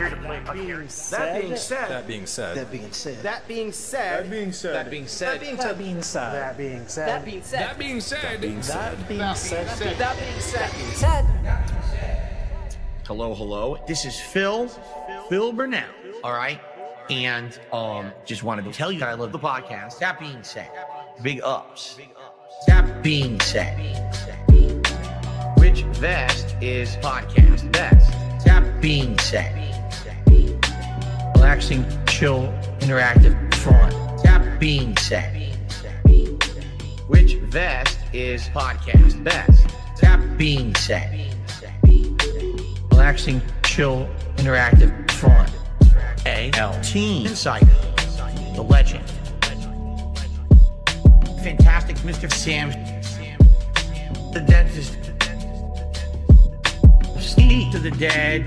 here to play That being That being said, That being said, That being said. That being said, That being said, That being said, that being said, being said. that being said, that being said, that being said, That being said. that being said, said. Hello, hello. This is Phil, Phil Burnell. All right. And um, just wanted to tell you that I love the podcast. That being said, big ups. That being said, which vest is podcast best? That being said, relaxing, chill, interactive, fun. That being said, which vest is podcast best? That being said, relaxing, chill, interactive, fun. ALT Insider, the legend. Fantastic Mr. Sam, the dentist. Steve of the Dead,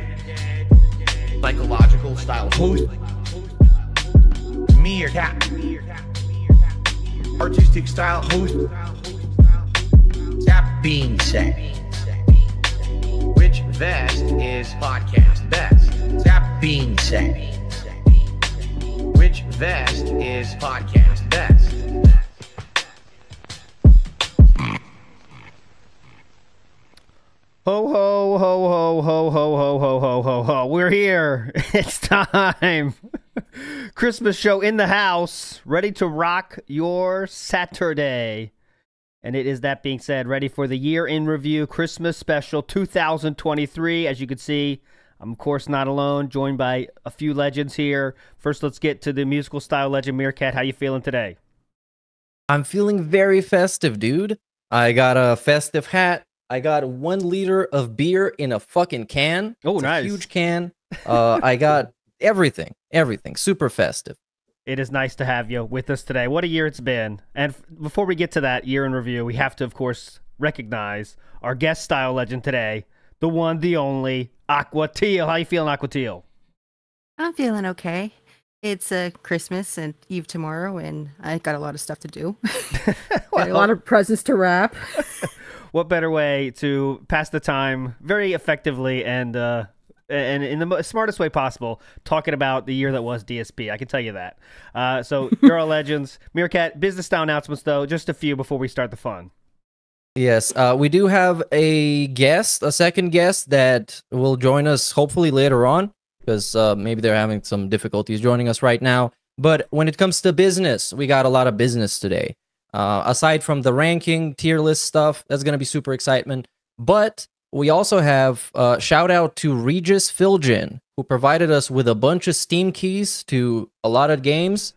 psychological style Who's Meerkat? artistic style host. That being said, which vest is podcast best? That being said, which vest is podcast Ho ho ho ho ho ho ho ho ho ho ho. We're here. It's time. Christmas show in the house, ready to rock your Saturday. And it is that being said, ready for the year in review Christmas special 2023. As you can see, I'm of course not alone, joined by a few legends here. First, let's get to the musical style legend Meerkat. How you feeling today? I'm feeling very festive, dude. I got a festive hat. I got one liter of beer in a fucking can. Oh, It's a nice. huge can. Uh, I got everything, everything. Super festive. It is nice to have you with us today. What a year it's been. And f- before we get to that year in review, we have to, of course, recognize our guest style legend today, the one, the only, Aqua Teal. How you feeling, Aqua Teal? I'm feeling okay. It's uh, Christmas and Eve tomorrow, and I got a lot of stuff to do. Got a lot of presents to wrap. What better way to pass the time very effectively and uh, and in the smartest way possible, talking about the year that was DSP. I can tell you that. Uh, so you're all legends. Meerkat, business style announcements though, just a few before we start the fun. Yes, uh, we do have a guest, a second guest that will join us hopefully later on because uh, maybe they're having some difficulties joining us right now. But when it comes to business, we got a lot of business today. Uh, aside from the ranking tier list stuff, that's going to be super excitement. But we also have uh, shout out to Regis Filgin, who provided us with a bunch of Steam keys to a lot of games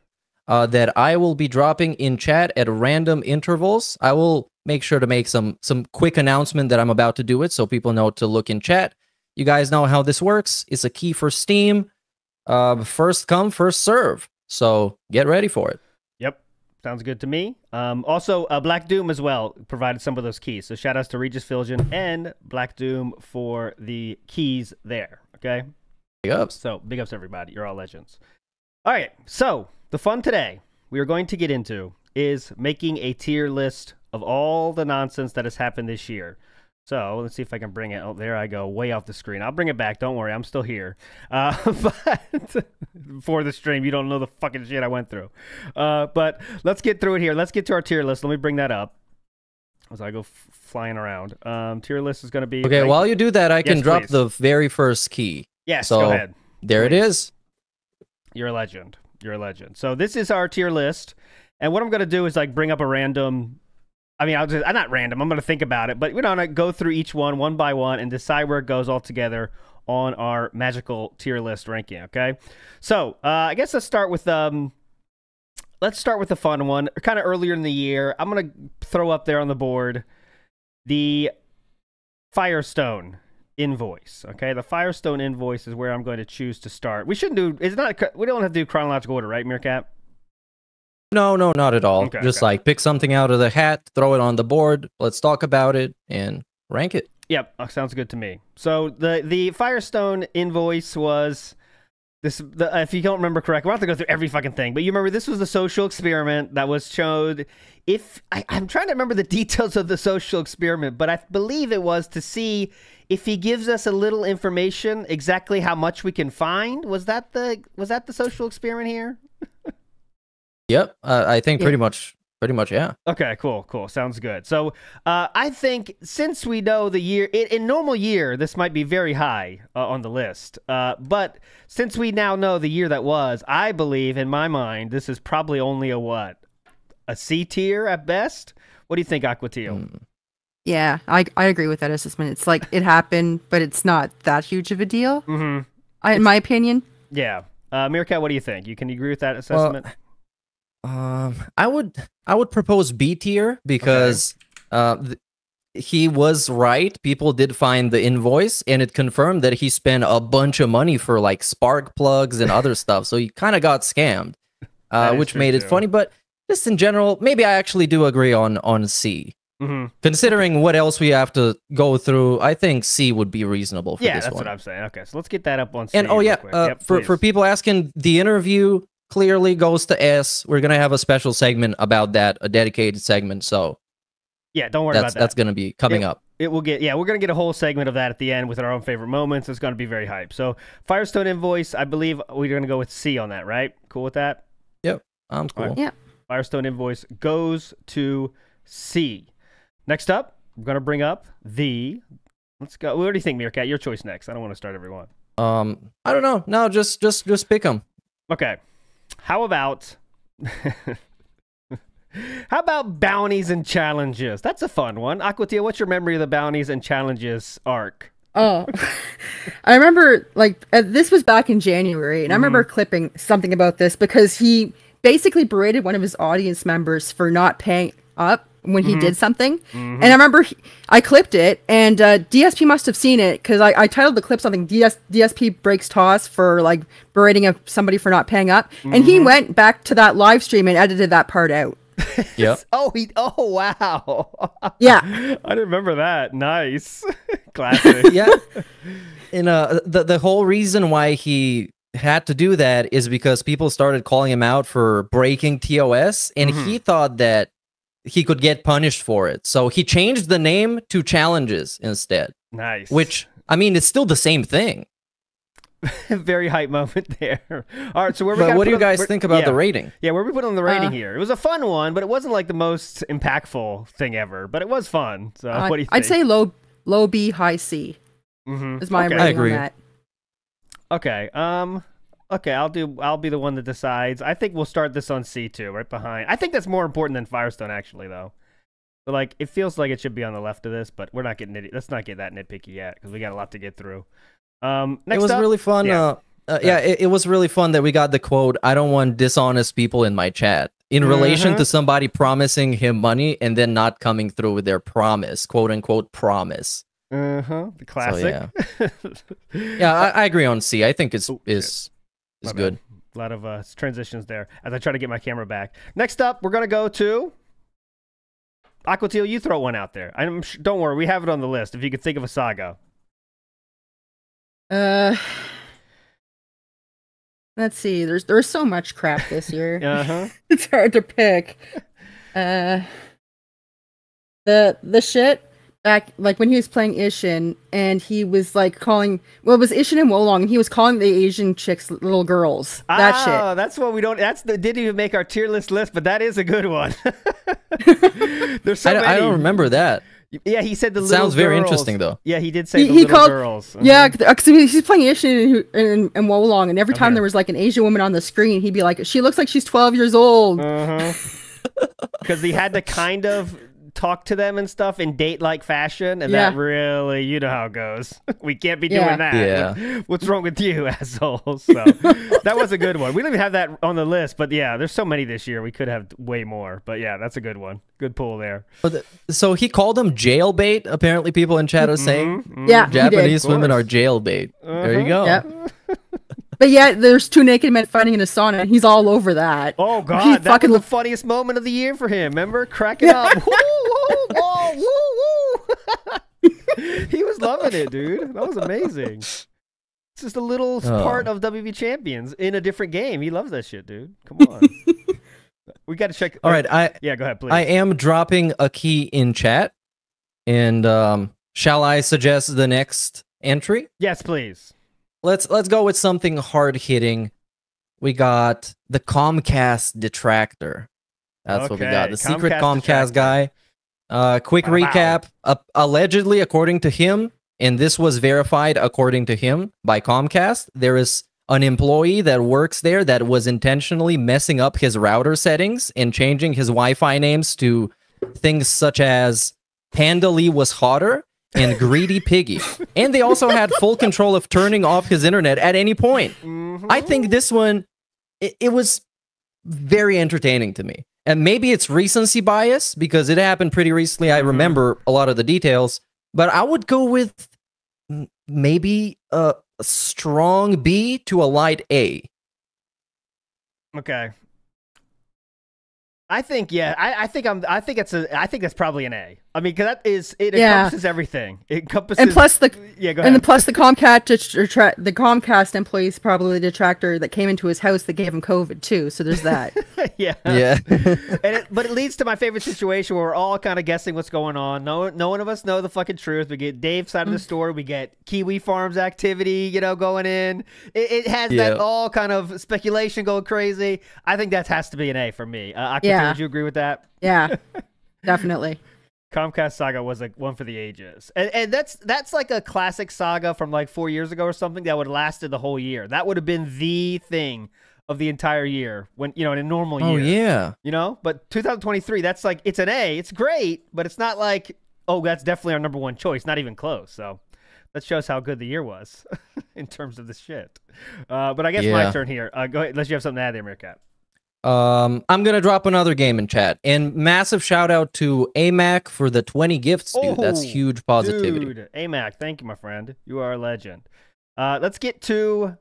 uh, that I will be dropping in chat at random intervals. I will make sure to make some some quick announcement that I'm about to do it, so people know to look in chat. You guys know how this works. It's a key for Steam. Uh, first come, first serve. So get ready for it. Sounds good to me. Um, also, uh, Black Doom as well provided some of those keys. So shout outs to Regis Filgin and Black Doom for the keys there. Okay. Big ups. So big ups everybody. You're all legends. All right. So the fun today we are going to get into is making a tier list of all the nonsense that has happened this year. So let's see if I can bring it. Oh, there I go, way off the screen. I'll bring it back. Don't worry, I'm still here. Uh, but for the stream, you don't know the fucking shit I went through. Uh, but let's get through it here. Let's get to our tier list. Let me bring that up as I go f- flying around. Um, tier list is going to be Okay, right- while you do that, I can drop please. the very first key. yes, so- go ahead. There it Please. is. You're a legend. You're a legend. So this is our tier list, and what I'm gonna do is like bring up a random. I mean, I'll just I'm not random. I'm gonna think about it, but we're gonna go through each one one by one and decide where it goes all together on our magical tier list ranking. Okay, so uh, I guess let's start with um. Let's start with the fun one. Kind of earlier in the year, I'm gonna throw up there on the board the Firestone invoice. Okay, the Firestone invoice is where I'm going to choose to start. We shouldn't do. It's not. We don't have to do chronological order, right, Meerkat? No, no, not at all. Okay, Just okay. like pick something out of the hat, throw it on the board. Let's talk about it and rank it. Yep, uh, sounds good to me. So the the Firestone invoice was This, the, if you don't remember correctly, we don't have to go through every fucking thing, but you remember this was the social experiment that was showed. If I, I'm trying to remember the details of the social experiment, but I believe it was to see if he gives us a little information, exactly how much we can find. Was that the was that the social experiment here? yep, uh, I think pretty much Pretty much, yeah. Okay, cool, cool. Sounds good. So, uh, I think since we know the year, in, in normal year, this might be very high uh, on the list. Uh, but since we now know the year that was, I believe in my mind, this is probably only a what? A C tier at best? What do you think, Aquateal? Mm. Yeah, I, I agree with that assessment. It's like it happened, but it's not that huge of a deal. Mm-hmm. I, in my opinion. Yeah. Uh, Meerkat, what do you think? You can agree with that assessment? Well, um, I would I would propose B tier because okay. uh, th- he was right. People did find the invoice, and it confirmed that he spent a bunch of money for like spark plugs and other stuff. So he kind of got scammed, uh, which made too. it funny. But just in general, maybe I actually do agree on on C. Mm-hmm. Considering what else we have to go through, I think C would be reasonable for yeah, this that's one. what I'm saying. Okay, so let's get that up on C. And oh yeah, uh, yep, for for people asking, the interview clearly goes to S. We're gonna have a special segment about that, a dedicated segment. So yeah, don't worry that's, about that. That's gonna be coming it, up. It will get yeah, we're gonna get a whole segment of that at the end with our own favorite moments. It's gonna be very hype. So Firestone invoice, I believe we're gonna go with C on that, right? Cool with that? Yep, I'm cool. Right. Yeah. Firestone invoice goes to C. Next up, we're gonna bring up the. Let's go. What do you think, Meerkat? Your choice next. I don't want to start everyone. Um, I don't know. No, just just just pick them. Okay. How about How about bounties and challenges? That's a fun one. Aquateal, what's your memory of the bounties and challenges arc? Oh, I remember like uh, this was back in January, and mm-hmm. I remember mm-hmm. clipping something about this because he basically berated one of his audience members for not paying up when he mm-hmm. did something. Mm-hmm. And I remember he, I clipped it, and uh, DSP must have seen it because I, I, titled the clip something DS, DSP breaks TOS for like berating of somebody for not paying up. Mm-hmm. And he mm-hmm. went back to that live stream and edited that part out. Yep. oh, he. Oh, wow. Yeah. I didn't remember that. Nice. Classic. yeah. And uh, the the whole reason why he had to do that is because people started calling him out for breaking TOS, and mm-hmm. he thought that he could get punished for it. So he changed the name to challenges instead. Nice. Which I mean, it's still the same thing. Very hype moment there. All right, so where we But what do you guys think about yeah. the rating? Yeah, where we put on the rating uh, here? It was a fun one, but it wasn't like the most impactful thing ever. But it was fun. So uh, what do you think? I'd say low low B, high C. Mm-hmm. Is my okay. rating on that. Okay. Um. Okay, I'll do. I'll be the one that decides. I think we'll start this on C two, right behind. I think that's more important than Firestone, actually, though. But like, it feels like it should be on the left of this, but we're not getting it. Let's not get that nitpicky yet because we got a lot to get through. Um, next it was up, really fun. Yeah, uh, uh, yeah it, it, was really fun that we got the quote. I don't want dishonest people in my chat in mm-hmm. relation to somebody promising him money and then not coming through with their promise, quote unquote promise. Uh huh. The classic. So, yeah, yeah, I, I, agree on C. I think it's oh, is is good. Bad. A lot of uh, transitions there as I try to get my camera back. Next up, we're gonna go to Aquateal. You throw one out there. I'm sh- don't worry, we have it on the list. If you could think of a saga. Uh, let's see. There's there's so much crap this year. uh-huh. it's hard to pick. Uh, the the shit back like when he was playing Ishin and he was like calling well it was Ishin and Wo Long and he was calling the Asian chicks little girls. That oh, shit. that's what we don't that's the didn't even make our tier list list, but that is a good one. There's so I, many. I don't remember that. Yeah, he said the it sounds very interesting though. Yeah, he did say he, the he little called, girls. Uh-huh. Yeah, because he's playing Ishin and, and, and Wo Long, and every time okay. there was like an Asian woman on the screen, he'd be like, "She looks like she's 12 years old." Uh huh. Because he had to kind of talk to them and stuff in date like fashion, and yeah. that really, you know how it goes. we can't be yeah. doing that. Yeah. What's wrong with you, assholes? So that was a good one. We didn't have that on the list, but yeah, there's so many this year. We could have way more, but yeah, that's a good one. Good pull there. So he called them jailbait. Apparently, people in chat are saying, mm-hmm. yeah, Japanese women are jailbait. Uh-huh. There you uh-huh. go. Yep. But yet, there's two naked men fighting in a sauna, and he's all over that. Oh god, he that fucking was the funniest moment of the year for him. Remember, cracking up. woo, woo, woo, woo. he was loving it, dude. That was amazing. It's just a little Oh. part of WB Champions in a different game. He loves that shit, dude. Come on. we got to check. All right, I Yeah, go ahead, please. I am dropping a key in chat, and um, shall I suggest the next entry? yes, please. Let's let's go with something hard hitting. We got the Comcast detractor. That's what we got. Okay, The secret Comcast Comcast detractor. guy. Uh, quick Wow. recap. Uh, allegedly, according to him, and this was verified according to him by Comcast, there is an employee that works there that was intentionally messing up his router settings and changing his Wi-Fi names to things such as Panda Lee was hotter and Greedy Piggy. And they also had full control of turning off his internet at any point. Mhm. I think this one, it, it was very entertaining to me. And maybe it's recency bias because it happened pretty recently. I Mhm. remember a lot of the details, but I would go with maybe a, a strong B to a light A. Okay. I think yeah. I, I think I'm. I think it's a. I think that's probably an A. I mean, because that is it Yeah. encompasses everything. It encompasses. And plus the yeah, go and ahead. the, plus the Comcast detra- the Comcast employees probably the detractor that came into his house that gave him COVID too. So there's that. yeah. Yeah. and it, but it leads to my favorite situation where we're all kind of guessing what's going on. No, no one of us know the fucking truth. We get Dave's side of Mm. the story. We get Kiwi Farms activity, you know, going in. It, it has Yeah. that all kind of speculation going crazy. I think that has to be an A for me. Uh, Aqua, Yeah. would you agree with that? yeah, definitely. Comcast Saga was like one for the ages, and and that's that's like a classic saga from like four years ago or something that would have lasted the whole year. That would have been the thing of the entire year when you know in a normal oh, year. yeah. You know, but 2023, that's like it's an A. It's great, but it's not like oh, that's definitely our number one choice. Not even close. So that shows how good the year was in terms of the shit. Uh, but I guess my turn here. Uh, go ahead, unless you have something to add there, Meerkat. Um, I'm gonna drop another game in chat, and massive shout out to AMAC for the 20 gifts, dude. That's Oh, huge positivity. Dude, AMAC, thank you, my friend. You are a legend. Uh, let's get to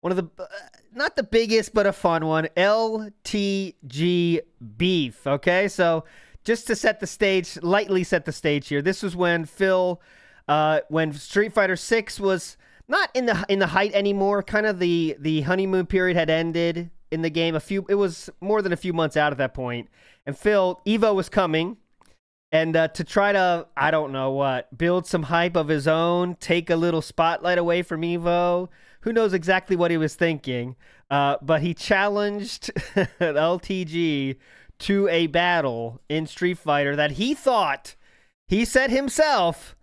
one of the, uh, not the biggest, but a fun one LTG Beef. Okay, so just to set the stage, lightly set the stage here. This was when Phil, uh, when Street Fighter Six was not in the in the height anymore. Kind of the the honeymoon period had ended in the game. A few, it was more than a few months out at that point. And Phil, Evo was coming, and uh, to try to I don't know what build some hype of his own, take a little spotlight away from Evo. Who knows exactly what he was thinking? Uh, but he challenged LTG to a battle in Street Fighter that he thought he said himself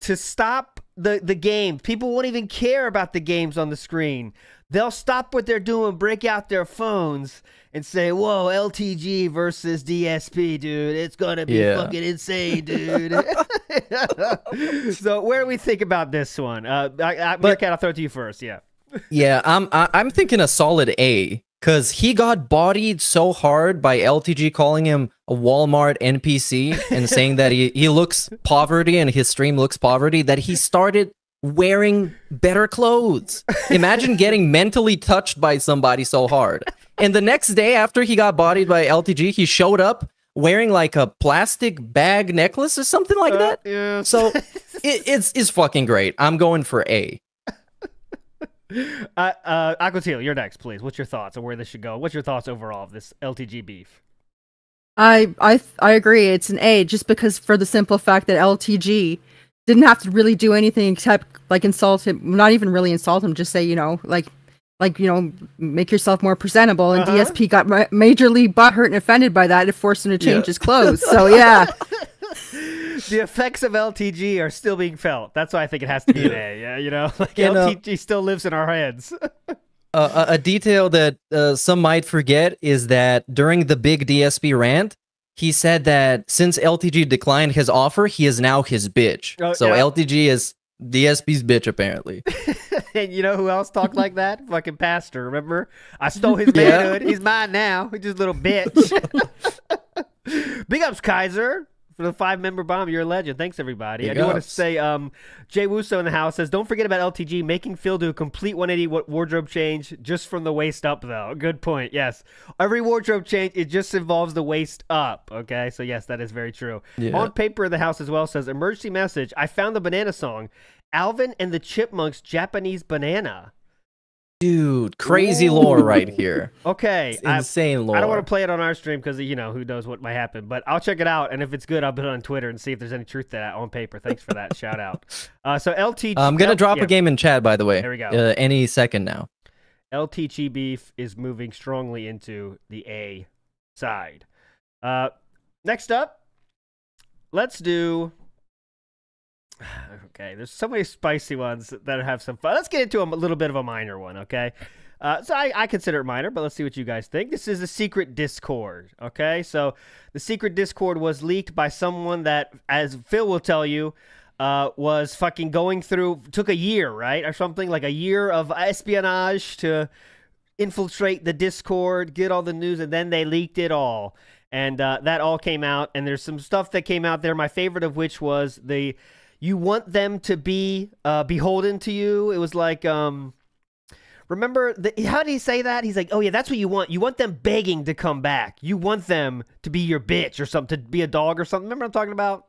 to stop the the game. People won't even care about the games on the screen. They'll stop what they're doing, break out their phones, and say, "Whoa, LTG versus DSP, dude! It's gonna be Yeah. fucking insane, dude." so, where do we think about this one? Uh, I, I, But- Meerkat, I'll throw it to you first. Yeah. Yeah, I'm I, I'm thinking a solid A because he got bodied so hard by LTG calling him a Walmart NPC and saying that he, he looks poverty and his stream looks poverty that he started wearing better clothes. Imagine getting mentally touched by somebody so hard. And the next day after he got bodied by LTG, he showed up wearing like a plastic bag necklace or something like that. Uh, yeah. So it, it's it's fucking great. I'm going for A. uh, uh, Aquateal, you're next, please. What's your thoughts on where this should go? What's your thoughts overall of this LTG beef? I I I agree. It's an A just because for the simple fact that LTG didn't have to really do anything except like insult him, not even really insult him. Just say you know like like you know make yourself more presentable. And Uh-huh. DSP got ma- majorly butthurt and offended by that. It forced him to change Yeah. his clothes. So yeah, the effects of LTG are still being felt. That's why I think it has to be an A. Yeah, you know, like You know- LTG still lives in our heads. Uh, a, a detail that uh, some might forget is that during the big DSP rant, he said that since LTG declined his offer, he is now his bitch. Oh, so yeah. LTG is DSP's bitch, apparently. and you know who else talked like that? Fucking Pastor. Remember? I stole his Yeah. manhood. He's mine now. He's just a little bitch. Big ups, Kaiser. For the five member bomb, you're a legend. Thanks, everybody. I Big do want to say, um, Jay Wuso in the house says, don't forget about LTG making Phil do a complete 180 wa- wardrobe change just from the waist up, though. Good point. Yes. Every wardrobe change, it just involves the waist up. Okay. So, yes, that is very true. Yeah. On paper in the house as well says, emergency message. I found the banana song. Alvin and the Chipmunks Japanese banana. Dude, crazy lore right here. Okay, it's insane I, lore. I don't want to play it on our stream because you know who knows what might happen, but I'll check it out, and if it's good, I'll put it on Twitter and see if there's any truth to that on paper. Thanks for that shout out. Uh, so LT, I'm gonna L- drop yeah. a game in chat by the way. There we go. Uh, any second now. LTG beef is moving strongly into the A side. Uh, next up, let's do Okay, there's so many spicy ones that have some fun. Let's get into a little bit of a minor one, okay? Uh, so I, I consider it minor, but let's see what you guys think. This is a secret Discord, okay? So the secret Discord was leaked by someone that, as Phil will tell you, uh, was fucking going through, took a year, right? Or something like a year of espionage to infiltrate the Discord, get all the news, and then they leaked it all. And uh, that all came out, and there's some stuff that came out there. My favorite of which was the you want them to be uh, beholden to you. It was like, um, remember, the, how did he say that? He's like, oh yeah, that's what you want. You want them begging to come back. You want them to be your bitch or something, to be a dog or something. Remember what I'm talking about?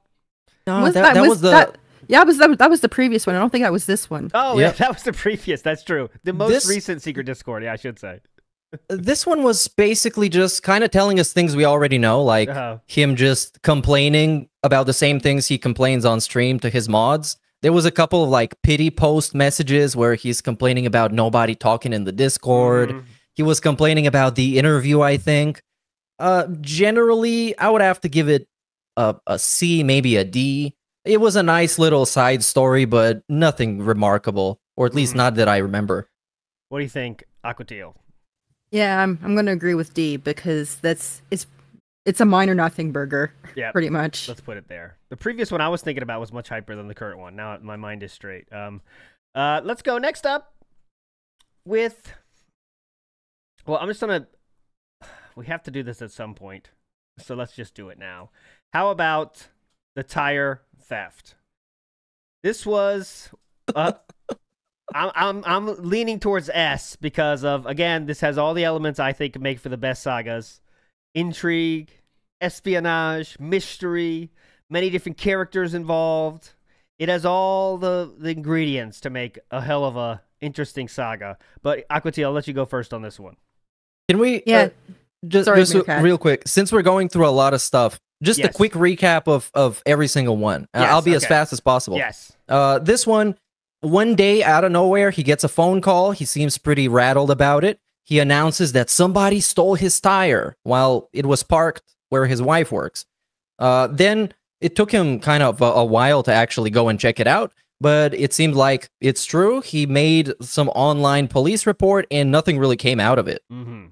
No, was that, that, that was, was, the. That, yeah, was, that, was, that was the previous one. I don't think that was this one. Oh, yep. yeah, that was the previous. That's true. The most this... recent Secret Discord, yeah, I should say this one was basically just kind of telling us things we already know, like uh-huh. him just complaining about the same things he complains on stream to his mods. There was a couple of like pity post messages where he's complaining about nobody talking in the Discord. Mm. He was complaining about the interview, I think. Uh, generally, I would have to give it a, a C, maybe a D. It was a nice little side story, but nothing remarkable, or at least mm. not that I remember. What do you think, Aquateal? Yeah, I'm I'm gonna agree with D because that's it's it's a minor nothing burger. Yeah, pretty much. Let's put it there. The previous one I was thinking about was much hyper than the current one. Now my mind is straight. Um, uh, let's go next up with. Well, I'm just gonna. We have to do this at some point, so let's just do it now. How about the tire theft? This was. Uh, I'm, I'm I'm leaning towards S because of again this has all the elements I think make for the best sagas: intrigue, espionage, mystery, many different characters involved. It has all the, the ingredients to make a hell of a interesting saga. But Aquati, I'll let you go first on this one. Can we? Yeah. Uh, just, Sorry, just real quick, since we're going through a lot of stuff, just yes. a quick recap of of every single one. Yes, I'll be okay. as fast as possible. Yes. Uh, this one one day, out of nowhere, he gets a phone call. He seems pretty rattled about it. He announces that somebody stole his tire while it was parked where his wife works. Uh, then it took him kind of a, a while to actually go and check it out, but it seemed like it's true. He made some online police report, and nothing really came out of it. Mm-hmm.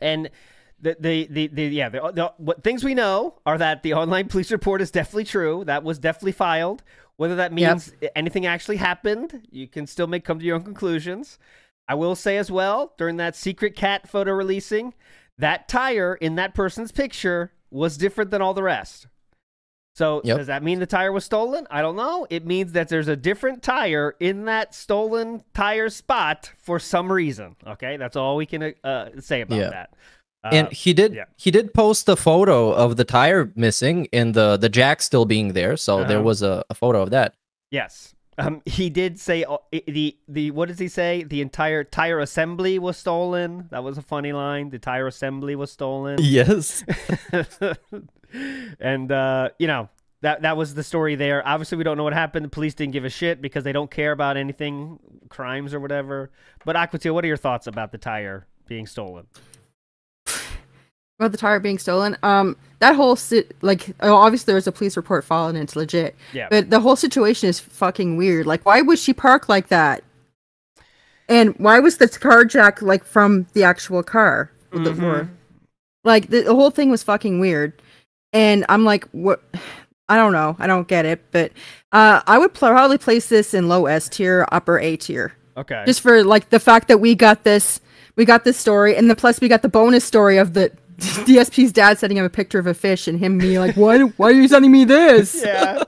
And the, the, the, the yeah, the, the, what things we know are that the online police report is definitely true. That was definitely filed. Whether that means yep. anything actually happened, you can still make come to your own conclusions. I will say as well, during that secret cat photo releasing, that tire in that person's picture was different than all the rest. So yep. does that mean the tire was stolen? I don't know. It means that there's a different tire in that stolen tire spot for some reason. Okay, that's all we can uh, say about yeah. that. Uh, and he did yeah. he did post a photo of the tire missing and the the jack still being there, so uh-huh. there was a, a photo of that. Yes. Um, he did say uh, the the what does he say? The entire tire assembly was stolen. That was a funny line. The tire assembly was stolen. Yes. and uh, you know that that was the story there. Obviously, we don't know what happened. The police didn't give a shit because they don't care about anything, crimes or whatever. But Aquateal, what are your thoughts about the tire being stolen? About the tire being stolen. Um, that whole sit like oh, obviously there was a police report filed and it's legit. Yeah. But the whole situation is fucking weird. Like, why would she park like that? And why was the car jack like from the actual car? Mm-hmm. Like the, the whole thing was fucking weird. And I'm like, what? I don't know. I don't get it. But uh, I would probably place this in low S tier, upper A tier. Okay. Just for like the fact that we got this, we got this story, and the plus we got the bonus story of the DSP's dad sending him a picture of a fish and him me like, "Why? Why are you sending me this?" Yeah,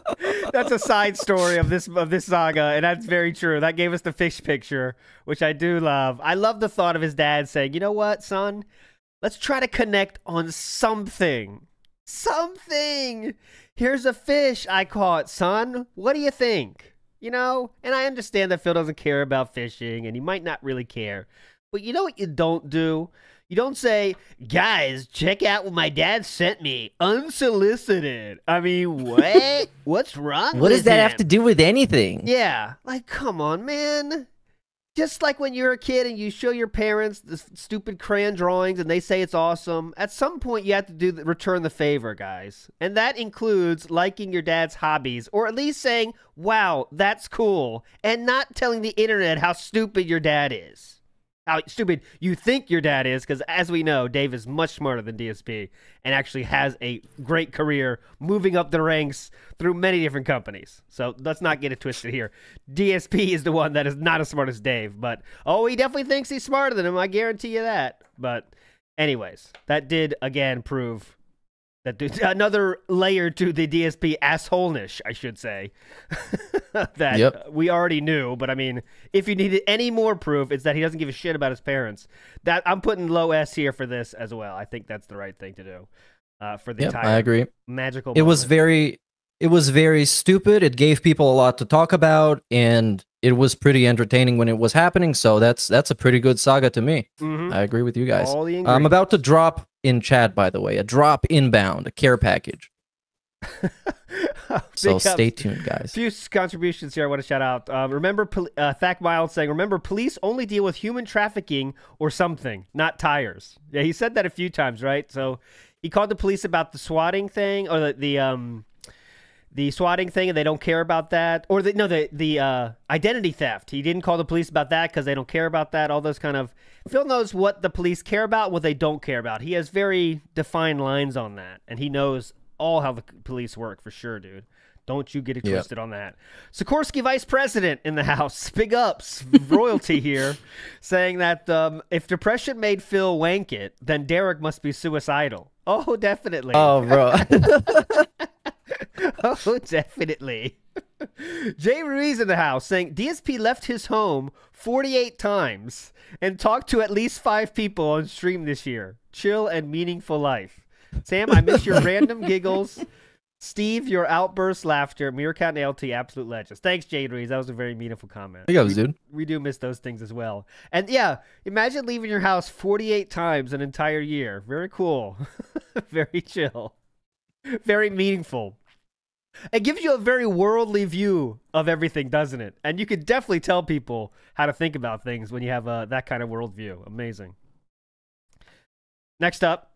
that's a side story of this of this saga, and that's very true. That gave us the fish picture, which I do love. I love the thought of his dad saying, "You know what, son? Let's try to connect on something. Something. Here's a fish I caught, son. What do you think?" you know? And I understand that Phil doesn't care about fishing and he might not really care. But you know what you don't do? You don't say, guys, check out what my dad sent me unsolicited. I mean, what? What's wrong What does that him? have to do with anything? Yeah, like come on, man. Just like when you're a kid and you show your parents the stupid crayon drawings and they say it's awesome, at some point you have to do the, return the favor, guys. And that includes liking your dad's hobbies or at least saying, "Wow, that's cool," and not telling the internet how stupid your dad is. How stupid you think your dad is because as we know, Dave is much smarter than DSP and actually has a great career moving up the ranks through many different companies. So let's not get it twisted here. DSP is the one that is not as smart as Dave, but oh, he definitely thinks he's smarter than him. I guarantee you that. But, anyways, that did again prove that there's another layer to the DSP assholeness, I should say, that Yep. we already knew. But I mean, if you needed any more proof, it's that he doesn't give a shit about his parents. That I'm putting low S here for this as well. I think that's the right thing to do uh, for the Yep, entire I agree. magical. It was very it was very stupid. It gave people a lot to talk about and it was pretty entertaining when it was happening, so that's that's a pretty good saga to me. Mhm. I agree with you guys. I'm about to drop in chat by the way, a drop inbound, a care package. So stay tuned, guys. A few contributions here I want to shout out. Uh, remember, uh, Thack Mild saying, remember, police only deal with human trafficking or something, not tires. Yeah, he said that a few times, right? So he called the police about the swatting thing or the, the um the swatting thing and they don't care about that or the no the the uh, identity theft he didn't call the police about that because they don't care about that all those kind of phil knows what the police care about what they don't care about he has very defined lines on that and he knows all how the police work for sure dude don't you get it Yep. twisted on that. Sikorsky vice president in the house. Big ups. Royalty here. Saying that um, if depression made Phil wank it, then Derek must be suicidal. Oh, definitely. Oh, bro. Oh, definitely. Jay Ruiz in the house saying DSP left his home 48 times and talked to at least five people on stream this year. Chill and meaningful life. Sam, I miss your random giggles. Steve, your outburst laughter. Meerkat and LT, absolute legends. Thanks, Jay Ruiz. That was a very meaningful comment. Here goes, dude. We do miss those things as well. And yeah, imagine leaving your house 48 times an entire year. Very cool. very chill. Very meaningful. It gives you a very worldly view of everything, doesn't it? And you can definitely tell people how to think about things when you have uh, that kind of worldview. Amazing. Next up,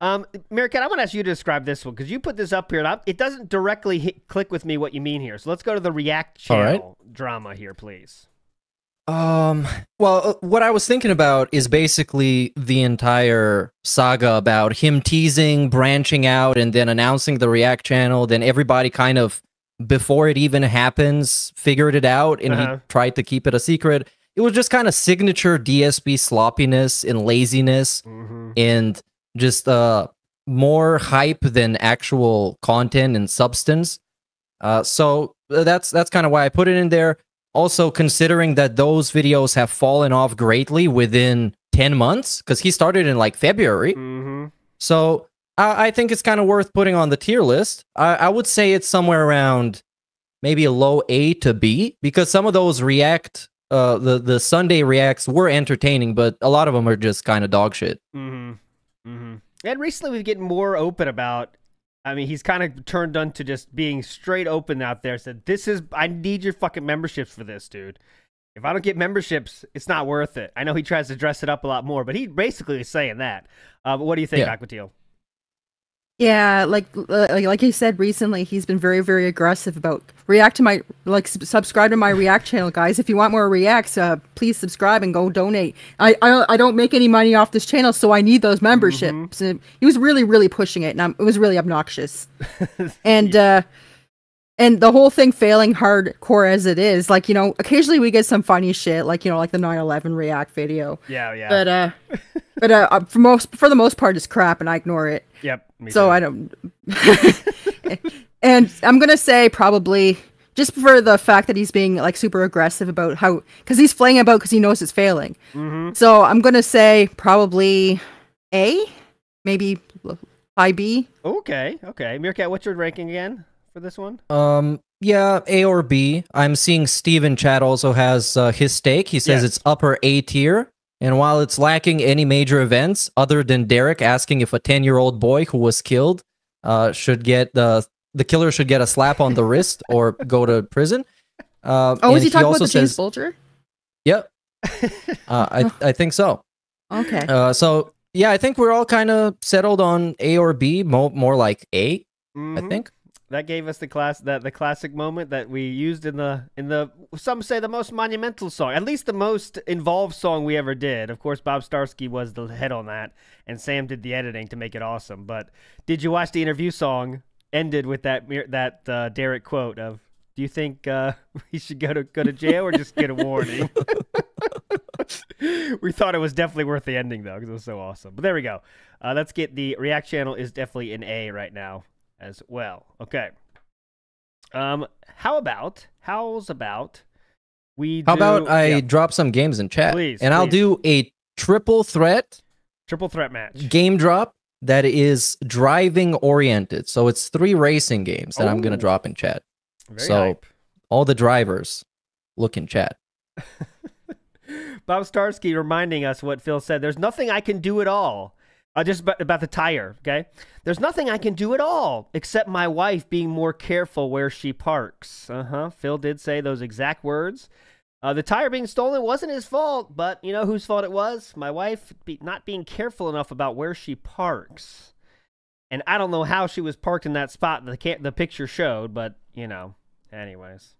um, Meerkat, I want to ask you to describe this one because you put this up here. And I, it doesn't directly hit, click with me what you mean here. So let's go to the React All right. channel drama here, please. Um, well, uh, what I was thinking about is basically the entire saga about him teasing, branching out, and then announcing the React channel. Then everybody kind of, before it even happens, figured it out and Uh-huh. he tried to keep it a secret. It was just kind of signature DSP sloppiness and laziness Mm-hmm. and just uh more hype than actual content and substance. Uh, so uh, that's that's kind of why I put it in there. Also, considering that those videos have fallen off greatly within ten months, because he started in like February, Mm-hmm. so I, I think it's kind of worth putting on the tier list. I, I would say it's somewhere around maybe a low A to B because some of those react, uh, the the Sunday reacts were entertaining, but a lot of them are just kind of dog shit. Mm-hmm. Mm-hmm. And recently we've getting more open about. I mean, he's kind of turned on to just being straight open out there. Said, "This is I need your fucking memberships for this, dude. If I don't get memberships, it's not worth it." I know he tries to dress it up a lot more, but he basically is saying that. Uh, but what do you think, Yeah. Aquateal? Yeah, like like like you said recently, he's been very very aggressive about react to my like subscribe to my React channel, guys. If you want more reacts, uh, please subscribe and go donate. I I, I don't make any money off this channel, so I need those memberships. And he was really really pushing it, and I'm, it was really obnoxious. and uh, and the whole thing failing hardcore as it is, like you know, occasionally we get some funny shit, like you know, like the 9/11 React video. Yeah, yeah. But uh, but uh, uh, for most for the most part, it's crap, and I ignore it. yep. Me So too. I don't. and I'm gonna say probably just for the fact that he's being like super aggressive about how because he's flaying about because he knows it's failing. Mhm. So I'm gonna say probably A, maybe high B. Okay, okay. Meerkat, what's your ranking again for this one? Um, Yeah, A or B. I'm seeing Steven Chat also has uh, his stake. He says Yes. it's upper A tier. And while it's lacking any major events, other than Derek asking if a 10 year old boy who was killed uh, should get the the killer should get a slap on the wrist or go to prison. Uh, Oh, was and he talking about also the James says, Bulger? Yep. Uh, I I think so. Okay. Uh, so yeah, I think we're all kind of settled on A or B, mo- more like A. I Mhm. think. That gave us the class that the classic moment that we used in the in the some say the most monumental song, at least the most involved song we ever did. Of course, Bob Starsky was the head on that, and Sam did the editing to make it awesome. But did you watch the interview song? Ended with that that uh, Derek quote of, "Do you think uh, we should go to go to jail or just get a warning?" we thought it was definitely worth the ending though because it was so awesome. But there we go. Uh, let's get the React channel is definitely an A right now as well. Okay. Um, how about how's about we? How do, about I yeah, drop some games in chat? Please, and I'll do a triple threat triple threat match? game drop that is driving oriented. So it's three racing games that I'm going Oh. to drop in chat. Very so- hype. All the drivers look in chat. Bob Starsky reminding us what Phil said. There's nothing I can do at all. Uh, just about, about the tire, okay? There's nothing I can do at all except my wife being more careful where she parks. Uh huh. Phil did say those exact words. Uh, the tire being stolen wasn't his fault, but you know whose fault it was? My wife be, not being careful enough about where she parks. And I don't know how she was parked in that spot that the, the picture showed, but you know, anyways.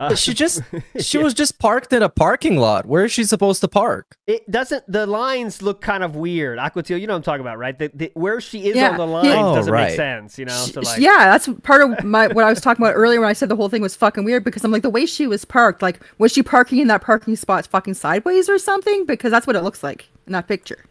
Uh, She just she Yeah. was just parked in a parking lot. Where is she supposed to park? It doesn't. The lines look kind of weird. Aquateal, you know what I'm talking about, right? The, the, where she is Yeah, on the he- lines Oh, doesn't right. make sense. You know, so like, yeah, that's part of my what I was talking about earlier when I said the whole thing was fucking weird because I'm like the way she was parked, like was she parking in that parking spot fucking sideways or something? Because that's what it looks like in that picture.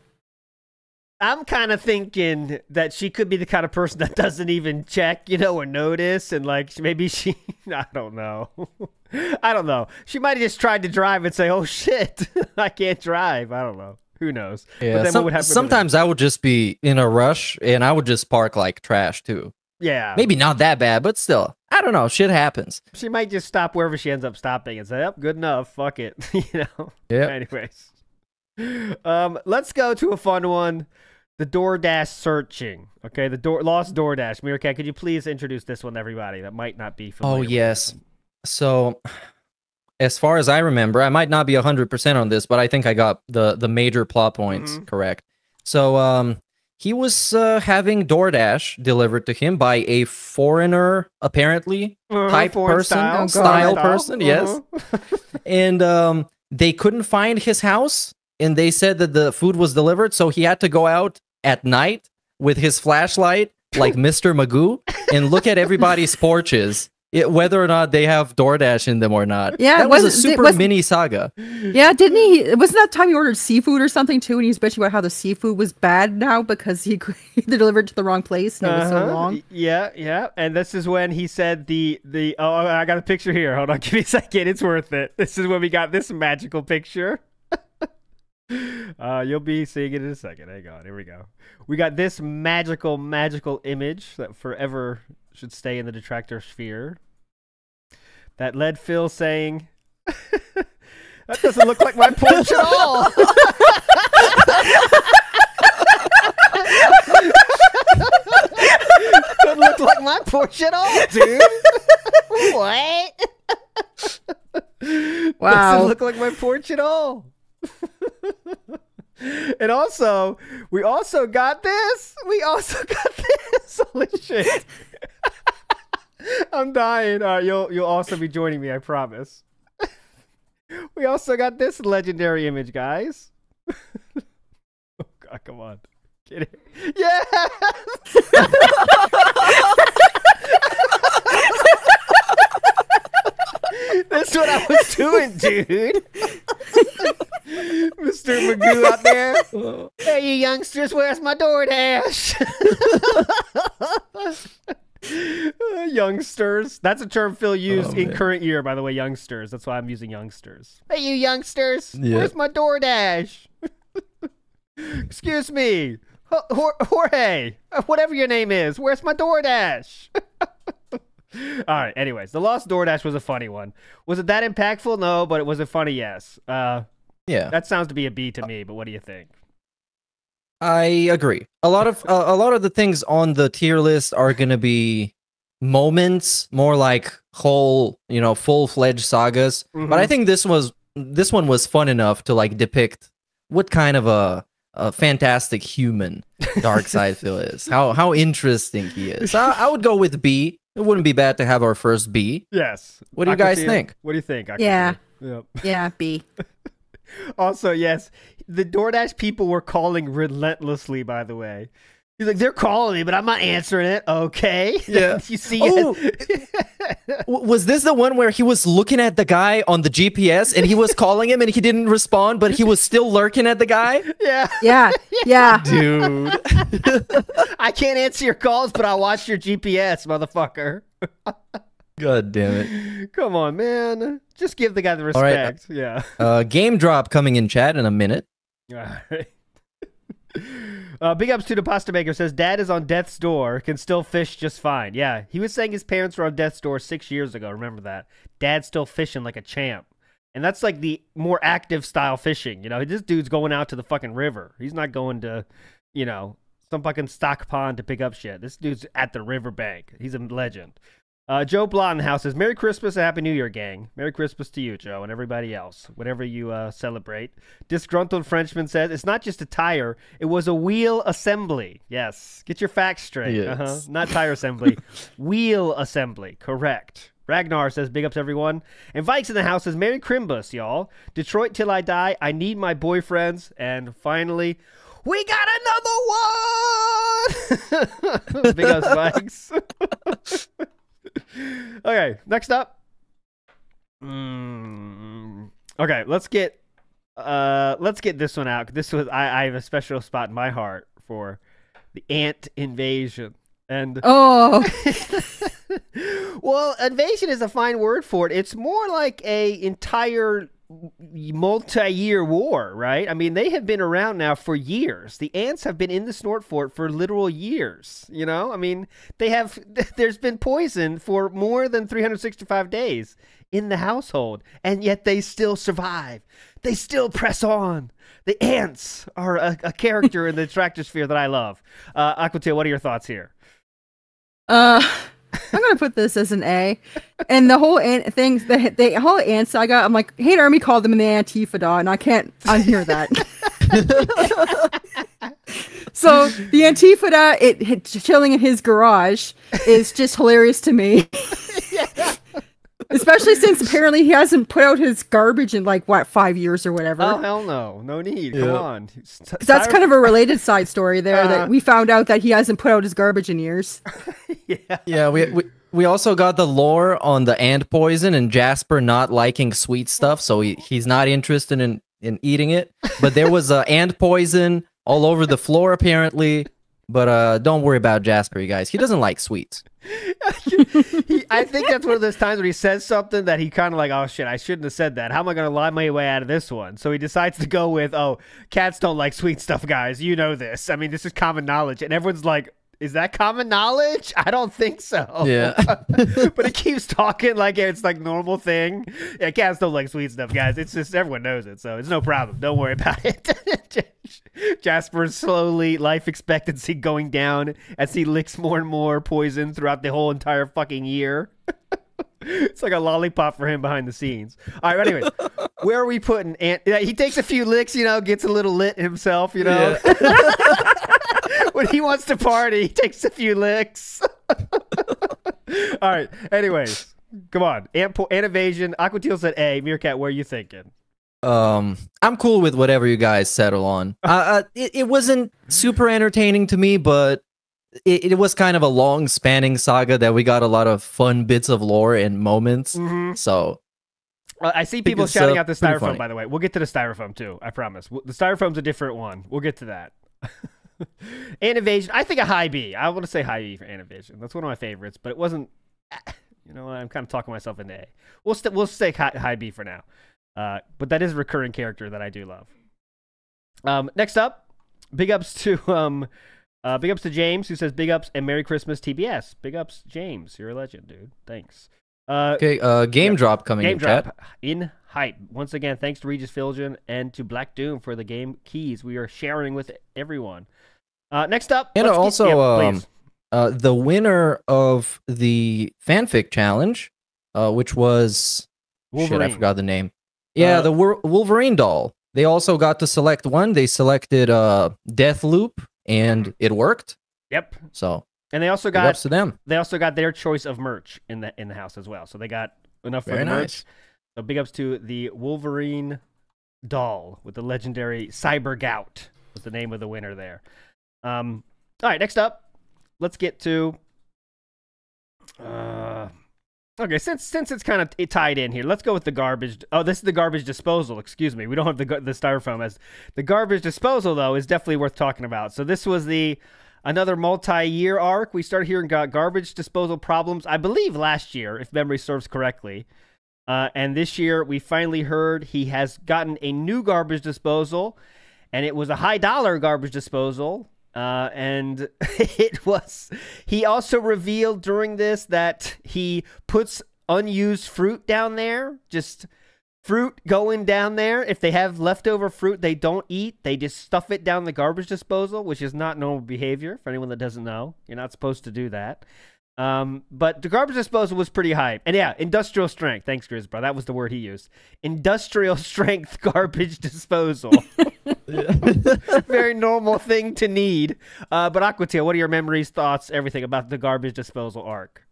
I'm kind of thinking that she could be the kind of person that doesn't even check, you know, or notice, and like maybe she, I don't know, I don't know. She might have just tried to drive and say, "Oh shit, I can't drive." I don't know. Who knows? Yeah, then some- what would happen to the- sometimes I would just be in a rush and I would just park like trash too. Yeah, Maybe not that bad, but still, I don't know. Shit happens. she might just stop wherever she ends up stopping and say, "Yep, good enough. Fuck it," you know. Yeah. Anyways, um, let's go to a fun one. The DoorDash searching. Okay, the door lost DoorDash. Meerkat, could you please introduce this one to everybody that might not be familiar? Oh yes. So, as far as I remember, I might not be hundred percent on this, but I think I got the the major plot points Mhm. correct. So, um, he was uh, having DoorDash delivered to him by a foreigner, apparently, type foreign person, style, Oh, style person, yes. Uh-huh. and um, they couldn't find his house, and they said that the food was delivered, so he had to go out at night with his flashlight, like Mr. Magoo, and look at everybody's porches, it, whether or not they have DoorDash in them or not. Yeah, that was a wasn't- it super wasn't- mini saga. Yeah, didn't he? Wasn't that time he ordered seafood or something too? And he was bitching about how the seafood was bad now because he he delivered to the wrong place and it was so Uh-huh. long. Yeah, yeah. And this is when he said the the oh I got a picture here. Hold on, give me a second. It's worth it. This is when we got this magical picture. Uh you'll be seeing it in a second. Hang on. Here we go. We got this magical, magical image that forever should stay in the detractor sphere. That led Phil saying That doesn't look like my porch at all. Doesn't look like my porch at all, dude. what? Wow. Doesn't look like my porch at all. and also, we also got this. We also got this. Holy shit. I'm dying. All right, you'll you'll also be joining me, I promise. we also got this legendary image, guys. oh god, come on. Get it. Yes! That's what I was doing, dude. Mr. Magoo out there. Hey, you youngsters, where's my DoorDash? Uh, youngsters. That's a term Phil used Oh, in current year, by the way, youngsters. That's why I'm using youngsters. Hey, you youngsters, Yeah. where's my DoorDash? Excuse me. Ho- Hor- Jorge, whatever your name is, where's my DoorDash? All right. Anyways, the Lost DoorDash was a funny one. Was it that impactful? No, but it was a funny yes. Uh, Yeah, that sounds to be a B to me. But what do you think? I agree. A lot of uh, a lot of the things on the tier list are gonna be moments, more like whole, you know, full fledged sagas. But I Mhm. think this was this one was fun enough to like depict what kind of a, a fantastic human DarkSydePhil is. How how interesting he is. I, I would go with B. It wouldn't be bad to have our first B. Yes. What do you guys Aquateal, think? What do you think? Yeah. Yep. Yeah, B. Also, yes, the DoorDash people were calling relentlessly. By the way, he's like, they're calling me, but I'm not answering it. Okay. Yeah. you see Oh. it. Was this the one where he was looking at the guy on the GPS and he was calling him and he didn't respond, but he was still lurking at the guy? yeah. Yeah, yeah. Dude. I can't answer your calls, but I'll watch your GPS, motherfucker. God damn it. Come on, man. Just give the guy the right, uh, respect. yeah. Uh, game drop coming in chat in a minute. All right. Uh, big ups to the pasta maker says dad is on death's door can still fish just fine yeah he was saying his parents were on death's door six years ago remember that dad's still fishing like a champ and that's like the more active style fishing you know this dude's going out to the fucking river he's not going to you know some fucking stock pond to pick up shit this dude's at the riverbank he's a legend uh, Joe Blott in the house says, Merry Christmas and Happy New Year, gang. Merry Christmas to you, Joe, and everybody else, whatever you uh, celebrate. Disgruntled Frenchman says, It's not just a tire, it was a wheel assembly. Yes, get your facts straight. Yes. Uh-huh. Not tire assembly, wheel assembly. Correct. Ragnar says, Big ups, everyone. And Vikes in the house says, Merry Crimbus, y'all. Detroit till I die. I need my boyfriends. And finally, we got another one! Big ups, Vikes. Okay, next up. Mm, okay, let's get uh let's get this one out. This was I, I have a special spot in my heart for the ant invasion. And Oh, well, invasion is a fine word for it. It's more like a entire multi-year war, right? I mean, they have been around now for years. The ants have been in the snort fort for literal years, you know? I mean, they have there's been poison for more than 365 days in the household, and yet they still survive. They still press on. The ants are a, a character in the Tractosphere that I love. Uh, Aquateal, what are your thoughts here? uh, I'm gonna put this as an A. And the whole ant thing, the, the whole ant saga. I'm like, Hate Army called them the Antifa, and I can't unhear that. so the Antifa, it, it chilling in his garage, is just hilarious to me. Especially since apparently he hasn't put out his garbage in like what five years or whatever. Oh hell no, no need. Come Yeah. on. 'Cause that's kind of a related side story there Uh-huh. that we found out that he hasn't put out his garbage in years. yeah. Yeah, we, we we also got the lore on the ant poison and Jasper not liking sweet stuff, so he, he's not interested in in eating it. But there was uh, ant poison all over the floor apparently. But uh, don't worry about Jasper, you guys. He doesn't like sweets. he, I think that's one of those times when he says something that he kind of like, oh shit, I shouldn't have said that. How am I going to lie my way out of this one? So he decides to go with, oh, cats don't like sweet stuff, guys. You know this. I mean, this is common knowledge. And everyone's like, is that common knowledge? I don't think so. Yeah. but it keeps talking like it's like normal thing. Yeah, cats don't like sweet stuff, guys. It's just everyone knows it, so it's no problem. Don't worry about it. Jasper's slowly life expectancy going down as he licks more and more poison throughout the whole entire fucking year. it's like a lollipop for him behind the scenes. All right, anyways, where are we putting Ant? Yeah, he takes a few licks, you know, gets a little lit himself, you know. When he wants to party, he takes a few licks. All right. Anyways, come on. Ant, po- Ant evasion. Aquateal said A. Meerkat, where are you thinking? Um, I'm cool with whatever you guys settle on. Uh, uh it, it wasn't super entertaining to me, but it, it was kind of a long spanning saga that we got a lot of fun bits of lore and moments. Mm-hmm. So Uh, I see people it's, shouting uh, out the styrofoam. By the way, we'll get to the styrofoam too. I promise. The styrofoam's a different one. We'll get to that. Ant evasion. I think a high B. I want to say high B for Ant evasion. That's one of my favorites, but it wasn't. You know, what? I'm kind of talking myself into A. We'll st- we'll stay high, high B for now. Uh, but that is a recurring character that I do love. Um, next up, big ups to um, Uh, big ups to James who says big ups and Merry Christmas TBS. Big ups, James. You're a legend, dude. Thanks. Uh, Okay, uh, game yeah. drop coming game in drop chat. in hype. Once again, thanks to Regis Filgen and to Black Doom for the game keys. We are sharing with everyone. Uh, next up, And also, yeah, um. Uh, the winner of the fanfic challenge, uh, which was shit, I forgot the name. Yeah, Uh, the Wor- Wolverine doll. They also got to select one. They selected uh, Deathloop, and it worked. Yep. So And they also got to them. they also got their choice of merch in the in the house as well. So they got enough for Very the nice. So big ups to the Wolverine doll with the legendary Cyber Gout was the name of the winner there. Um, all right, next up, let's get to. Uh, okay, since since it's kind of tied in here, let's go with the garbage. Oh, this is the garbage disposal. Excuse me, we don't have the the styrofoam as the garbage disposal though is definitely worth talking about. So this was the another multi-year arc. We started hearing got garbage disposal problems, I believe, last year, if memory serves correctly. Uh, and this year, we finally heard he has gotten a new garbage disposal, and it was a high dollar garbage disposal. Uh, and it was. He also revealed during this that he puts unused fruit down there, just fruit going down there. If they have leftover fruit they don't eat, they just stuff it down the garbage disposal, which is not normal behavior for anyone that doesn't know. You're not supposed to do that. Um, but the garbage disposal was pretty hype. And yeah, industrial strength. Thanks, Grisbro. That was the word he used. Industrial strength garbage disposal. Very normal thing to need. Uh, but Aquateal, what are your memories, thoughts, everything about the garbage disposal arc?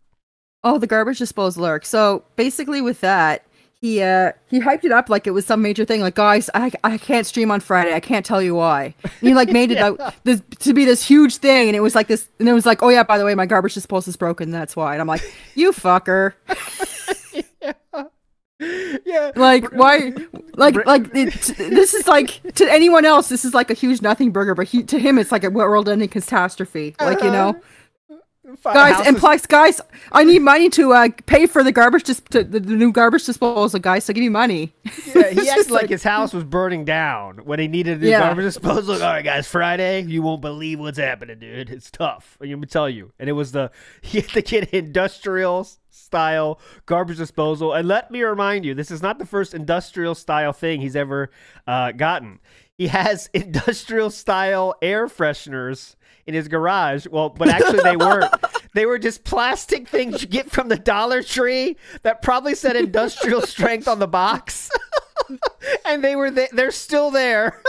Oh, the garbage disposal arc. So basically, with that, he uh he hyped it up like it was some major thing. Like, guys, I I can't stream on Friday. I can't tell you why. And he like made it out this to be this huge thing, and it was like this, and it was like, oh yeah, by the way, my garbage disposal is broken. That's why. And I'm like, you fucker. yeah. Like why? Like like it, this is like to anyone else, this is like a huge nothing burger, but he to him it's like a world-ending catastrophe. Like you know. Guys and plus guys i need money to uh pay for the garbage dis- to, the, new garbage disposal guys so give me money Yeah, he acted like, like- his house was burning down when he needed a new Yeah. garbage disposal. All right, guys, Friday, you won't believe what's happening, dude. It's tough. Let me tell you. And it was the he had to get industrial style garbage disposal. And let me remind you, this is not the first industrial style thing he's ever uh, gotten. He has industrial style air fresheners in his garage. Well, but actually they weren't. They were just plastic things you get from the Dollar Tree that probably said industrial strength on the box. and they were th- they're still there.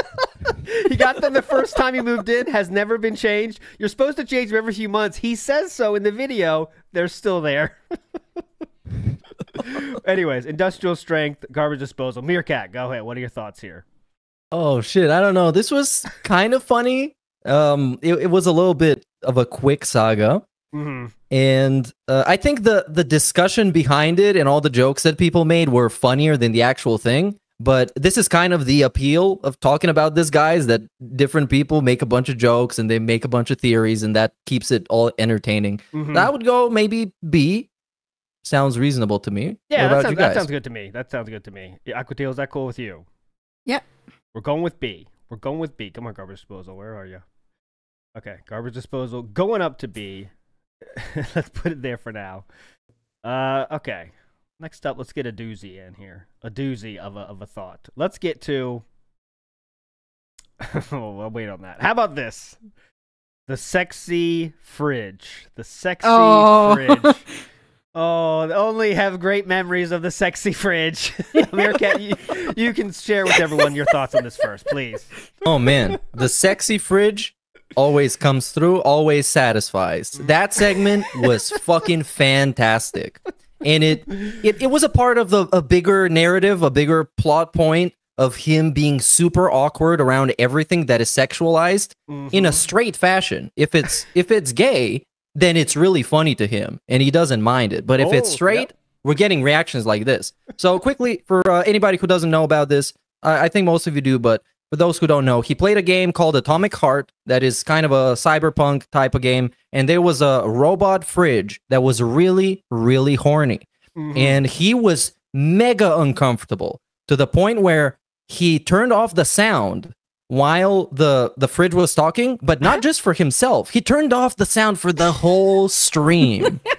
he got them the first time he moved in, has never been changed. You're supposed to change them every few months. He says so in the video. They're still there. Anyways, industrial strength garbage disposal. Meerkat, go ahead. What are your thoughts here? Oh shit, I don't know. This was kind of funny. Um, it, it was a little bit of a quick saga. Mm-hmm. and uh, I think the the discussion behind it and all the jokes that people made were funnier than the actual thing. But this is kind of the appeal of talking about this, guys. That different people make a bunch of jokes and they make a bunch of theories, and that keeps it all entertaining. Mhm. I would go maybe B. Sounds reasonable to me. Yeah, that sounds, you that sounds good to me. That sounds good to me. Yeah, Aquateal, is that cool with you? Yep. We're going with B. We're going with B. Come on, garbage disposal. Where are you? Okay, garbage disposal going up to B. let's put it there for now. Uh, okay. Next up, let's get a doozy in here. A doozy of a of a thought. Let's get to. oh, I'll wait on that. How about this? The sexy fridge. The sexy Oh. fridge. Oh, only have great memories of the sexy fridge. Meerkat, you, you can share with everyone your thoughts on this first, please. Oh man, the sexy fridge always comes through, always satisfies. That segment was fucking fantastic. And it it, it was a part of the a bigger narrative, a bigger plot point of him being super awkward around everything that is sexualized in a straight fashion. If it's if it's gay, then it's really funny to him and he doesn't mind it. But if it's Oh, straight, yep. we're getting reactions like this. So quickly for uh, anybody who doesn't know about this, I I think most of you do, but for those who don't know, he played a game called Atomic Heart that is kind of a cyberpunk type of game, and there was a robot fridge that was really, really horny, Mhm. and he was mega uncomfortable to the point where he turned off the sound while the the fridge was talking, but not just for himself. He turned off the sound for the whole stream.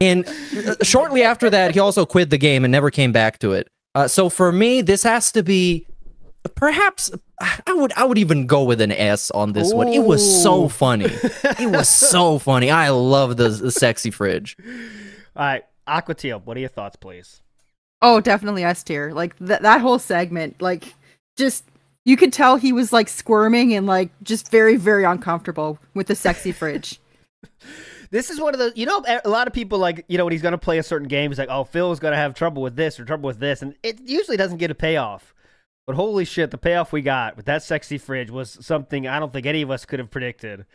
and uh, shortly after that, he also quit the game and never came back to it. Uh, so for me, this has to be perhaps I would I would even go with an S on this Ooh. one. It was so funny. it was so funny. I love the, the sexy fridge. All right, Aqua Teal, what are your thoughts, please? Oh, definitely S tier. Like th- that whole segment, like just you could tell he was like squirming and like just very very uncomfortable with the sexy fridge. this is one of the you know a lot of people like you know when he's going to play a certain game he's like oh phil's going to have trouble with this or trouble with this and it usually doesn't get a payoff but holy shit, the payoff we got with that sexy fridge was something I don't think any of us could have predicted.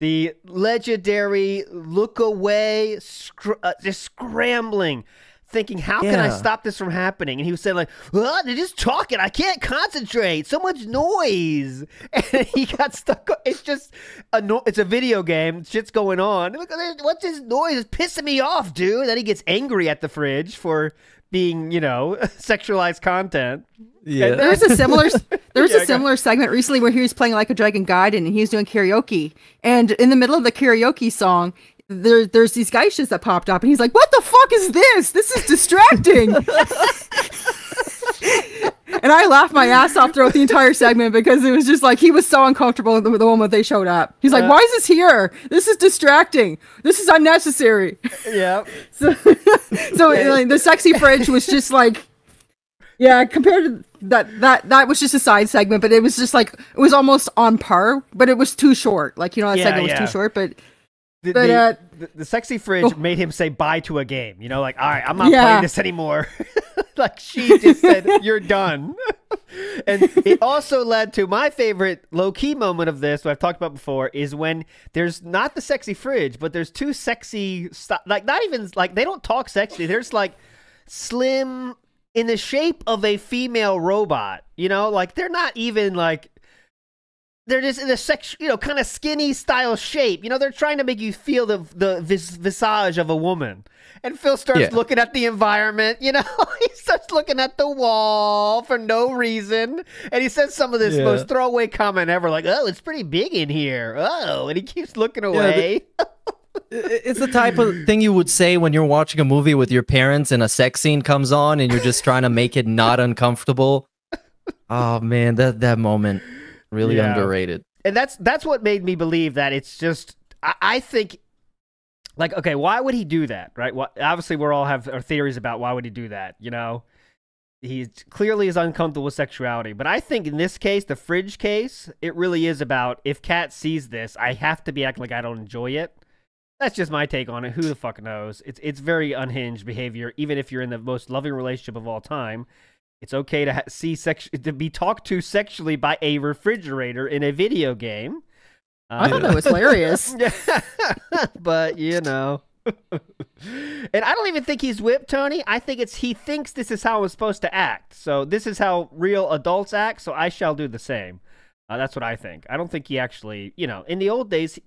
The legendary look away, scr- uh, just scrambling, thinking, "How yeah. can I stop this from happening?" And he was saying, "Like, oh, they're just talking. I can't concentrate. So much noise." And he got stuck. It's just a no- It's a video game. Shit's going on. What's this noise? It's pissing me off, dude. And then he gets angry at the fridge for being, you know, sexualized content. Yeah. There was a similar there was yeah, a similar segment recently where he was playing like a Dragon Gaiden and he was doing karaoke. And in the middle of the karaoke song, there there's these geishas that popped up and he's like, What the fuck is this? This is distracting. and I laughed my ass off throughout the entire segment because it was just like he was so uncomfortable the, the moment they showed up. He's like, uh, "Why is this here? This is distracting. This is unnecessary." Yeah. so, so like, the sexy fridge was just like, yeah, compared to that, that that was just a side segment, but it was just like it was almost on par, but it was too short. Like you know, that yeah, segment was yeah. too short, but. The, but, the, uh, the, the, sexy fridge oh. made him say bye to a game. You know, like, all right, I'm not yeah. playing this anymore. like she just said, "You're done." and it also led to my favorite low key moment of this, what I've talked about before, is when there's not the sexy fridge, but there's two sexy, st- like not even like they don't talk sexy. There's like slim in the shape of a female robot. You know, like they're not even like they're just in a sex, you know, kind of skinny style shape. You know, they're trying to make you feel the the vis- visage of a woman. And Phil starts yeah. looking at the environment. You know, he starts looking at the wall for no reason, and he says some of this yeah. most throwaway comment ever, like, "Oh, it's pretty big in here." Oh, and he keeps looking away. Yeah, it's the type of thing you would say when you're watching a movie with your parents and a sex scene comes on and you're just trying to make it not uncomfortable. Oh man, that that moment really yeah. underrated. And that's that's what made me believe that it's just I, I think like okay, why would he do that, right? Well, obviously we're all have our theories about why would he do that, you know? He clearly is uncomfortable with sexuality, but I think in this case, the fridge case, it really is about if Kat sees this, I have to be acting like I don't enjoy it that's just my take on it. Who the fuck knows? It's it's very unhinged behavior. Even if you're in the most loving relationship of all time, it's okay to ha- see sex to be talked to sexually by a refrigerator in a video game. Uh, I thought that was hilarious. but you know, and I don't even think he's whipped Tony. I think it's he thinks this is how I'm supposed to act. So this is how real adults act. So I shall do the same. Uh, that's what I think. I don't think he actually, you know, in the old days,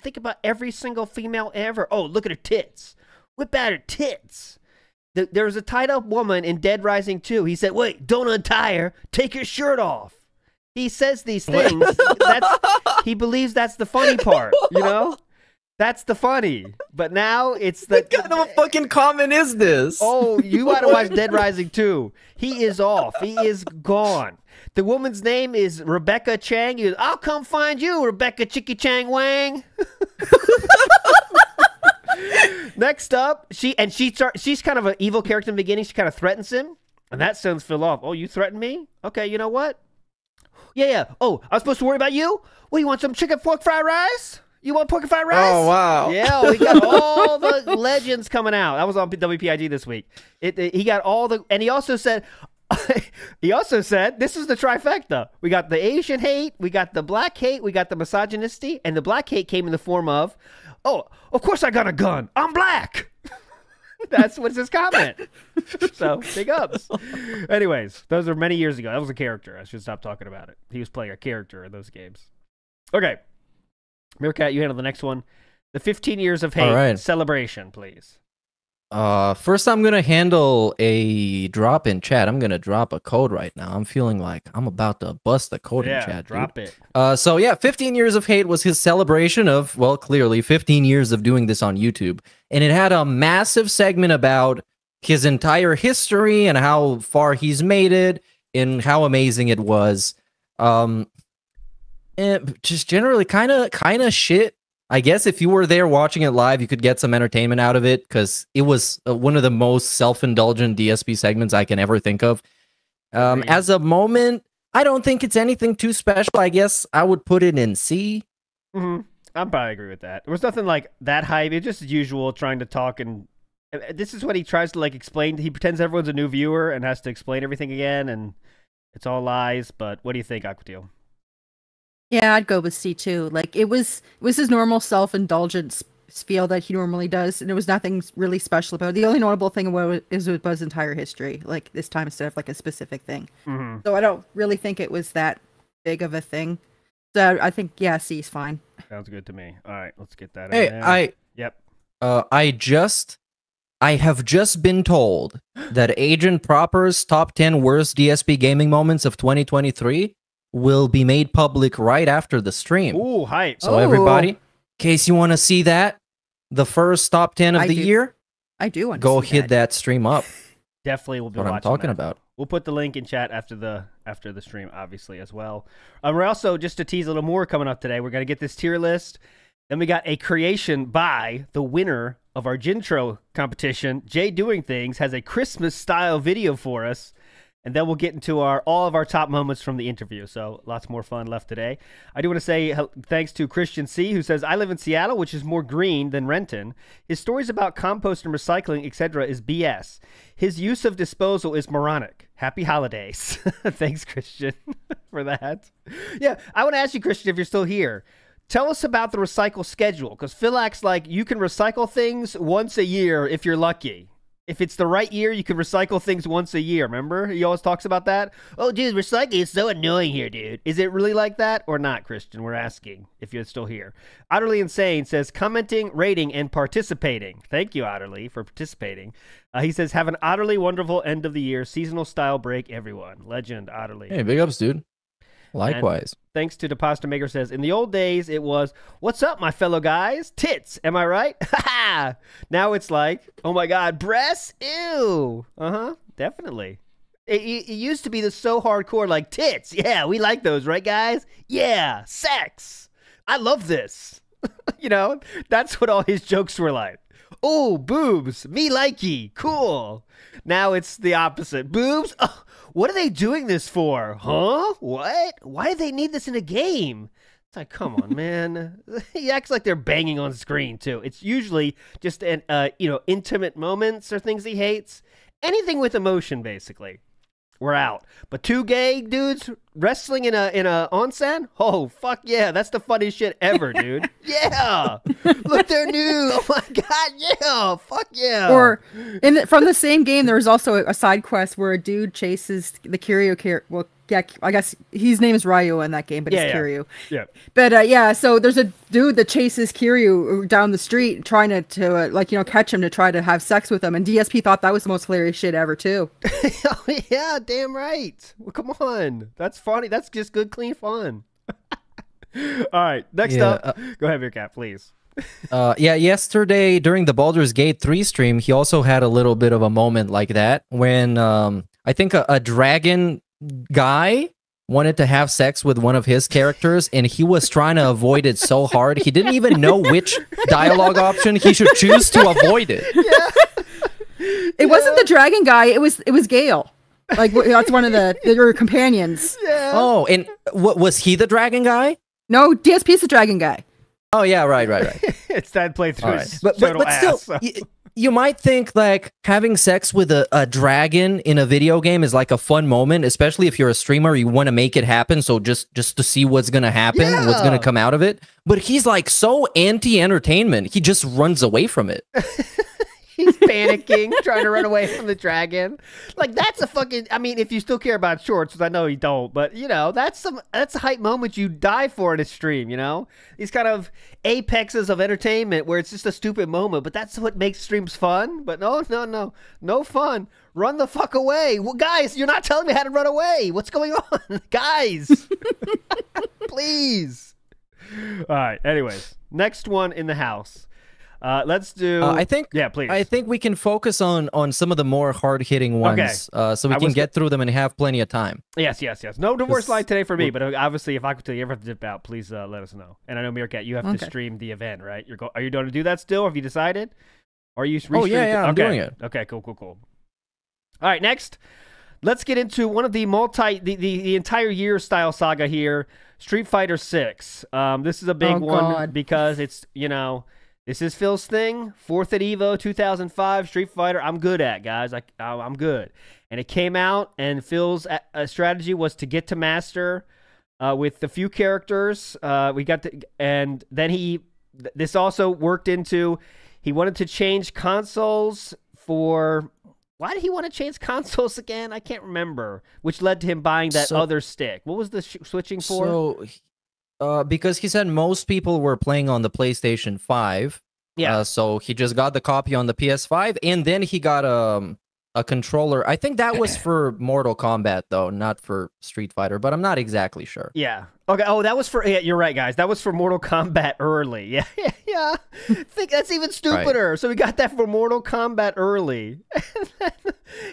think about every single female ever. Oh, look at her tits. Whip out her tits. The, there was a tied up woman in Dead Rising 2. He said, wait, don't untie her. Take your shirt off. He says these things. that's, he believes that's the funny part, you know? That's the funny. But now it's the. What kind of a fucking comment is this? Oh, you gotta watch Dead Rising 2. He is off. He is gone. The woman's name is Rebecca Chang. Goes, I'll come find you, Rebecca Chicky Chang Wang. Next up, she and she start, she's kind of an evil character in the beginning. She kind of threatens him, and that sends Phil off. Oh, you threaten me? Okay, you know what? Yeah, yeah. Oh, I was supposed to worry about you? Well, you want some chicken pork fried rice? You want pork fried rice? Oh wow! Yeah, we got all the legends coming out. That was on WPIG this week. It, it, he got all the, and he also said, he also said this is the trifecta. We got the Asian hate, we got the black hate, we got the misogynisty, and the black hate came in the form of, oh, of course I got a gun. I'm black. That's what's his comment. so big ups. Anyways, those are many years ago. That was a character. I should stop talking about it. He was playing a character in those games. Okay. Meerkat, you handle the next one. The 15 years of hate right. celebration, please. Uh, first, I'm gonna handle a drop in chat. I'm gonna drop a code right now. I'm feeling like I'm about to bust the code yeah, in chat. drop dude. it. Uh, so yeah, 15 years of hate was his celebration of well, clearly 15 years of doing this on YouTube, and it had a massive segment about his entire history and how far he's made it and how amazing it was. Um, and just generally kind of kind of shit I guess if you were there watching it live, you could get some entertainment out of it because it was uh, one of the most self-indulgent DSP segments I can ever think of. Um, as a moment, I don't think it's anything too special. I guess I would put it in C. hmm I probably agree with that. There was nothing like that hype. It's just usual trying to talk and uh, this is what he tries to like explain. He pretends everyone's a new viewer and has to explain everything again, and it's all lies. But what do you think, Aquateal? Yeah, I'd go with C too. Like it was it was his normal self indulgence feel that he normally does, and there was nothing really special about it. The only notable thing about it is it was entire history, like this time instead of like a specific thing. Mm-hmm. So I don't really think it was that big of a thing. So I think yeah, C is fine. Sounds good to me. All right, let's get that. Hey, in there. I Yep. uh, I just I have just been told that Agent Proper's top 10 worst DSP gaming moments of 2023 will be made public right after the stream. Ooh, hype. So Oh. everybody, in case you want to see that, the first top 10 of I the do. year, I do want to go see hit that stream up. Definitely will be That's what I'm talking that. about. We'll put the link in chat after the after the stream, obviously as well. Um, we're also just to tease a little more coming up today. We're gonna get this tier list. Then we got a creation by the winner of our Gintro competition. Jay Doing Things has a Christmas style video for us, and then we'll get into our all of our top moments from the interview. So lots more fun left today. I do want to say thanks to Christian C, who says I live in Seattle, which is more green than Renton. His stories about compost and recycling, etc., is BS. His use of disposal is moronic. Happy holidays. thanks, Christian, for that. Yeah, I want to ask you, Christian, if you're still here. Tell us about the recycle schedule, because Phil acts like you can recycle things once a year if you're lucky. If it's the right year, you can recycle things once a year. Remember? He always talks about that. Oh, dude, recycling is so annoying here, dude. Is it really like that or not, Christian? We're asking if you're still here. Utterly Insane says commenting, rating, and participating. Thank you, Utterly, for participating. Uh, he says, have an utterly wonderful end of the year seasonal style break, everyone. Legend, Utterly. Hey, big ups, dude. Likewise. Thanks to the pasta maker says in the old days it was what's up my fellow guys? Tits am I right? Ha now it's like oh my god breasts? Ew! Uh huh definitely. It, it, it used to be the so hardcore like tits. Yeah we like those right guys? Yeah sex. I love this. You know that's what all his jokes were like. Oh boobs me likey cool. Now it's the opposite. Boobs? Oh, what are they doing this for? Huh? What? Why do they need this in a game? It's like, come on, man. he acts like they're banging on screen too. It's usually just an, uh, you know, intimate moments or things he hates. Anything with emotion, basically. We're out. But two gay dudes wrestling in a in a onsen? Oh fuck yeah, that's the funniest shit ever, dude. yeah. Look, they're new. Oh my god, yeah. Fuck yeah. Or in the, from the same game, there was also a, a side quest where a dude chases the Kiryu character. Well, yeah, I guess his name is Ryu in that game, but Yeah, it's yeah. Kiryu. yeah. But uh, yeah, so there's a dude that chases Kiryu down the street, trying to, to uh, like you know catch him to try to have sex with him, and DSP thought that was the most hilarious shit ever too. oh, yeah, damn right. Well, come on. That's funny. That's just good, clean fun. All right, next Yeah, up. Go ahead, Meerkat, please. Uh, yeah, yesterday during the Baldur's Gate 3 stream, he also had a little bit of a moment like that when um, I think a, a dragon guy wanted to have sex with one of his characters and he was trying to avoid it so hard he didn't even know which dialogue option he should choose to avoid it. It wasn't the dragon guy; it was it was Gale. Like that's one of the your companions. Yeah. Oh, and what was he the dragon guy? No, DSP's the dragon guy. Oh yeah, right, right, right. it's that playthrough. Right. But, but, but still, ass, so- y- you might think like having sex with a, a dragon in a video game is like a fun moment, especially if you're a streamer, you want to make it happen. So just just to see what's gonna happen, what's gonna come out of it. But he's like so anti-entertainment, he just runs away from it. He's panicking, trying to run away from the dragon. Like that's a fucking. I mean, if you still care about shorts, which I know you don't, but you know that's some that's a hype moment you die for in a stream. You know these kind of apexes of entertainment where it's just a stupid moment, but that's what makes streams fun. But no, no, no, no fun. Run the fuck away, well, guys. You're not telling me how to run away. What's going on, guys? Please. All right. Anyways, next one in the house. Uh, let's do. Uh, I think. Yeah, please. I think we can focus on on some of the more hard hitting ones, Okay. uh, so we I can was- get through them and have plenty of time. Yes, yes, yes. No divorce This- line today for me, but uh, obviously, if I could tell you ever have to dip out, please uh, let us know. And I know Meerkat, you have to stream the event, right? You're go- are you going to do that still? Have you decided? Or are you? Oh, yeah, restreaming- yeah, I'm okay. doing it. Okay, cool, cool, cool. All right, next, let's get into one of the multi the the, the entire year style saga here, Street Fighter Six. Um, this is a big Oh, one God. because it's you know. This is Phil's thing. Fourth at Evo 2005 Street Fighter. I'm good at guys. I, I I'm good. And it came out, and Phil's uh, uh, strategy was to get to master uh, with the few characters. Uh, we got the, and then he. th- This also worked into. He wanted to change consoles for. Why did he want to change consoles again? I can't remember. Which led to him buying that So- other stick. What was the sh- switching for? So, uh, because he said most people were playing on the PlayStation Five, yeah. uh, so he just got the copy on the PS5, and then he got um a controller. I think that was for Mortal Kombat though, not for Street Fighter, but I'm not exactly sure. Yeah. Okay. Oh, that was for. Yeah, you're right, guys. That was for Mortal Kombat early. Yeah. Yeah. yeah. think that's even stupider. So we got that for Mortal Kombat early.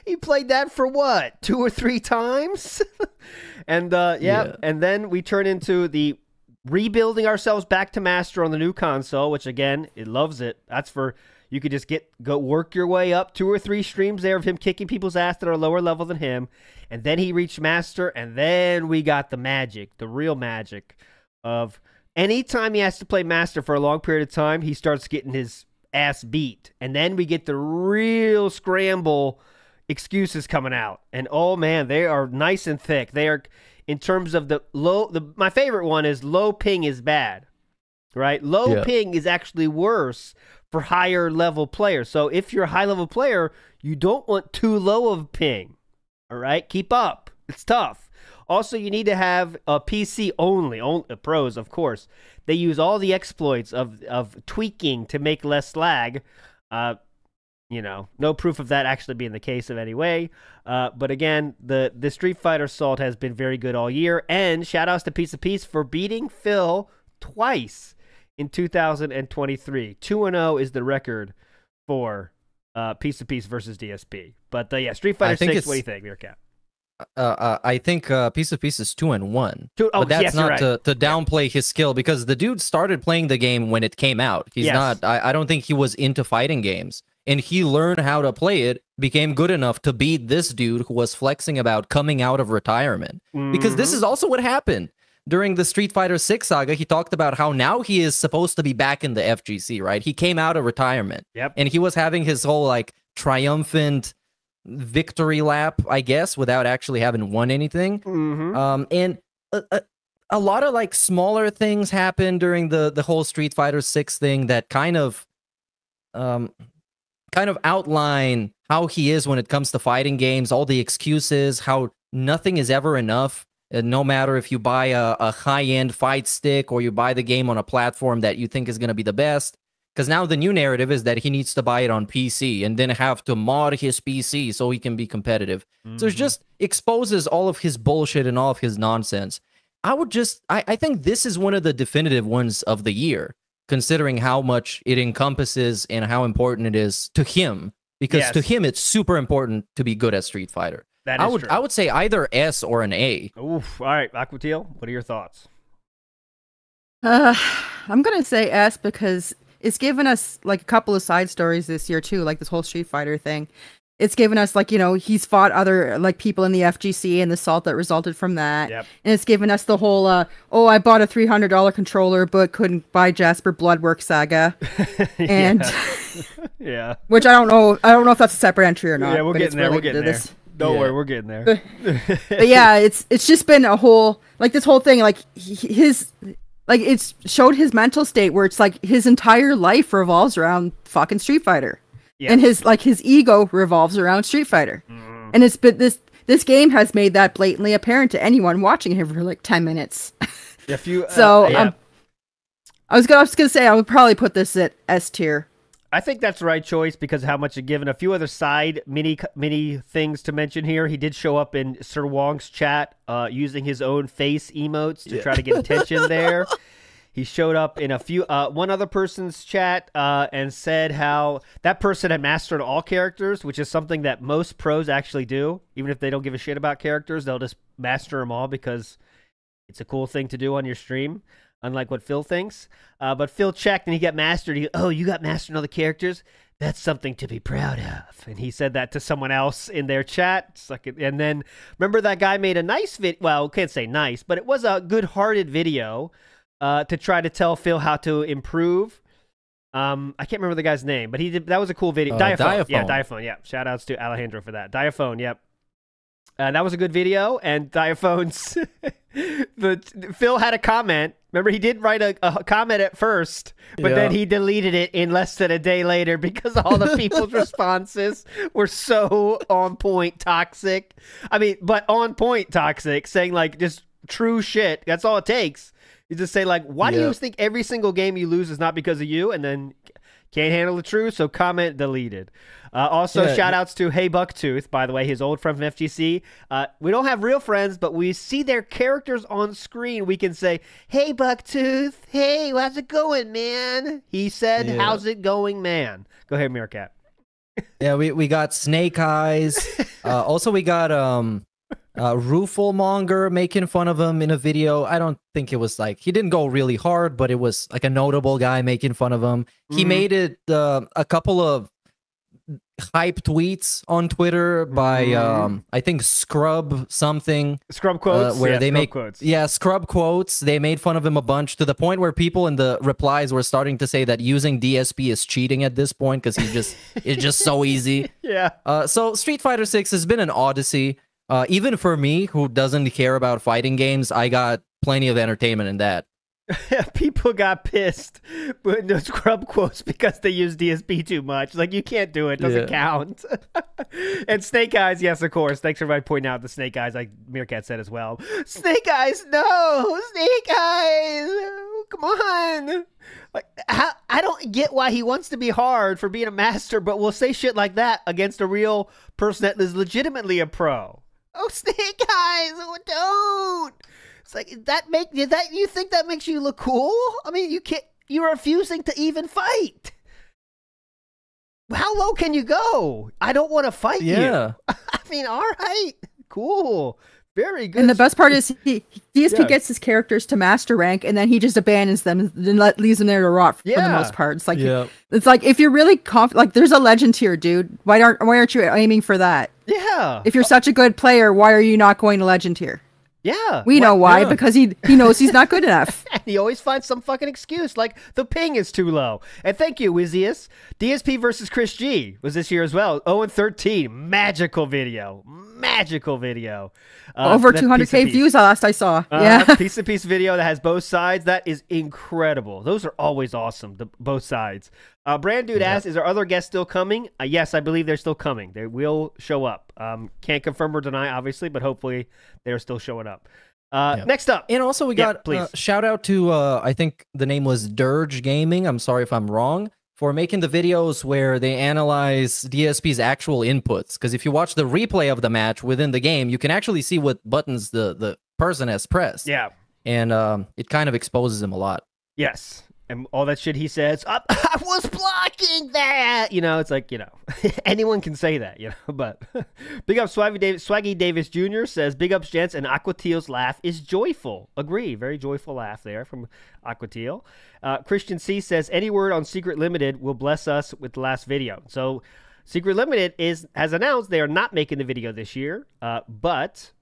He played that for what? Two or three times. and uh, yeah. Yeah. And then we turn into the rebuilding ourselves back to master on the new console, which again, it loves it. That's for. You could just get go work your way up two or three streams there of him kicking people's ass that are lower level than him, and then he reached master, and then we got the magic, the real magic of anytime he has to play master for a long period of time, he starts getting his ass beat, and then we get the real scramble excuses coming out, and oh man, they are nice and thick. They are in terms of the low. The my favorite one is low ping is bad, right? Low Yeah. ping is actually worse for higher level players. So if you're a high level player, you don't want too low of ping. All right, keep up. It's tough. Also, you need to have a PC only, only pros, of course. They use all the exploits of of tweaking to make less lag. Uh, you know, no proof of that actually being the case of any way. Uh, but again, the the Street Fighter Salt has been very good all year. And shout outs to Piece of Piece for beating Phil twice in 2023. 2 and 0 is the record for uh, Piece of Piece versus DSP. But uh, yeah, Street Fighter think 6, what do you think, Meerkat? Uh, uh, I think uh, Piece of Piece is two and one. Two, oh, but that's yes, not right. to, to downplay his skill because the dude started playing the game when it came out. He's Yes. not. I, I don't think he was into fighting games, and he learned how to play it. Became good enough to beat this dude who was flexing about coming out of retirement. Because this Mhm. is also what happened during the Street Fighter Six saga. He talked about how now he is supposed to be back in the FGC. Right? He came out of retirement Yep. and he was having his whole like triumphant victory lap, I guess, without actually having won anything. Mhm. Um, and a, a, a lot of like smaller things happened during the the whole Street Fighter Six thing that kind of, um, kind of outline how he is when it comes to fighting games. All the excuses, how nothing is ever enough. And no matter if you buy a, a high end fight stick or you buy the game on a platform that you think is going to be the best. Because now the new narrative is that he needs to buy it on PC and then have to mod his PC so he can be competitive. So it Mhm. just exposes all of his bullshit and all of his nonsense. I would just, I, I think this is one of the definitive ones of the year, considering how much it encompasses and how important it is to him. Because to him, it's super important to be good at Street Fighter. That is I would, true. I would say either S or an A. Oof. All right, Aquateal, what are your thoughts? Uh, I'm gonna say S because it's given us like a couple of side stories this year too, like this whole Street Fighter thing. It's given us like you know he's fought other like people in the FGC and the salt that resulted from that, Yep. and it's given us the whole uh oh I bought a three hundred dollar controller but couldn't buy Jasper Bloodwork saga, and yeah. which I don't know I don't know if that's a separate entry or not. yeah, we're but getting there. We're related getting to there. this. Don't Yeah. worry, we're getting there. but yeah, it's it's just been a whole like this whole thing like his like it's showed his mental state where it's like his entire life revolves around fucking Street Fighter. Yeah. and his like his ego revolves around Street Fighter, Mhm. and it's but this this game has made that blatantly apparent to anyone watching him for like ten minutes. if you uh, So, yeah. um, I was gonna, I was gonna say I would probably put this at S tier. I think that's the right choice because of how much it given. A few other side mini mini things to mention here. He did show up in Sir Wong's chat uh, using his own face emotes to try to get attention there. He showed up in a few uh, one other person's chat uh, and said how that person had mastered all characters, which is something that most pros actually do. Even if they don't give a shit about characters, they'll just master them all because it's a cool thing to do on your stream, unlike what Phil thinks. Uh, but Phil checked and he got mastered. He, oh, you got mastered all the characters? That's something to be proud of. And he said that to someone else in their chat. And then remember that guy made a nice video. Well, can't say nice, but it was a good-hearted video uh, to try to tell Phil how to improve. Um, I can't remember the guy's name, but he did. That was a cool video. Uh, Diaphone. Yeah, Diaphone. Diaphone. Yeah. Shout outs to Alejandro for that. Diaphone. Yep. Uh, that was a good video, and Diaphone's the Phil had a comment. Remember, he did write a, a comment at first, but then he deleted it in less than a day later because all the people's responses were so on point toxic. I mean, but on point toxic, saying like just true shit. That's all it takes. You just say like, why do you think every single game you lose is not because of you? And then can't handle the truth, so comment deleted. Uh, also, Yeah. shout outs to Hey Bucktooth, by the way, his old friend from FGC. Uh, we don't have real friends, but we see their characters on screen. We can say, Hey Bucktooth, hey, how's it going, man? He said, Yeah. How's it going, man? Go ahead, Meerkat. Yeah, we, we got Snake Eyes. uh, also, we got um, uh, Monger making fun of him in a video. I don't think it was like he didn't go really hard, but it was like a notable guy making fun of him. He Mhm. made it uh, a couple of hype tweets on Twitter by Mhm. um, I think Scrub something. Scrub quotes? Uh, where Yeah, they scrub make quotes. yeah scrub quotes they made fun of him a bunch to the point where people in the replies were starting to say that using dsp is cheating at this point because he just it's just so easy Yeah. uh, so street fighter 6 has been an odyssey uh, even for me who doesn't care about fighting games i got plenty of entertainment in that People got pissed with the scrub quotes because they use DSP too much. Like you can't do it; doesn't Yeah. count. and Snake Eyes, yes, of course. Thanks for pointing out the Snake Eyes, like Meerkat said as well. Snake Eyes, no, Snake Eyes, come on. Like, how, I don't get why he wants to be hard for being a master, but will say shit like that against a real person that is legitimately a pro. Oh, Snake Eyes, oh, don't. It's like that make did that you think that makes you look cool? I mean, you can't. You're refusing to even fight. How low can you go? I don't want to fight you. yeah I mean, all right, cool, very good. And the best part is he, he DSP Yeah. gets his characters to master rank, and then he just abandons them and let, leaves them there to rot for the most part. It's like yeah it's like if you're really conf- like there's a legend tier, dude. Why aren't why aren't you aiming for that? Yeah, If you're such a good player, why are you not going to legend tier? yeah. We know why yeah. because he he knows he's not good enough. And he always finds some fucking excuse, like the ping is too low. And thank you, Wizius. DSP versus Chris G was this year as well. 0 and 13. Magical video. Magical video. Uh, Over 200k of piece. views last I saw. Uh, yeah. piece to piece video that has both sides. That is incredible. Those are always awesome. The both sides. Uh, Brand dude asks, "Is our other guest still coming?" Uh, yes, I believe they're still coming. They will show up. Um, can't confirm or deny, obviously, but hopefully they're still showing up. Uh, Yeah. Next up, And also, we Yeah, got please. uh, shout out to uh, I think the name was Dirge Gaming. I'm sorry if I'm wrong for making the videos where they analyze DSP's actual inputs. Because if you watch the replay of the match within the game, you can actually see what buttons the the person has pressed. yeah, and um, it kind of exposes him a lot. yes, and all that shit he says. I, I was blocking that. You know, it's like you know, anyone can say that. You know, but big up Swaggy Davis. Swaggy Davis Jr. says, "Big ups, gents." And Aquateal's laugh is joyful. Agree, very joyful laugh there from Aquateal. Uh, Christian C says, "Any word on Secret Limited will bless us with the last video." So. Secret Limited is has announced they are not making the video this year, uh, but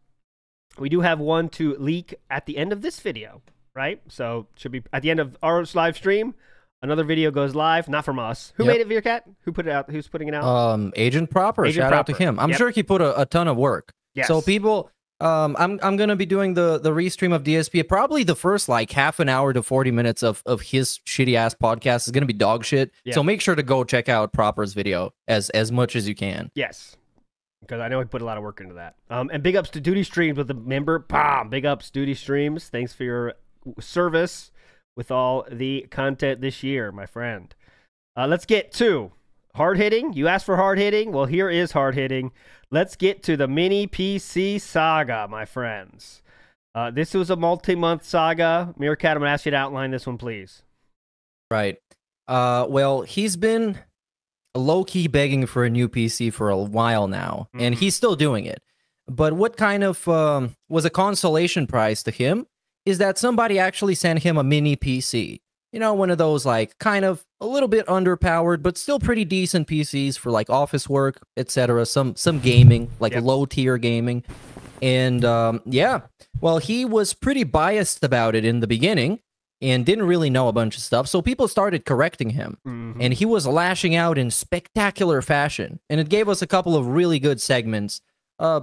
we do have one to leak at the end of this video, right? So should be at the end of our live stream. Another video goes live, not from us. Who Yep. made it, Meerkat? Who put it out? Who's putting it out? Um, Agent Proper, Agent shout out to him. I'm Yep. sure he put a, a ton of work. yes. So people, Um, I'm I'm gonna be doing the the restream of DSP. Probably the first like half an hour to forty minutes of of his shitty ass podcast is gonna be dog shit. Yeah. So make sure to go check out Proper's video as as much as you can. Yes. Because I know he put a lot of work into that. Um, and big ups to Duty Streams with the member. Bam! Big ups, Duty Streams. Thanks for your service with all the content this year, my friend. Uh, let's get to hard hitting. You asked for hard hitting. Well, here is hard hitting. Let's get to the mini PC saga, my friends. Uh, this was a multi month saga. Meerkat, I'm going to ask you to outline this one, please. Right. Uh, well, he's been low key begging for a new PC for a while now, and Mhm. he's still doing it. But what kind of um, was a consolation prize to him is that somebody actually sent him a mini PC. You know, one of those like kind of a little bit underpowered, but still pretty decent PCs for like office work, etc. Some some gaming, like Yep. low tier gaming. And um, yeah, well, he was pretty biased about it in the beginning and didn't really know a bunch of stuff. So people started correcting him, Mhm. and he was lashing out in spectacular fashion. And it gave us a couple of really good segments. Uh,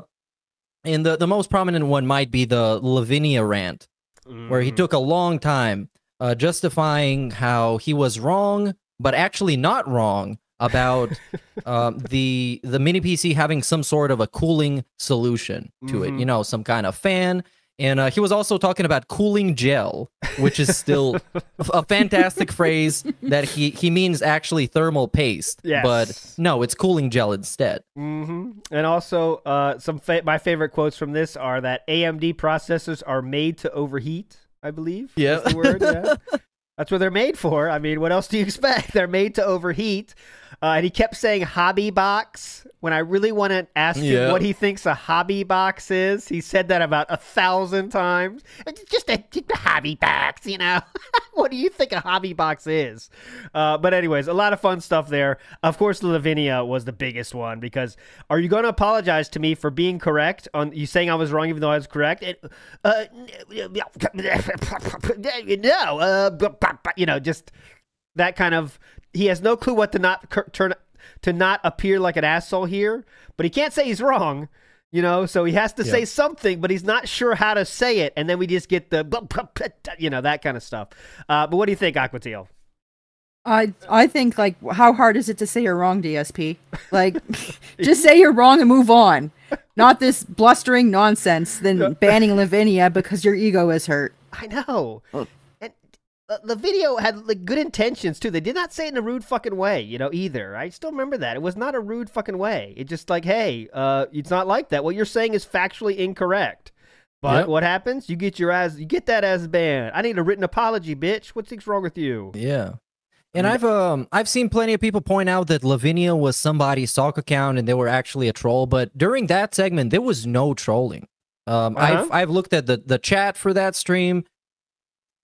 and the, the most prominent one might be the Lavinia rant, where he Mhm. took a long time uh, justifying how he was wrong, but actually not wrong about um, the the mini PC having some sort of a cooling solution to it. Mhm. You know, some kind of fan. And uh, he was also talking about cooling gel, which is still a fantastic phrase that he he means actually thermal paste. Yes. But no, it's cooling gel instead. hmm And also, uh, some fa- my favorite quotes from this are that AMD processors are made to overheat. I believe. Yeah. the word. Yeah. That's what they're made for. I mean, what else do you expect? They're made to overheat. Uh, and he kept saying hobby box. When I really want to ask him what he thinks a hobby box is, he said that about a thousand times. It's just a, just a hobby box, you know. what do you think a hobby box is? Uh, but anyways, a lot of fun stuff there. Of course, Lavinia was the biggest one because are you going to apologize to me for being correct on you saying I was wrong even though I was correct? It, uh, no, uh, you know, just that kind of. He has no clue what to not cur- turn to not appear like an asshole here, but he can't say he's wrong. You know, so he has to Yeah. say something, but he's not sure how to say it, and then we just get the, you know, that kind of stuff. Uh, but what do you think, Aquateal? I I think like how hard is it to say you're wrong, DSP? Like just say you're wrong and move on. Not this blustering nonsense, then banning Lavinia because your ego is hurt. I know. Oh. Uh, the video had like good intentions too. They did not say it in a rude fucking way, you know, either. I still remember that. It was not a rude fucking way. It just like, hey, uh, it's not like that. What you're saying is factually incorrect. But Yep. what happens? You get your ass, you get that ass banned. I need a written apology, bitch. What's wrong with you? Yeah. And I've um I've seen plenty of people point out that Lavinia was somebody's sock account and they were actually a troll, but during that segment there was no trolling. Um Uh-huh. I've I've looked at the the chat for that stream.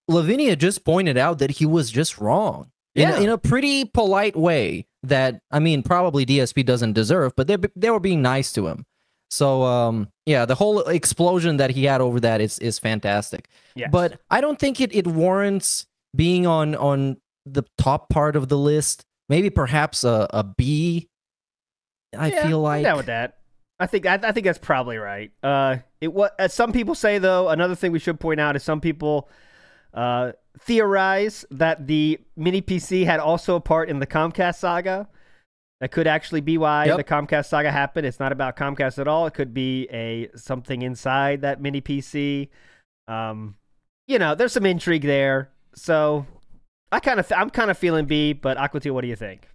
Lavinia just pointed out that he was just wrong. In, Yeah. in a pretty polite way that I mean probably DSP doesn't deserve, but they they were being nice to him. So um yeah, the whole explosion that he had over that is is fantastic. Yes. But I don't think it, it warrants being on on the top part of the list. Maybe perhaps a, a B. I Yeah, feel I'm like down with that. I think I, I think that's probably right. Uh, it what as some people say though. Another thing we should point out is some people uh, theorize that the mini PC had also a part in the Comcast saga. That could actually be why Yep. the Comcast saga happened. It's not about Comcast at all. It could be a something inside that mini PC. Um, you know, there's some intrigue there. So I kind of I'm kind of feeling B, but Aquateal, what do you think?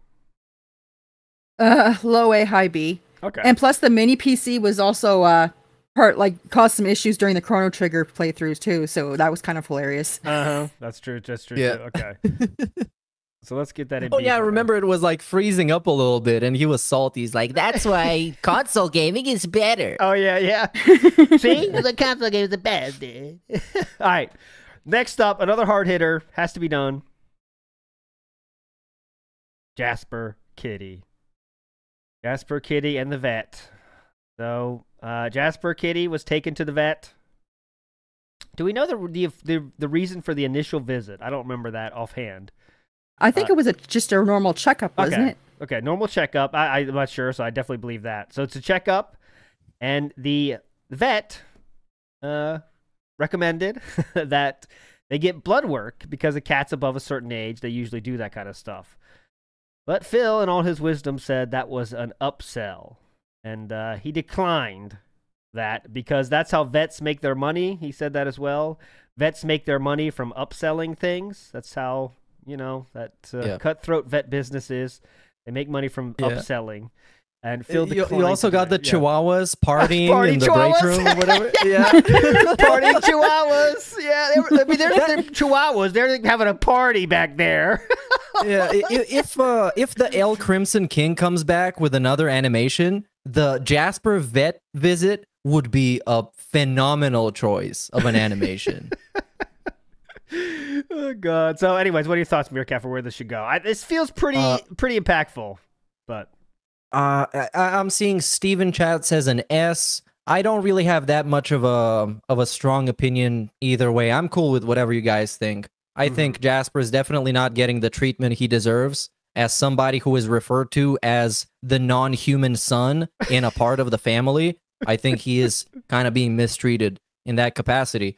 Uh, low A, high B. Okay. And plus, the mini PC was also uh part like caused some issues during the Chrono Trigger playthroughs too. So that was kind of hilarious. Uh huh. That's true. That's true. Yeah. too. Okay. so let's get that in. Oh yeah, I remember it was like freezing up a little bit, and he was salty. He's like, "That's why console gaming is better." Oh yeah, yeah. See, the console game is the best, dude. All right. Next up, another hard hitter has to be done. Jasper Kitty. Jasper Kitty and the vet. So uh, Jasper Kitty was taken to the vet. Do we know the, the the the reason for the initial visit? I don't remember that offhand. I think Uh, it was a just a normal checkup, wasn't okay. it? Okay, normal checkup. I, I'm not sure, so I definitely believe that. So it's a checkup, and the vet uh, recommended that they get blood work because a cat's above a certain age. They usually do that kind of stuff. But Phil, in all his wisdom, said that was an upsell. And uh, he declined that because that's how vets make their money. He said that as well. Vets make their money from upselling things. That's how, you know, that uh, Yeah. cutthroat vet business is. They make money from Yeah. upselling. And Phil you, you also got the. Yeah. chihuahuas partying Party in the chihuahuas. break room or whatever. yeah. party chihuahuas. Yeah, they were, I mean, they're, they're chihuahuas. They're having a party back there. yeah, if uh, if the El Crimson King comes back with another animation, the Jasper vet visit would be a phenomenal choice of an animation. oh god. So, anyways, what are your thoughts, Meerkat, for where this should go? I, this feels pretty Uh, pretty impactful, but uh, I, I'm seeing Steven Chat says an S. I don't really have that much of a of a strong opinion either way. I'm cool with whatever you guys think. I Mhm. think Jasper is definitely not getting the treatment he deserves as somebody who is referred to as the non-human son in a part of the family. I think he is kind of being mistreated in that capacity.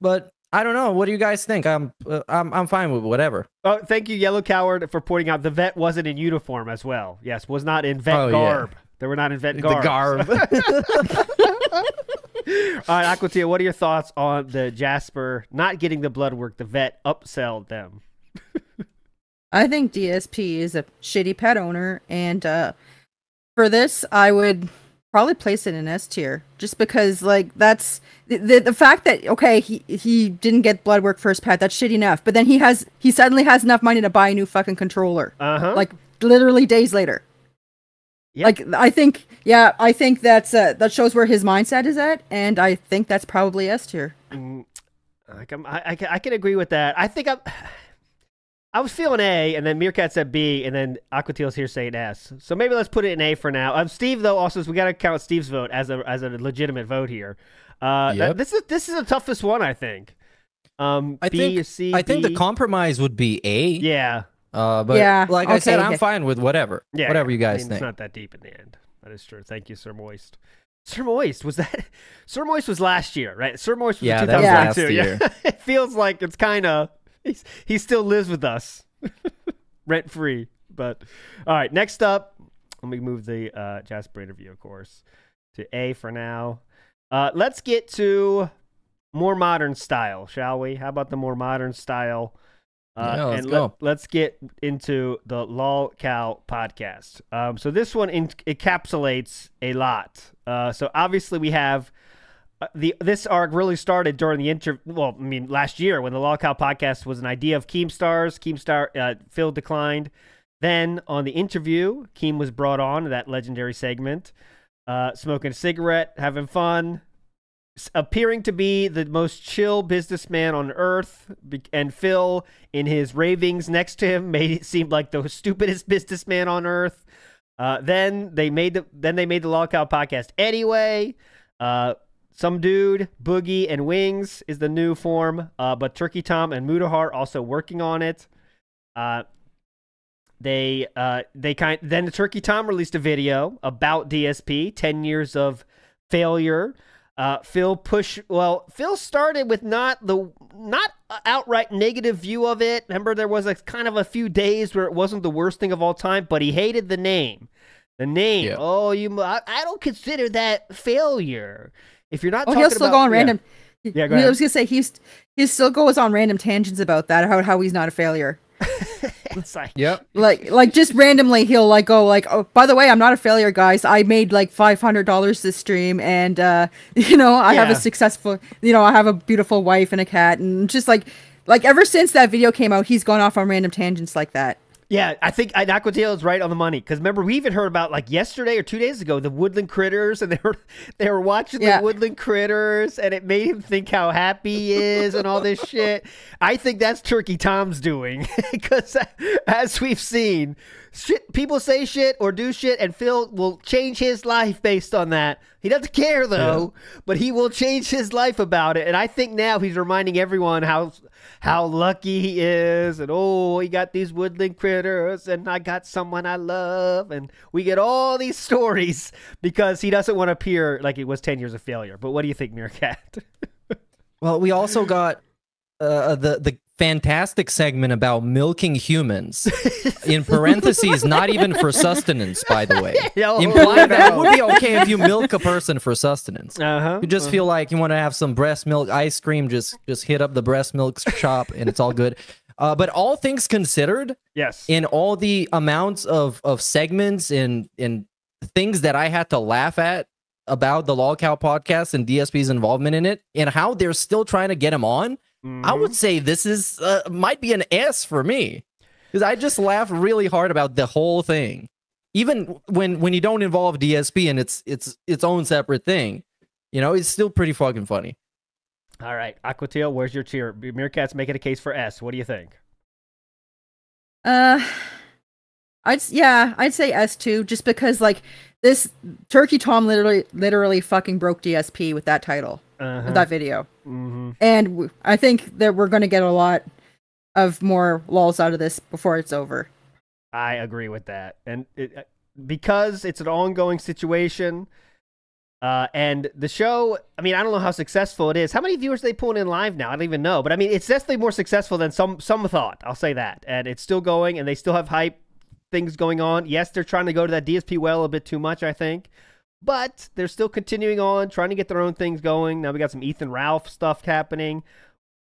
But I don't know. What do you guys think? I'm uh, I'm I'm fine with whatever. oh, thank you, Yellow Coward, for pointing out the vet wasn't in uniform as well. Yes, was not in vet Oh, yeah. garb. They were not in vet garb. The garb. All right, Aquateal, what are your thoughts on the Jasper not getting the blood work? The vet upselled them. I think DSP is a shitty pet owner, and uh, for this, I would probably place it in S tier, just because like that's the, the the fact that okay he he didn't get blood work his pet that's shitty enough, but then he has he suddenly has enough money to buy a new fucking controller, Uh huh. like literally days later. Yep. Like I think yeah I think that's uh, that shows where his mindset is at, and I think that's probably S tier. Mm, I I, I, can, I can agree with that. I think I'm. I was feeling A, and then Meerkat said B, and then Aquateal's here saying S. So maybe let's put it in A for now. Um, Steve though also we got to count Steve's vote as a as a legitimate vote here. Uh, Yep. this is this is the toughest one I think. Um, I B, think- C, I think the compromise would be A. Yeah, Uh, but Yeah, like I said, okay, I'm okay. fine with whatever. yeah. whatever you I guys mean, think. It's not that deep in the end. That is true. Thank you, Sir Moist. Sir Moist was that? Sir Moist was last year, right? Sir Moist was Yeah, in that was last 2022. year. Yeah. it feels like it's kind of he's, he still lives with us, rent free. But all right, next up, let me move the uh, Jasper interview, of course, to A for now. Uh, let's get to more modern style, shall we? How about the more modern style? Uh, Yeah, let's and go. Let, us get into the Lol Cow podcast. Um, so this one in, encapsulates a lot. Uh, so obviously we have the this arc really started during the inter. Well, I mean last year when the Lol Cow podcast was an idea of Keemstar's. Keemstar uh, Phil declined. Then on the interview, Keem was brought on that legendary segment, uh, smoking a cigarette, having fun, appearing to be the most chill businessman on earth. And Phil, in his ravings next to him, made it seem like the stupidest businessman on earth. Uh, then they made the then they made the Lol Cow podcast anyway. Uh, some dude, Boogie and Wings is the new form, uh, but Turkey Tom and Mutahar also working on it. Uh, they uh, they kind then the Turkey Tom released a video about DSP, ten years of failure. Uh, Phil push well. Phil started with not the not outright negative view of it. Remember, there was a kind of a few days where it wasn't the worst thing of all time, but he hated the name. The name. Yeah. Oh, you. I, I don't consider that failure. If you're not Oh, talking he'll still about go on yeah. random. Yeah, go I was gonna say he's he still goes on random tangents about that. How how he's not a failure. it's like Yep. Like like just randomly he'll like go like oh by the way I'm not a failure guys I made like five hundred dollars this stream and uh you know I have a successful you know I have a beautiful wife and a cat and just like like ever since that video came out he's gone off on random tangents like that. Yeah, I think Aquateal is right on the money because remember we even heard about like yesterday or two days ago the woodland critters and they were they were watching Yeah. the woodland critters and it made him think how happy he is and all this shit. I think that's Turkey Tom's doing because uh, as we've seen, shit people say shit or do shit and Phil will change his life based on that. He doesn't care though, but he will change his life about it. And I think now he's reminding everyone how how lucky he is and oh he got these woodland critters critters, and I got someone I love, and we get all these stories because he doesn't want to appear like it was ten years of failure. But what do you think, Meerkat? well, we also got uh, the the fantastic segment about milking humans. In parentheses, not even for sustenance, by the way. That would be okay if you milk a person for sustenance. Uh-huh. You just feel like you want to have some breast milk ice cream, just just hit up the breast milk shop and it's all good. Uh, but all things considered, Yes. in all the amounts of of segments and and things that I had to laugh at about the Lolcow podcast and DSP's involvement in it, and how they're still trying to get him on, I Mhm. would say this is uh, might be an S for me because I just laugh really hard about the whole thing, even when when you don't involve DSP and it's it's its own separate thing. You know, it's still pretty fucking funny. All right, Aquateal, where's your cheer? Meerkat's making a case for S. What do you think? Uh, I'd yeah, I'd say S two, just because like this Turkey Tom literally literally fucking broke DSP with that title, Uh-huh. with that video, hmm and w- I think that we're gonna get a lot of more lols out of this before it's over. I agree with that, and it, uh, because it's an ongoing situation, uh, and the show. I mean, I don't know how successful it is. How many viewers are they pulling in live now? I don't even know. But I mean, it's definitely more successful than some some thought. I'll say that, and it's still going, and they still have hype things going on. Yes, they're trying to go to that DSP well a bit too much, I think. But they're still continuing on, trying to get their own things going. Now we got some Ethan Ralph stuff happening.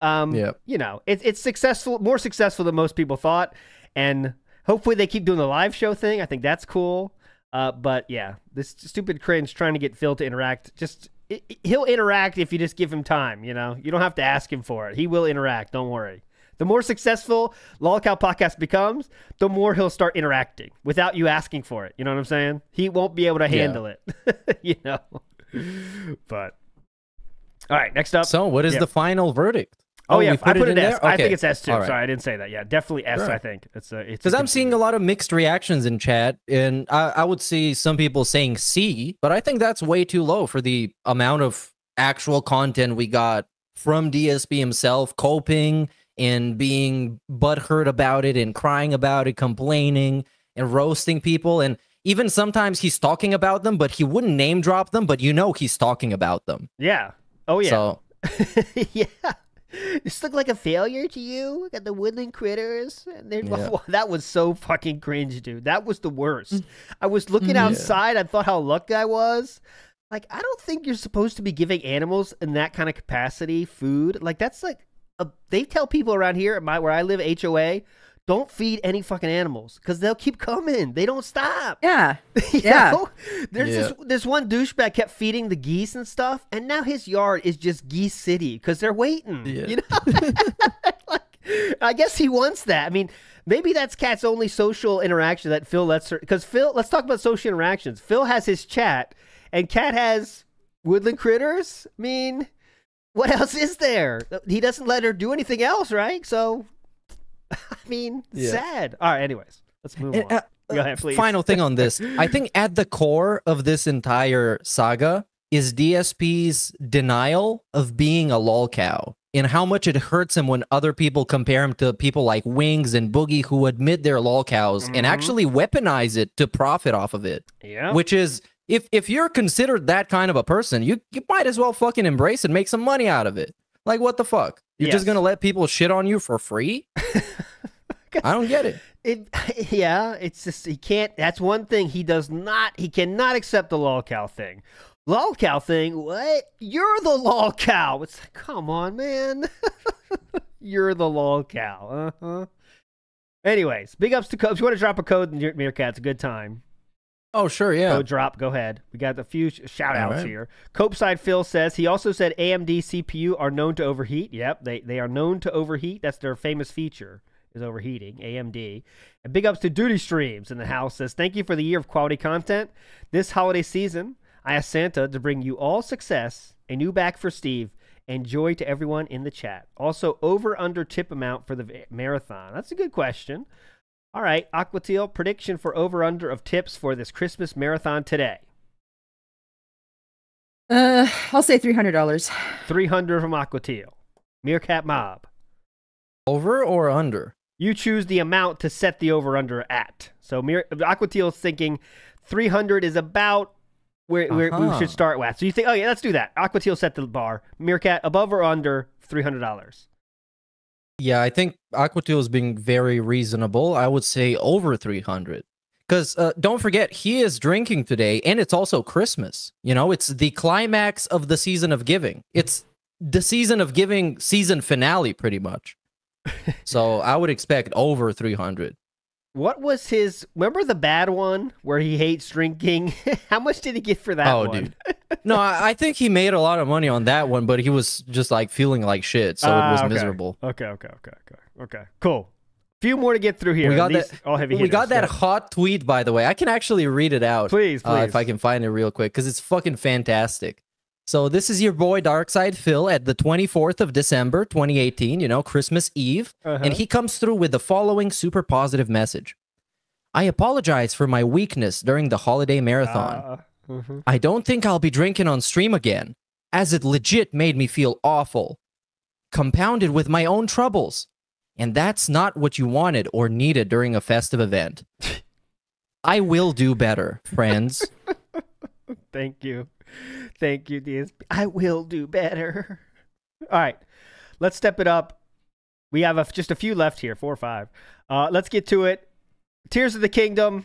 Um, Yep. you know, it's it's successful, more successful than most people thought, and hopefully they keep doing the live show thing. I think that's cool. Uh, but yeah, this stupid cringe trying to get Phil to interact. Just i i- he'll interact if you just give him time. You know, you don't have to ask him for it. He will interact. Don't worry. The more successful Lolcow podcast becomes, the more he'll start interacting without you asking for it. You know what I'm saying? He won't be able to Yeah. handle it. you know. But all right, next up. So, what is yeah. the final verdict? Oh, oh yeah, we I put it S. there? I think it's S two. Right. Sorry, I didn't say that. Yeah, definitely S. Sure. I think it's a. It's because I'm seeing a lot of mixed reactions in chat, and I, I would see some people saying C, but I think that's way too low for the amount of actual content we got from DSP himself, coping and being butthurt about it and crying about it, complaining and roasting people, and even sometimes he's talking about them, but he wouldn't name drop them, but you know he's talking about them. Yeah. Oh yeah. So yeah. This look like a failure to you? Got the woodland critters. And they're- Yeah. that was so fucking cringe, dude. That was the worst. I was looking Mhm. outside. I thought how lucky I was. Like, I don't think you're supposed to be giving animals in that kind of capacity food. Like, that's like, a, they tell people around here at my where I live, HOA, don't feed any fucking animals because they'll keep coming. They don't stop. Yeah, Yeah. know? There's this this one douchebag kept feeding the geese and stuff, and now his yard is just geese city because they're waiting. Yeah. You know, like, I guess he wants that. I mean, maybe that's Kat's only social interaction that Phil lets her. Because Phil, let's talk about social interactions. Phil has his chat, and Kat has woodland critters. I mean, what else is there? He doesn't let her do anything else, right? So, I mean, Yeah. sad. All right. Anyways, let's move And, on. uh, Go ahead, please. Final thing on this. I think at the core of this entire saga is DSP's denial of being a lol cow and how much it hurts him when other people compare him to people like Wings and Boogie who admit they're lol cows Mhm. and actually weaponize it to profit off of it. Yeah. Which is if if you're considered that kind of a person, you you might as well fucking embrace and make some money out of it. Like what the fuck? You're Yes. just gonna let people shit on you for free? I don't get it. It, yeah, it's just he can't. That's one thing he does not. He cannot accept the lolcow thing. Lolcow thing. What? You're the lolcow. It's like, come on, man. You're the lolcow. Uh huh. Anyways, big ups to codes. You want to drop a code in your Meerkat's a good time. Oh sure, yeah. Go drop. Go ahead. We got a few sh- shout outs Alright. here. Copeside Phil says he also said AMD CPU are known to overheat. Yep, they they are known to overheat. That's their famous feature is overheating. AMD. And big ups to Duty Streams in the house says thank you for the year of quality content. This holiday season, I asked Santa to bring you all success, a new back for Steve, and joy to everyone in the chat. Also, over under tip amount for the marathon. That's a good question. All right, Aquateal, prediction for over under of tips for this Christmas marathon today. uh, I'll say three hundred dollars. 300 from Aquateal. Meerkat Mob. Over or under? You choose the amount to set the over under at. So Mir- Aquateal's thinking 300 is about where, where we Uh-huh. should start with. So you think, oh yeah, let's do that. Aquateal set the bar. Meerkat above or under $300. Yeah, I think Aquateal is being very reasonable. I would say over 300. Because uh, don't forget, he is drinking today, and it's also Christmas. You know, it's the climax of the season of giving. It's the season of giving season finale, pretty much. so I would expect over 300. What was his? Remember the bad one where he hates drinking? How much did he get for that Oh, one? dude. No, I, I think he made a lot of money on that one, but he was just like feeling like shit, so Ah, it was okay. miserable. Okay, okay, okay, okay, okay. Cool. Few more to get through here. We got These that. all heavy we got that hot tweet, by the way. I can actually read it out. Please, uh, please. if I can find it real quick, because it's fucking fantastic. So this is your boy DarkSydePhil at the 24th of December, 2018. You know, Christmas Eve, Uh-huh. and he comes through with the following super positive message. I apologize for my weakness during the holiday marathon. Uh, mhm. I don't think I'll be drinking on stream again, as it legit made me feel awful, compounded with my own troubles. And that's not what you wanted or needed during a festive event. I will do better, friends. Thank you. Thank you, DSP. I will do better. All right. Let's step it up. We have a, just a few left here, four or five. Uh, let's get to it. Tears of the Kingdom,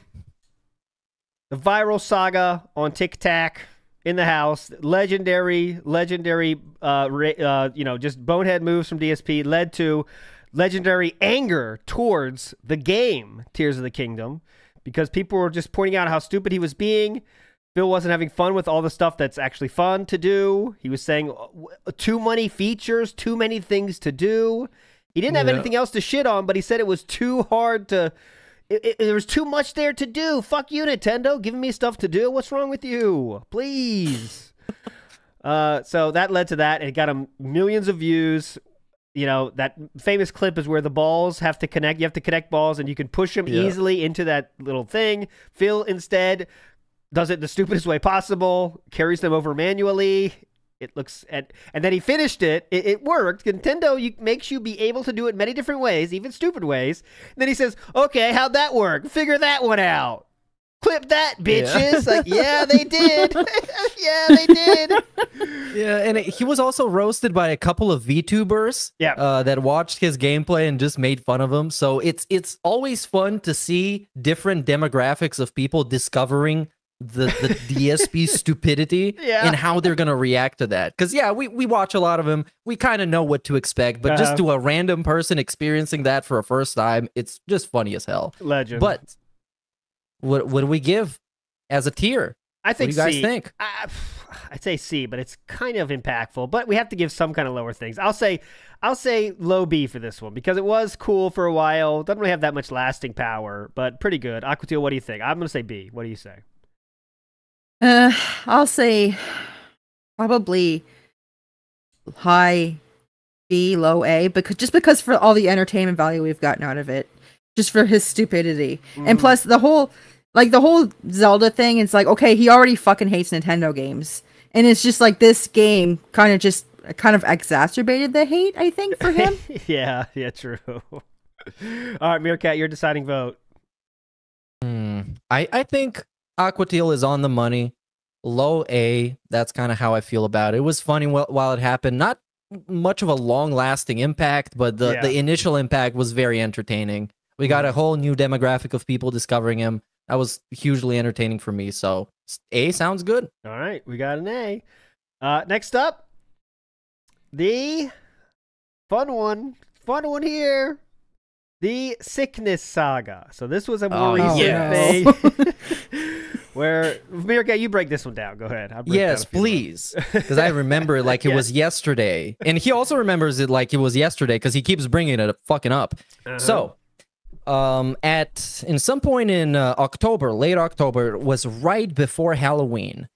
the viral saga on TikTok in the house. Legendary, legendary, uh, uh, you know, just bonehead moves from DSP led to legendary anger towards the game Tears of the Kingdom because people were just pointing out how stupid he was being. Phil wasn't having fun with all the stuff that's actually fun to do. He was saying too many features, too many things to do. He didn't have Yeah. anything else to shit on, but he said it was too hard to. It, it- there was too much there to do. Fuck you, Nintendo, giving me stuff to do. What's wrong with you? Please. uh, so that led to that. It got him millions of views. You know that famous clip is where the balls have to connect. You have to connect balls, and you can push them Yeah. easily into that little thing. Phil instead does it the stupidest way possible, carries them over manually. It looks at, and then he finished it. It, it worked. Nintendo you, makes you be able to do it many different ways, even stupid ways. And then he says, "Okay, how'd that work? Figure that one out. Clip that, bitches." Like, yeah, they did. yeah, they did. yeah, and it- he was also roasted by a couple of VTubers Yeah. uh, that watched his gameplay and just made fun of him. So it's it's always fun to see different demographics of people discovering the, the DSP stupidity Yeah. and how they're gonna react to that. Because yeah, we, we watch a lot of them. We kind of know what to expect, but Uh-huh. just to a random person experiencing that for a first time, it's just funny as hell. Legend. But what what do we give as a tier? I What do think you guys C. think? I, I'd say C, but it's kind of impactful. But we have to give some kind of lower things. I'll say, I'll say low B for this one because it was cool for a while. Doesn't really have that much lasting power, but pretty good. Aquateal, what do you think? I'm gonna say B. What do you say? Uh, I'll say probably high B, low A, because just because for all the entertainment value we've gotten out of it, just for his stupidity, and Mm. plus the whole, like the whole Zelda thing. It's like okay, he already fucking hates Nintendo games, and it's just like this game kind of just kind of exacerbated the hate. I think for him. yeah, yeah, true. all right, Meerkat, your deciding vote. Hmm. I I think Aquateal is on the money. Low A. That's kind of how I feel about it. It was funny while, while it happened. Not much of a long lasting impact, but the, Yeah. the initial impact was very entertaining. We got a whole new demographic of people discovering him. That was hugely entertaining for me. So A sounds good. All right, we got an A. Uh, next up, the fun one, fun one here, the sickness saga. So this was a more Oh, recent yes. thing, where Meerkat, you break this one down. Go ahead. Yes, a few more. please. Because I remember it like it was yesterday. And he also remembers it like it was yesterday because he keeps bringing it fucking up. Uh-huh. So, um, at in some point in uh, October, late October, was right before Halloween.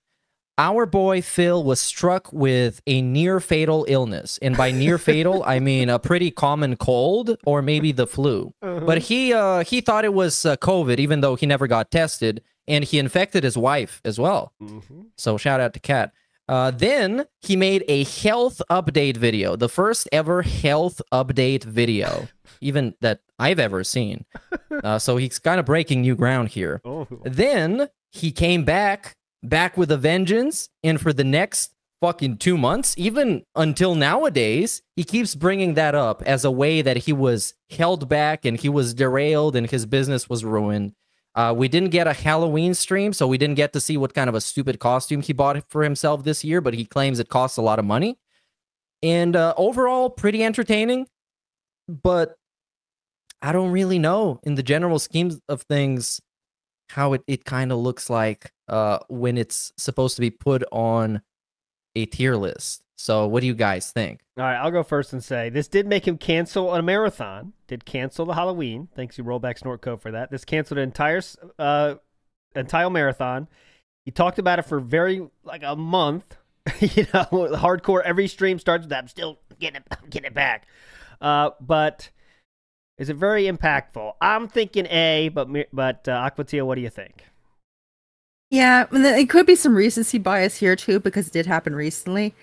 Our boy Phil was struck with a near fatal illness, and by near fatal, I mean a pretty common cold or maybe the flu. Uh-huh. But he uh, he thought it was uh, COVID, even though he never got tested, and he infected his wife as well. Mhm. So shout out to Kat. Uh, then he made a health update video, the first ever health update video, even that I've ever seen. Uh, so he's kind of breaking new ground here. Oh. Then he came back, back with a vengeance, and for the next fucking two months, even until nowadays, he keeps bringing that up as a way that he was held back and he was derailed and his business was ruined. Uh, we didn't get a Halloween stream, so we didn't get to see what kind of a stupid costume he bought for himself this year, but he claims it costs a lot of money. And uh, overall, pretty entertaining, but I don't really know in the general schemes of things how it, it kind of looks like uh, when it's supposed to be put on a tier list. So, what do you guys think? All right, I'll go first and say this did make him cancel a marathon. Did cancel the Halloween. Thanks you rollback snort code for that. This canceled an entire uh entire marathon. He talked about it for very like a month. you know, hardcore. Every stream starts with that. I'm still getting it, I'm getting it back. Uh, but is it very impactful? I'm thinking A, but but uh, Aquateal, what do you think? Yeah, it could be some recency bias here too because it did happen recently.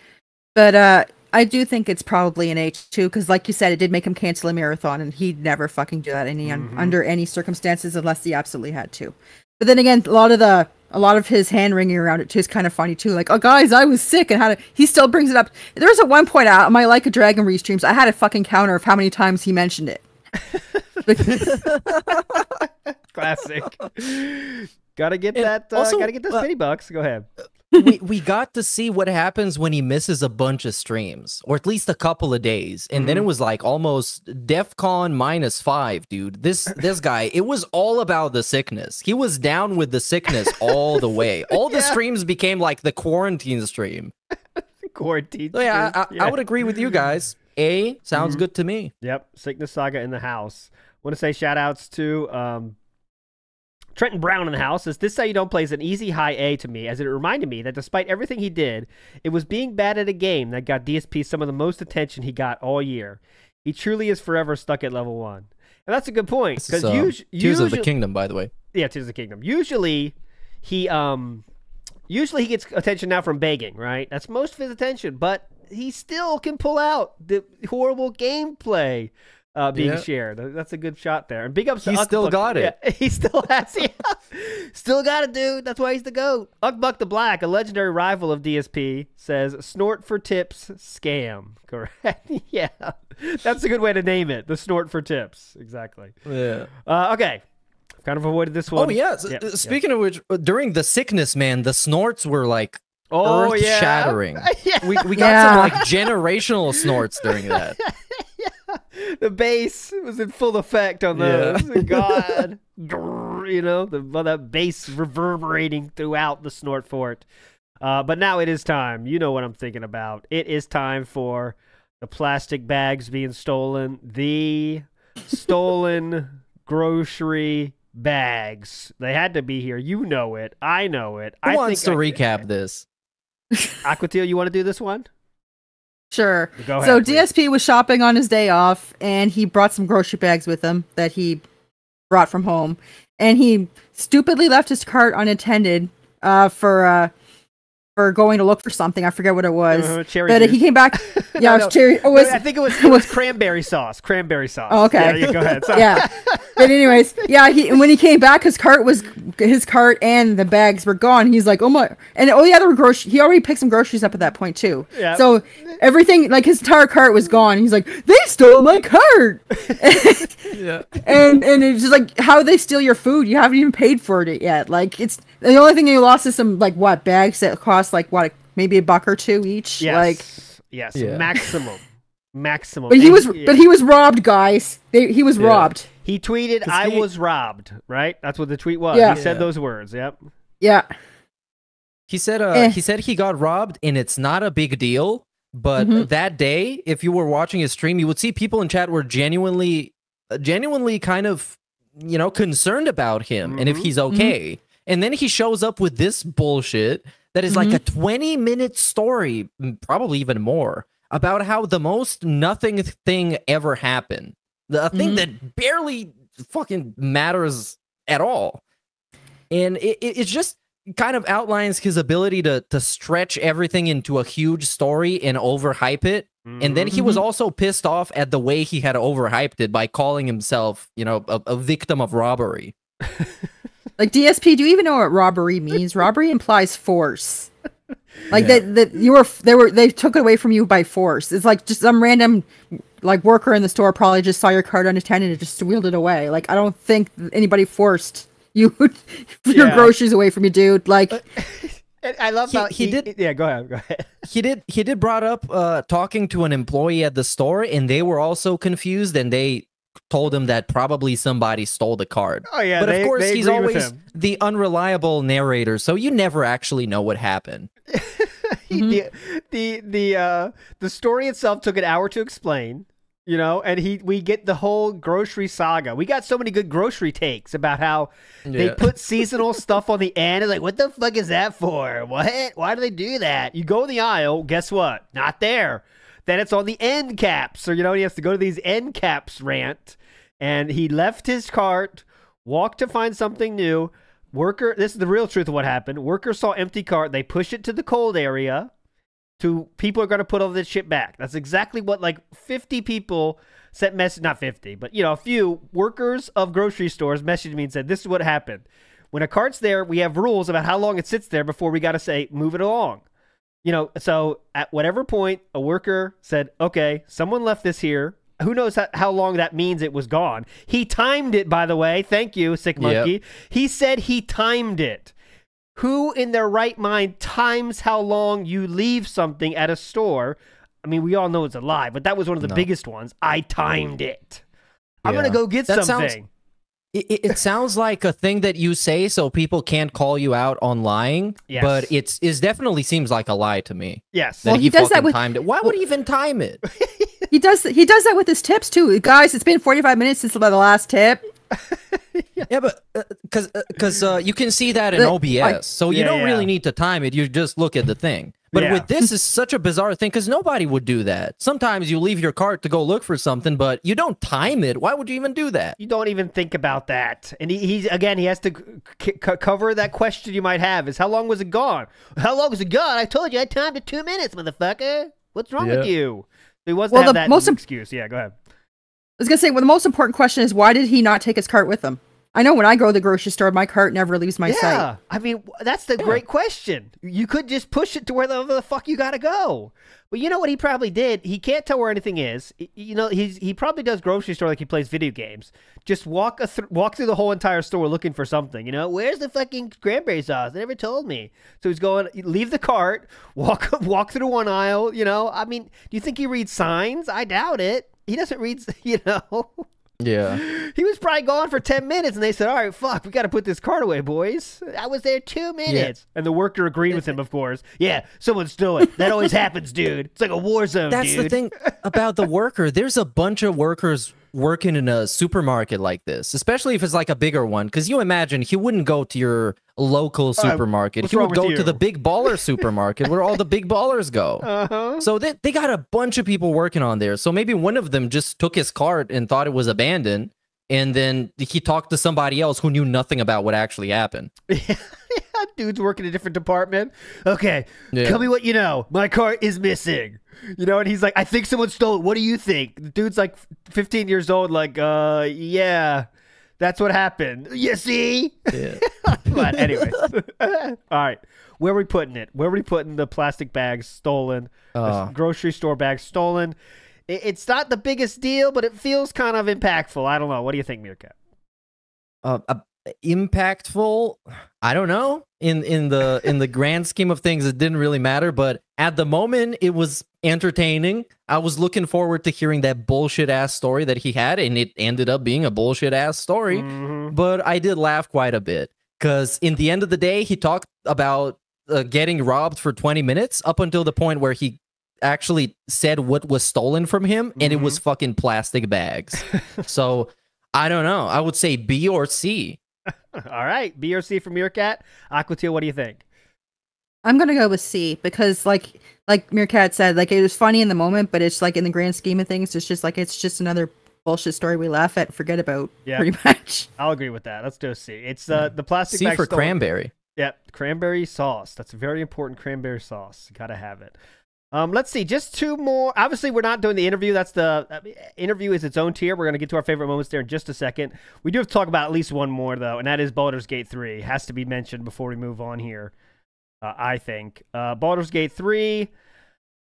But uh, I do think it's probably an H two because, like you said, it did make him cancel a marathon, and he'd never fucking do that any mm-hmm. under any circumstances unless he absolutely had to. But then again, a lot of the a lot of his hand wringing around it too is kind of funny too. Like, oh guys, I was sick and had to. He still brings it up. There was at one point out my like a dragon restreams. I had a fucking counter of how many times he mentioned it. Classic. gotta get that. Uh, also, gotta get those uh, bucks. Go ahead we we got to see what happens when he misses a bunch of streams, or at least a couple of days, and mm-hmm. then it mm-hmm. was like almost DefCon minus five, dude. This this guy, it was all about the sickness. He was down with the sickness all the way. All the yeah. streams became like the quarantine stream. quarantine. So yeah, I, yeah, I, would agree with you guys. A sounds mm-hmm. good to me. Yep, sickness saga in the house. Want to say shout outs to um, Trenton Brown in the house says, This Say You Don't Play is an easy high A to me, as it reminded me that despite everything he did, it was being bad at a game that got DSP some of the most attention he got all year. He truly is forever stuck at level one. And that's a good point. Because uh, us- Tears of the Kingdom, by the way. Yeah, Tears of the Kingdom. Usually, he um, usually he gets attention now from begging, right? That's most of his attention, but he still can pull out the horrible gameplay uh, being yeah. shared. That's a good shot there. And big ups to He still got it. Yeah, he still has it. still got it, dude. That's why he's the GOAT. Uckbuck the Black, a legendary rival of DSP, says snort for tips scam. Correct. yeah. That's a good way to name it. The snort for tips. Exactly. Yeah. Uh, okay. Kind of avoided this one. Oh, yeah. yeah. Speaking yeah. of which, uh, during the sickness, man, the snorts were like oh, earth shattering. Yeah. We, we got some like generational snorts during that. the bass was in full effect on those. Yeah. God, you know, the that bass reverberating throughout the snort fort. Uh, but now it is time. You know what I'm thinking about. It is time for the plastic bags being stolen. The stolen grocery bags. They had to be here. You know it. I know it. Who I wants to I, recap this? Aquateal, you want to do this one? Sure. Ahead, so please. DSP was shopping on his day off, and he brought some grocery bags with him that he brought from home, and he stupidly left his cart unattended uh, for uh, for going to look for something. I forget what it was. Uh, cherry but juice. he came back. Yeah, no, it was cherry. It was, I think it was it was cranberry sauce. Cranberry sauce. Oh, okay. Yeah, go ahead. Sorry. yeah. But anyways, yeah. He when he came back, his cart was his cart and the bags were gone. He's like, oh my! And all the other groceries. He already picked some groceries up at that point too. Yeah. So everything, like his entire cart was gone. He's like, they stole my cart. yeah. And and it's just like how they steal your food. You haven't even paid for it yet. Like it's the only thing you lost is some like what bags that cost like what maybe a buck or two each. Yes. Like yes, yeah. maximum, maximum. But he was yeah. but he was robbed, guys. They, he was yeah. robbed. He tweeted, "I he... was robbed." Right? That's what the tweet was. Yeah. He said those words. Yep. Yeah. He said, uh, eh. he said he got robbed, and it's not a big deal. But mm-hmm. that day, if you were watching his stream, you would see people in chat were genuinely, genuinely kind of, you know, concerned about him mm-hmm. and if mm-hmm. he's okay. Mm-hmm. And then he shows up with this bullshit that is mm-hmm. like a 20 minute story, probably even more, about how the most nothing thing ever happened. The thing mm-hmm. that barely fucking matters at all. And it, it, it's just kind of outlines his ability to to stretch everything into a huge story and overhype it. And then he was Mhm. also pissed off at the way he had overhyped it by calling himself, you know, a, a victim of robbery. Like DSP, do you even know what robbery means? robbery implies force. Like Yeah. that that you were they were they took it away from you by force. It's like just some random like worker in the store probably just saw your card unattended and just wheeled it away. Like I don't think anybody forced you your Yeah. groceries away from you, dude. Like I love He- how he did- Yeah, go ahead. Go ahead. he did he did brought up uh talking to an employee at the store and they were also confused and they told him that probably somebody stole the card Oh yeah, but they, of course they he's always the unreliable narrator so you never actually know what happened He- the the the uh the story itself took an hour to explain you know and he we get the whole grocery saga. We got so many good grocery takes about how they put seasonal stuff on the end. And like what the fuck is that for? What? Why do they do that? You go in the aisle guess what? Not there. Then it's on the end caps so you know he has to go to these end caps rant. And he left his cart walked to find something new worker this is the real truth of what happened. Worker saw empty cart they push it to the cold area to people are going to put all this shit back. That's exactly what like 50 people sent message not 50 but you know a few workers of grocery stores messaged me and said this is what happened. When a cart's there we have rules about how long it sits there before we got to say move it along. You know so at whatever point a worker said okay someone left this here who knows how, how long that means it was gone. He timed it by the way. Thank you sick Yep. monkey. He said he timed it. Who in their right mind times how long you leave something at a store? I mean we all know it's a lie but that was one of the No. biggest ones. I timed it. I'm gonna go get That something. it, it, it sounds like a thing that you say so people can't call you out on lying Yes. but it's it definitely seems like a lie to me. Yes. That Well, he, he does that fucking with- timed it. Why would he even time it he does he does that with his tips too. Guys, it's been 45 minutes since the last tip. yeah but because because uh, you can see that in The- obs I- so you Yeah, don't yeah. really need to time it you just look at the thing but Yeah. with this is such a bizarre thing because nobody would do that sometimes you leave your cart to go look for something but you don't time it why would you even do that you don't even think about that and he, he's again he has to c- c- cover that question you might have is how long was it gone how long was it gone i told you i timed it two minutes motherfucker what's wrong with Yeah. He wasn't Well, the that most excuse. Yeah go ahead. I was gonna say, well, the most important question is why did he not take his cart with him? I know when I go to the grocery store, my cart never leaves my yeah sight. i mean that's the great question. You could just push it to wherever the fuck you gotta go but you know what he probably did? He can't tell where anything is. You know he's he probably does grocery store like he plays video games. Just walk a th- walk through the whole entire store looking for something you know? Where's the fucking cranberry sauce? They never told me. So he's going leave the cart walk walk through one aisle you know? I mean do you think he reads signs? I doubt it. He doesn't read you know yeah he was probably gone for 10 minutes and they said, All right, fuck, we got to put this card away, boys. I was there two minutes. And the worker agreed with him, of course. Yeah, someone stole it. That always happens, dude. It's like a war zone, That's dude. the thing about the worker. There's a bunch of workers working in a supermarket like this, especially if it's like a bigger one. Because you imagine he wouldn't go to your local supermarket. what's he would go you? to the big baller supermarket where all the big ballers go. Uh-huh. So they, they got a bunch of people working on there. So maybe one of them just took his cart and thought it was abandoned. And then he talked to somebody else who knew nothing about what actually happened. yeah, dude's working in a different department. Okay, Yeah. tell me what you know. My car is missing. You know, and he's like, I think someone stole it. What do you think? The dude's like 15 years old, like, uh, yeah, that's what happened. You see? Yeah. but anyways, all right. Where are we putting it? Where are we putting the plastic bags stolen? Uh. grocery store bags stolen. It's not the biggest deal, but it feels kind of impactful. I don't know. What do you think, Meerkat? uh, uh, impactful i don't know in in the in the grand scheme of things it didn't really matter but at the moment it was entertaining. I was looking forward to hearing that bullshit ass story that he had and it ended up being a bullshit ass story Mhm. but i did laugh quite a bit because in the end of the day he talked about uh, getting robbed for 20 minutes up until the point where he actually said what was stolen from him and it was fucking plastic bags. So i don't know. I would say b or c All right. B or C from Meerkat. Aquateal, what do you think? I'm gonna go with C because, like, like Meerkat said, like it was funny in the moment, but it's like in the grand scheme of things, it's just like it's just another bullshit story we laugh at, and forget about, Yeah. pretty much. I'll agree with that. Let's do a C. It's uh, the plastic c bag for stolen. cranberry Yep, cranberry sauce. That's a very important cranberry sauce. You gotta have it. Um, let's see, just two more. Obviously, we're not doing the interview. That's the uh, interview is its own tier. We're gonna get to our favorite moments there in just a second. We do have to talk about at least one more though, and that is Baldur's Gate three. Has to be mentioned before we move on here. Uh, I think uh, Baldur's Gate three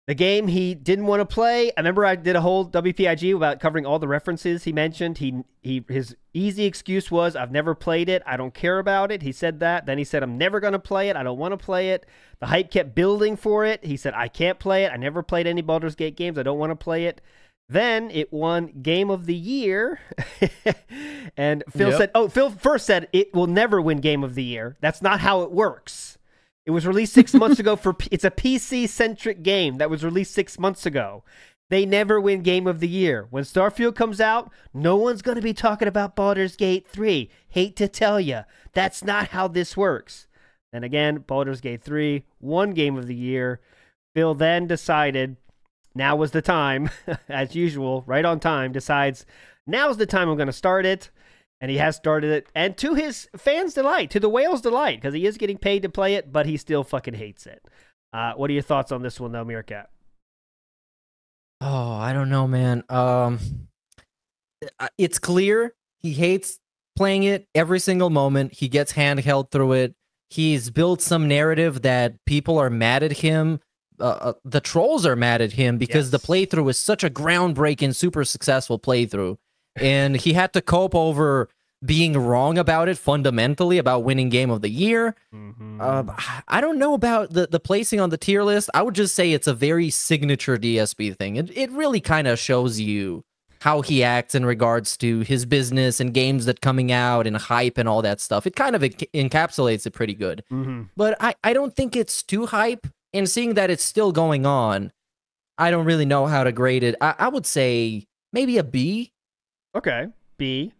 the game he didn't want to play. I remember I did a whole WPIG about covering all the references he mentioned. He he his easy excuse was I've never played it. I don't care about it. He said that. Then he said I'm never going to play it. I don't want to play it. The hype kept building for it. He said I can't play it. I never played any Baldur's Gate games. I don't want to play it. Then it won Game of the Year. and Phil yep. said, "Oh, Phil first said it will never win Game of the Year. That's not how it works." It was released six months ago for it's a PC centric game that was released six months ago. They never win Game of the Year. When Starfield comes out, no one's going to be talking about Baldur's Gate 3. Hate to tell you, that's not how this works. And again, Baldur's Gate 3 won Game of the Year. Phil then decided now was the time, as usual, right on time, decides now's the time I'm going to start it and he has started it, and to his fans' delight, to the whales' delight, because he is getting paid to play it, but he still fucking hates it. Uh, what are your thoughts on this one, though, Meerkat? Oh, I don't know, man. Um, it's clear he hates playing it every single moment. He gets handheld through it. He's built some narrative that people are mad at him. Uh, uh, the trolls are mad at him because yes. the playthrough is such a groundbreaking, super successful playthrough and he had to cope over being wrong about it fundamentally about winning game of the year. Mm-hmm. Uh, I don't know about the, the placing on the tier list. I would just say it's a very signature DSP thing. It, it really kind of shows you how he acts in regards to his business and games that coming out and hype and all that stuff. It kind of encapsulates it pretty good. Mm-hmm. But I, I don't think it's too hype. And seeing that it's still going on, I don't really know how to grade it. I, I would say maybe a B Okay. B.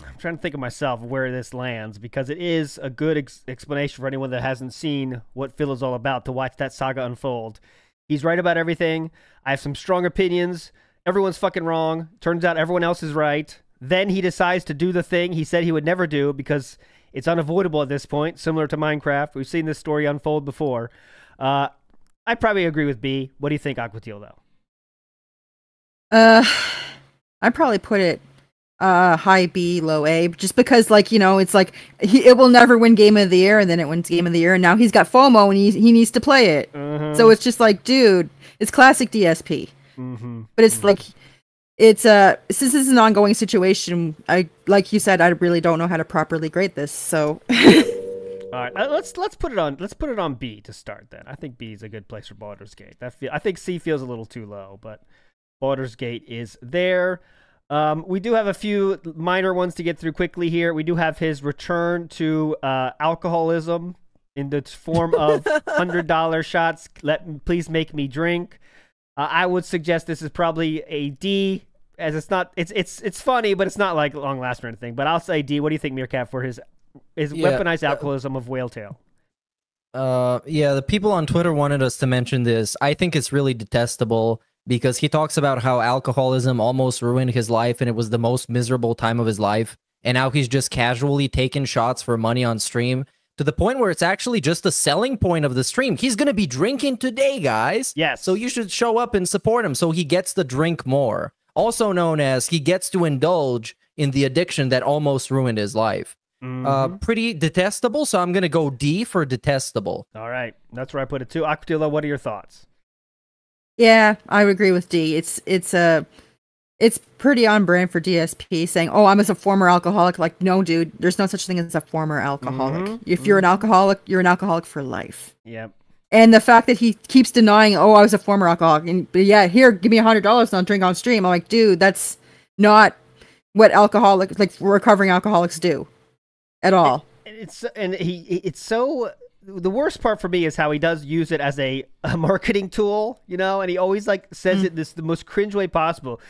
I'm trying to think of myself where this lands because it is a good ex- explanation for anyone that hasn't seen what Phil is all about to watch that saga unfold. He's right about everything. I have some strong opinions. Everyone's fucking wrong. Turns out everyone else is right. Then he decides to do the thing he said he would never do because it's unavoidable at this point, similar to Minecraft. We've seen this story unfold before. Uh, I probably agree with B. What do you think, Aquateal, though? Uh, I'd probably put it uh high B, low A, just because like you know it's like he, it will never win Game of the Year, and then it wins Game of the Year, and now he's got FOMO and he he needs to play it. Mm-hmm. So it's just like, dude, it's classic DSP. Mm-hmm. But it's mm-hmm. like it's uh since this is an ongoing situation. I like you said, I really don't know how to properly grade this. So. All right, let's let's put it on let's put it on B to start. Then I think B is a good place for Baldur's Gate. That feel, I think C feels a little too low, but Baldur's Gate is there. Um, we do have a few minor ones to get through quickly here. We do have his return to uh, alcoholism in the form of hundred dollar shots. Let please make me drink. Uh, I would suggest this is probably a D, as it's not. It's it's it's funny, but it's not like long lasting or anything. But I'll say D. What do you think, Meerkat, for his his yeah, weaponized uh, alcoholism of Whale Tail? Uh, yeah, the people on Twitter wanted us to mention this. I think it's really detestable because he talks about how alcoholism almost ruined his life and it was the most miserable time of his life. And now he's just casually taking shots for money on stream to the point where it's actually just the selling point of the stream. He's going to be drinking today, guys. Yes. So you should show up and support him so he gets to drink more. Also known as he gets to indulge in the addiction that almost ruined his life. Mm-hmm. Uh, pretty detestable. So I'm going to go D for detestable. All right. That's where I put it too. Aquateal, what are your thoughts? Yeah, I would agree with D. It's it's a it's pretty on brand for DSP saying, "Oh, I'm as a former alcoholic." Like, no, dude, there's no such thing as a former alcoholic. Mm-hmm. If you're an mm-hmm. alcoholic, you're an alcoholic for life. Yep. And the fact that he keeps denying, "Oh, I was a former alcoholic," and but yeah, here, give me a hundred dollars and I'll drink on stream. I'm like, dude, that's not what alcoholic like recovering alcoholics do at all. It's and he it's so the worst part for me is how he does use it as a, a marketing tool, you know, and he always like says mm. it this the most cringe way possible.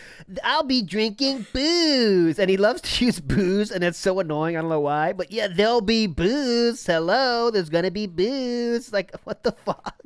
I'll be drinking booze, and he loves to use booze, and it's so annoying. I don't know why, but yeah, there'll be booze. Hello, there's gonna be booze. Like what the fuck?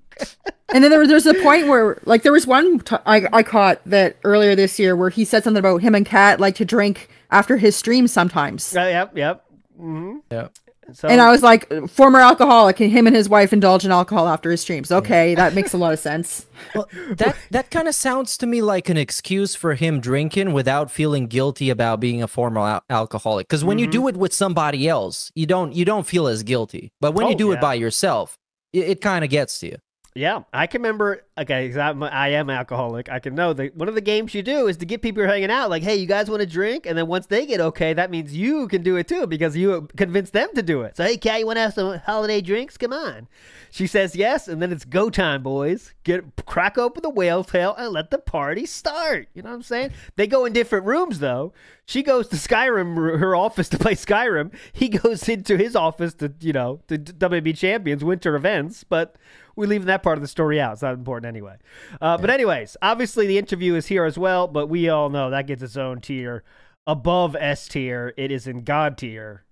and then there, there's a point where, like, there was one t- I, I caught that earlier this year where he said something about him and Kat like to drink after his streams sometimes. Uh, yep, yep. Mm-hmm. Yep So And I was like, former alcoholic, and him and his wife indulge in alcohol after his streams. Okay, that makes a lot of sense. Well, that that kind of sounds to me like an excuse for him drinking without feeling guilty about being a former al- alcoholic. Because when you mm-hmm. do it with somebody else, you don't you don't feel as guilty. But when Oh, you do yeah. it by yourself, it, it kind of gets to you. Yeah, I can remember. Okay, 'cause I'm, I am alcoholic. I can know that one of the games you do is to get people hanging out. Like, hey, you guys want to drink? And then once they get okay, that means you can do it too because you convinced them to do it. So, hey, Kat, you want to have some holiday drinks? Come on. She says yes, and then it's go time, boys. Get crack open the whale tail and let the party start. You know what I'm saying? They go in different rooms though. She goes to Skyrim, her office to play Skyrim. He goes into his office to, you know, to WB Champions winter events. But we're leaving that part of the story out. It's not important anyway. Uh, But anyways, obviously the interview is here as well. But we all know that gets its own tier above S tier. It is in God tier.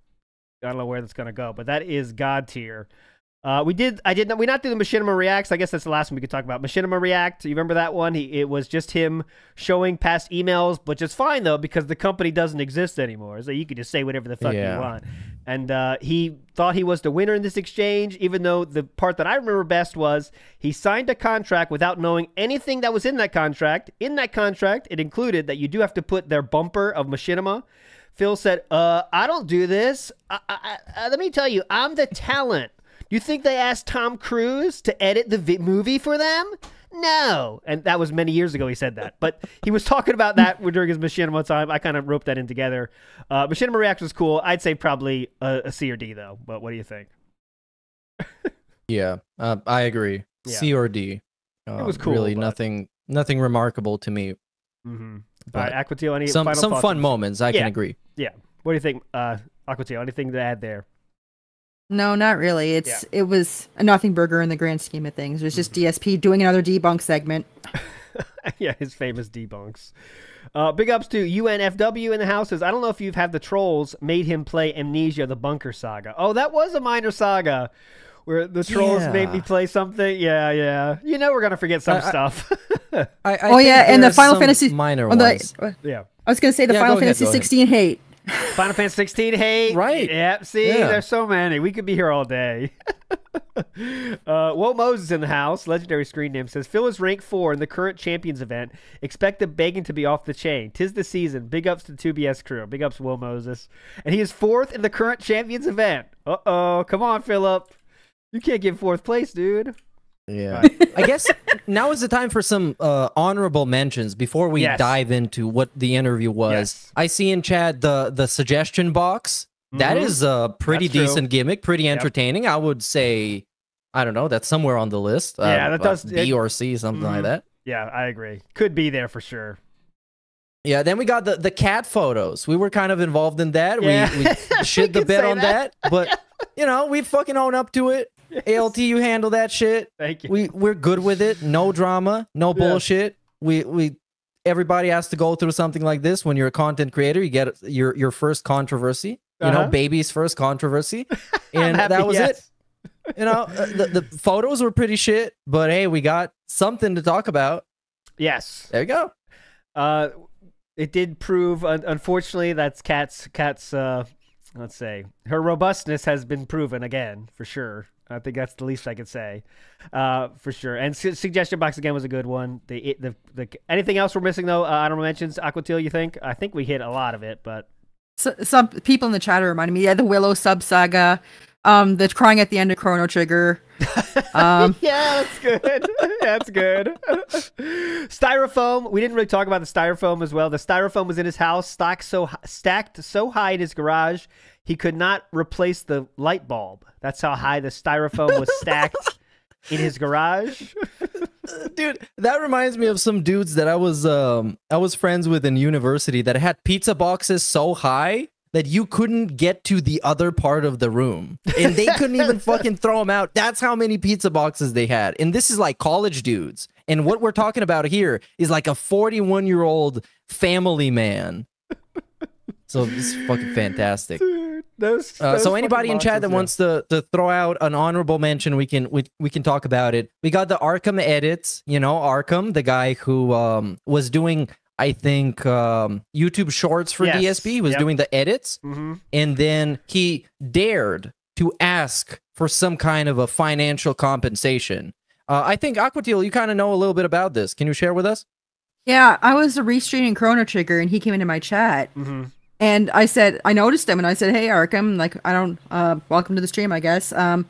I don't know where that's gonna go, but that is God tier. Uh, we did. I did. Not, we not do the Machinima reacts. I guess that's the last one we could talk about. Machinima react. You remember that one? He, it was just him showing past emails, which is fine though because the company doesn't exist anymore. So you could just say whatever the fuck Yeah. you want. And uh, he thought he was the winner in this exchange, even though the part that I remember best was he signed a contract without knowing anything that was in that contract. In that contract, it included that you do have to put their bumper of Machinima. Phil said, "Uh, I don't do this. I, I, I, let me tell you, I'm the talent. You think they asked Tom Cruise to edit the vi- movie for them? No. And that was many years ago he said that. But he was talking about that during his Machinima time. I kind of roped that in together. Uh, Machinima React was cool. I'd say probably a, a C or D, though. But what do you think? Yeah, uh, I agree. Yeah. C or D. Uh, was cool, Really, but- nothing nothing remarkable to me. Mm-hmm. But right, Aquateal, any some some fun moments. I Yeah. can agree. Yeah. What do you think, uh, Aquateal? Anything to add there? No, not really. It's it was a nothing burger in the grand scheme of things. It was just DSP doing another debunk segment. yeah, his famous debunks. Uh, big ups to UNFW in the houses. I don't know if you've had the trolls made him play Amnesia: The Bunker Saga. Oh, that was a minor saga where the trolls made me play something. Yeah, yeah. You know we're gonna forget some I- I- stuff. I, I Oh, yeah, and the Final some Fantasy- minor Oh, the- ones. yeah. I was gonna say the Yeah, Final go ahead, Fantasy go ahead. 16 hate. Final Fantasy 16 hate. Right. Yep. See, Yeah. there's so many. We could be here all day. uh, Whoa Moses in the house. Legendary screen name says Phil is rank four in the current champions event. Expect the begging to be off the chain. Tis the season. Big ups to 2BS crew. Big ups, Will Moses. And he is fourth in the current champions event. Uh oh. Come on, Philip. You can't get fourth place, dude. Yeah. I guess now is the time for some uh, honorable mentions before we Yes. dive into what the interview was. Yes. I see in Chad the the suggestion box. That Mhm. is a pretty That's true. decent gimmick, pretty entertaining. I would say, I don't know, that's somewhere on the list. Yeah, uh, that uh, does- B it- or C, something Mhm. like that. Yeah, I agree. Could be there for sure. Yeah, then we got the the cat photos. We were kind of involved in that. Yeah. We, we shit the bed on that, that. but you know, we fucking own up to it. ALT, you handle that shit. Thank you. we we're good with it. No drama, no Yeah. bullshit. We we everybody has to go through something like this when you're a content creator. You get your your first controversy. You know, Uh-huh. baby's first controversy, and happy, that was yes. it. You know, uh, the, the photos were pretty shit, but hey, we got something to talk about. Yes. There you go. Uh, it did prove, unfortunately, that's Kat's Kat's. Uh, let's say her robustness has been proven again for sure. I think that's the least I could say, uh, for sure. And su- suggestion box again was a good one. The it, the the anything else we're missing though? Uh, honorable mentions. Aquateal, you think? I think we hit a lot of it, but So, some people in the chat are reminding me. Yeah, the Willow sub saga, um, the crying at the end of Chrono Trigger. Um, yeah, that's good. that's good. styrofoam. We didn't really talk about the styrofoam as well. The styrofoam was in his house, stacked so stacked so high in his garage, he could not replace the light bulb. That's how high the styrofoam was stacked in his garage. dude that reminds me of some dudes that i was um i was friends with in university that had pizza boxes so high that you couldn't get to the other part of the room. And they couldn't even fucking throw them out. That's how many pizza boxes they had. And this is like college dudes. And what we're talking about here is like a 41 year old family man so it's fucking fantastic Dude, those, uh, those so anybody in chat that yeah. wants to to throw out an honorable mention, we can we, we can talk about it. We got the Arkham edits. You know, Arkham, the guy who um was doing, I think, um YouTube Shorts for Yes, DSP. Was yep. doing the edits, Mhm. and then he dared to ask for some kind of a financial compensation. Uh, I think Aquateal, you kind of know a little bit about this. Can you share with us? Yeah, I was a restreaming Chrono Trigger and he came into my chat. Mm-hmm. And I said, I noticed him and I said, Hey, Arkham, like, I don't, uh, welcome to the stream, I guess. Um,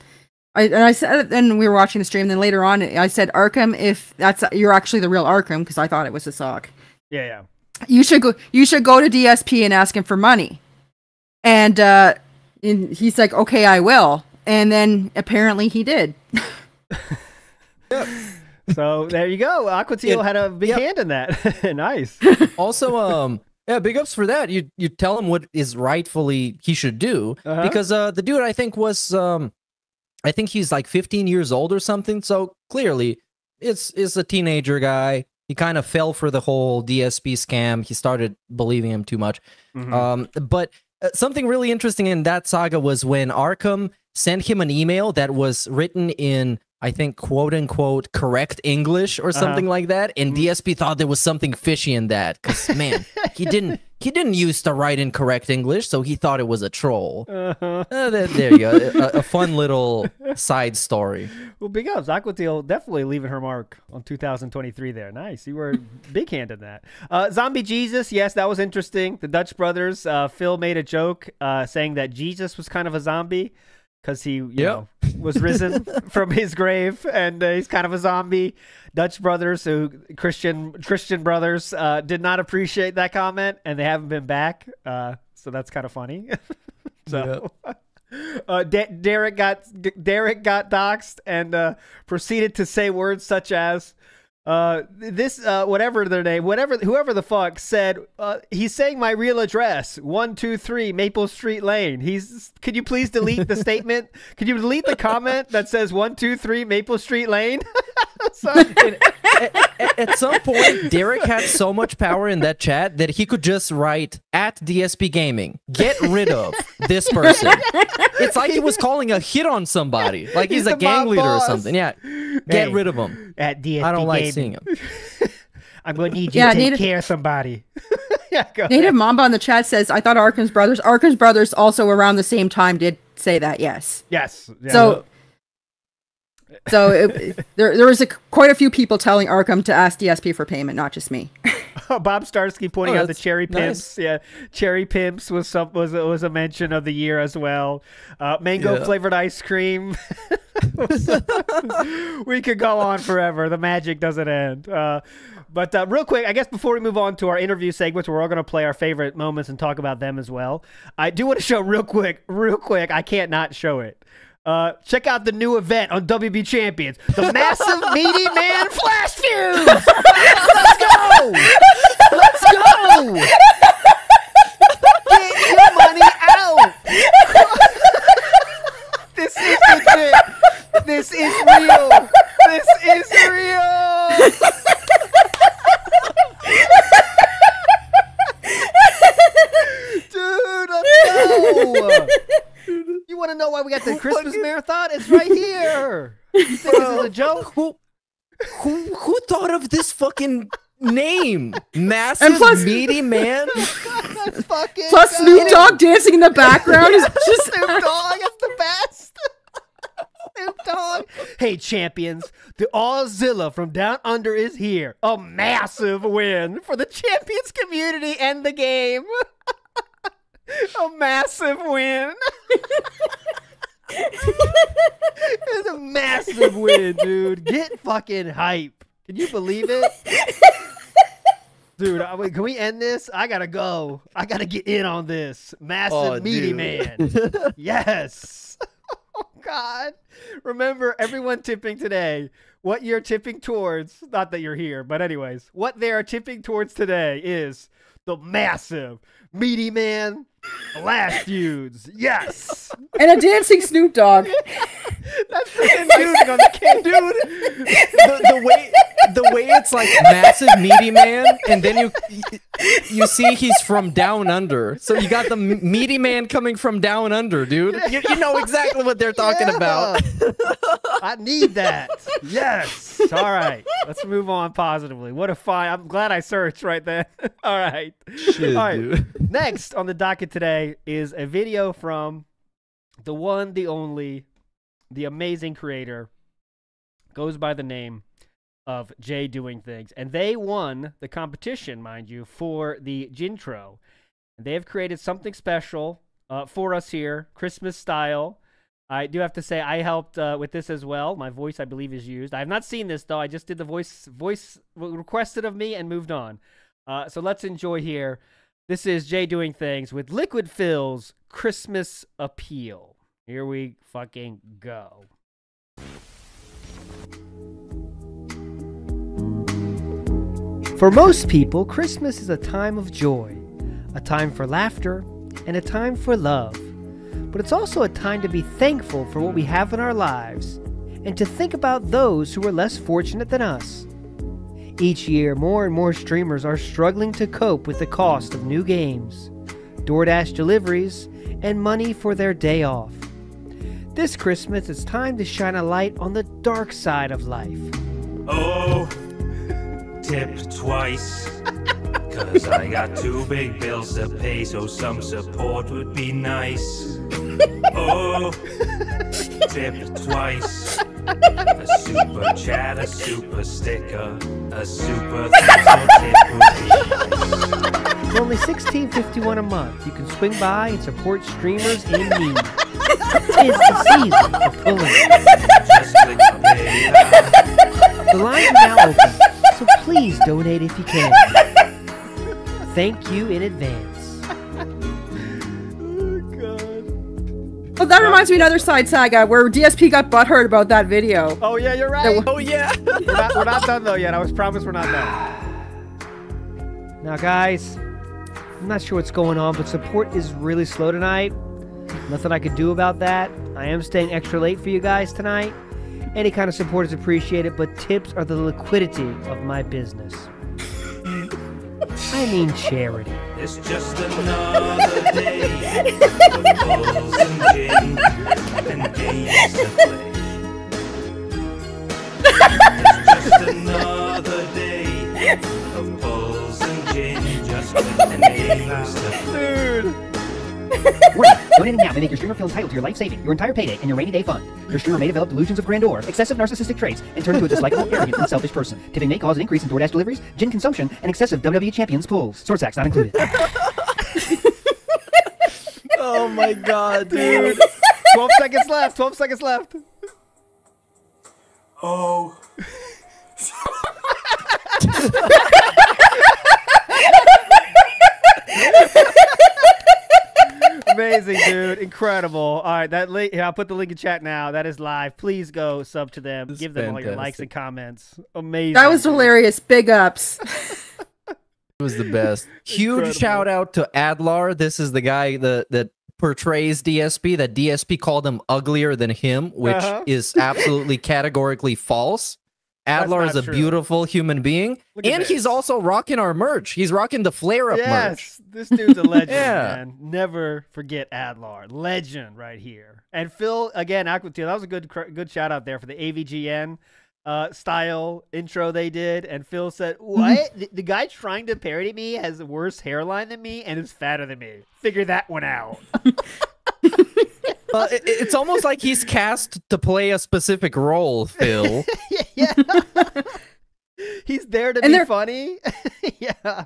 I, and I said, and we were watching the stream. And then later on, I said, Arkham, if that's, you're actually the real Arkham, because I thought it was a sock. Yeah, yeah. You should go, you should go to DSP and ask him for money. And, uh, and he's like, okay, I will. And then apparently he did. yep. So there you go. Aquateal Yeah. had a big Yep. hand in that. nice. also, um, yeah, big ups for that. You you tell him what is rightfully he should do Uh-huh. because uh, the dude I think was um, I think he's like 15 years old or something. So clearly, it's it's a teenager guy. He kind of fell for the whole DSP scam. He started believing him too much. Mhm. Um, but uh, something really interesting in that saga was when Arkham sent him an email that was written in, I think, quote unquote, correct English or something like that, and DSP thought there was something fishy in that because man, he didn't he didn't use to write in correct English, so he thought it was a troll. Uh-huh. Uh, there, there you go, a, a fun little side story. Well, big ups. Aquateal definitely leaving her mark on 2023 there. Nice. You were big hand in that. Uh, Zombie Jesus. Yes, that was interesting. The Dutch brothers. Uh, Phil made a joke uh, saying that Jesus was kind of a zombie because he, you Yep. know, was risen from his grave and uh, he's kind of a zombie. Dutch brothers, who Christian Christian brothers, uh, did not appreciate that comment and they haven't been back. Uh, so that's kind of funny. so. Uh, De- Derek got Derek got doxxed and uh, proceeded to say words such as uh, this uh, whatever their name whatever whoever the fuck said uh, he's saying my real address one two three Maple Street Lane he's could you please delete the statement could you delete the comment that says one two three Maple Street Lane So- And at, at- some point, Derek had so much power in that chat that he could just write at DSP Gaming, get rid of this person. It's like he was calling a hit on somebody, like he's, He's a gang leader or something. Yeah, get Hey. rid of him. at DSP I don't like Gaming. seeing him. I'm going to need you Yeah, to take native- care of somebody yeah go Native ahead. Mamba in the chat says, I thought Arkham's brothers, Arkham's brothers also around the same time did say that, yes. yes yeah. So, so it, there, there was a, quite a few people telling Arkham to ask DSP for payment, not just me. Bob Starsky pointing Oh, out the cherry nice. pimps. Yeah, cherry pimps was some was was a mention of the year as well. Uh, mango Yeah. flavored ice cream. we could go on forever. The magic doesn't end. Uh, but uh, real quick, I guess before we move on to our interview segments, we're all going to play our favorite moments and talk about them as well. I do want to show real quick, real quick. I can't not show it. Uh, check out the new event on WB Champions, the massive meaty man flash fuse. Let's go! Let's go! Get your money out! this is legit. This is real. This is real. Dude, let's go. You want to know why we got the Christmas marathon? It's right here. You think this is a joke? Who, who, who thought of this fucking name? Massive, plus- meaty man. That's fucking Plus go. Snoop Dogg dancing in the background is just Snoop Dogg is the best. Snoop Dogg. Hey, champions, the Allzilla from Down Under is here. A massive win for the champions community and the game. a massive win. It's a massive win, dude. Get fucking hype. Can you believe it? Dude, I, wait, can we end this? I gotta go. I gotta get in on this. Massive Oh, meaty dude. man. yes. Oh God. Remember, everyone tipping today. What you're tipping towards, not that you're here, but anyways, what they are tipping towards today is the massive meaty man last dudes, Yes. and a dancing Snoop Dogg. That's freaking music on the kid, dude. the, the way the way it's like massive meaty man, and then you you see he's from down under. So you got the meaty man coming from down under, dude. You, you know exactly what they're talking about. I need that. Yes. All right. Let's move on positively. What a fine. I'm glad I searched right there. All right. Shit, All right. dude. Next on the docket today is a video from the one, the only, the amazing creator goes by the name of Jay Doing Things. And they won the competition, mind you, for the Gintro. They have created something special uh, for us here, Christmas style. I do have to say I helped uh, with this as well. My voice, I believe, is used. I have not seen this though. I just did the voice voice requested of me and moved on. Uh, so let's enjoy here. This is Jay doing things with Liquid Phil's Christmas Appeal. Here we fucking go. For most people, Christmas is a time of joy, a time for laughter, and a time for love. But it's also a time to be thankful for what we have in our lives and to think about those who are less fortunate than us. Each year, more and more streamers are struggling to cope with the cost of new games, DoorDash deliveries, and money for their day off. This Christmas, it's time to shine a light on the dark side of life. Oh, tip twice. Cause I got two big bills to pay, so some support would be nice. Oh, tip twice. A super chat, a super sticker, a super tip would be nice. For only $16.51 a month, you can swing by and support streamers in need. It's the season of pulling. Just click pay now. The lines are now open, so please donate if you can. Thank you in advance. Oh, that reminds me of another side saga where DSP got butthurt about that video. Oh yeah, you're right. Oh yeah. we're, not, we're not done though yet. I was promised we're not done. Now, guys, I'm not sure what's going on, but support is really slow tonight. Nothing I could do about that. I am staying extra late for you guys tonight. Any kind of support is appreciated, but tips are the liquidity of my business. I mean charity. It's just another day of balls and gin and games to play. It's just another day of balls and gin, just and games to play. Dude. Warning, donating now may make your streamer feel entitled to your life saving, your entire payday, and your rainy day fund. Your streamer may develop delusions of grandeur, excessive narcissistic traits, and turn into a dislikable, arrogant, and selfish person. Tipping may cause an increase in DoorDash deliveries, gin consumption, and excessive WWE Champions pulls. Sword sacks not included. Oh my god, dude. 12 seconds left. 12 seconds left. Oh, Amazing, dude. Incredible. All right, that link. Here, I'll put the link in chat now. That is live. Please go sub to them. That's Give them all your likes and comments. Amazing. That was dude. hilarious. Big ups. It was the best. Huge Incredible. shout out to Adlar. This is the guy that that portrays DSP. That DSP called him uglier than him, which Uh-huh. is absolutely categorically false. Adlar is a true. beautiful human being, Look and he's also rocking our merch. He's rocking the flare up merch. Yes, this dude's a legend, Yeah. man. Never forget Adlar, legend right here. And Phil again, Aquateal. That was a good good shout out there for the AVGN uh, style intro they did. And Phil said, "What? the, the guy trying to parody me has a worse hairline than me and is fatter than me. Figure that one out." Uh, it- it's almost like he's cast to play a specific role, Phil. yeah. He's there to And be they're- funny. yeah.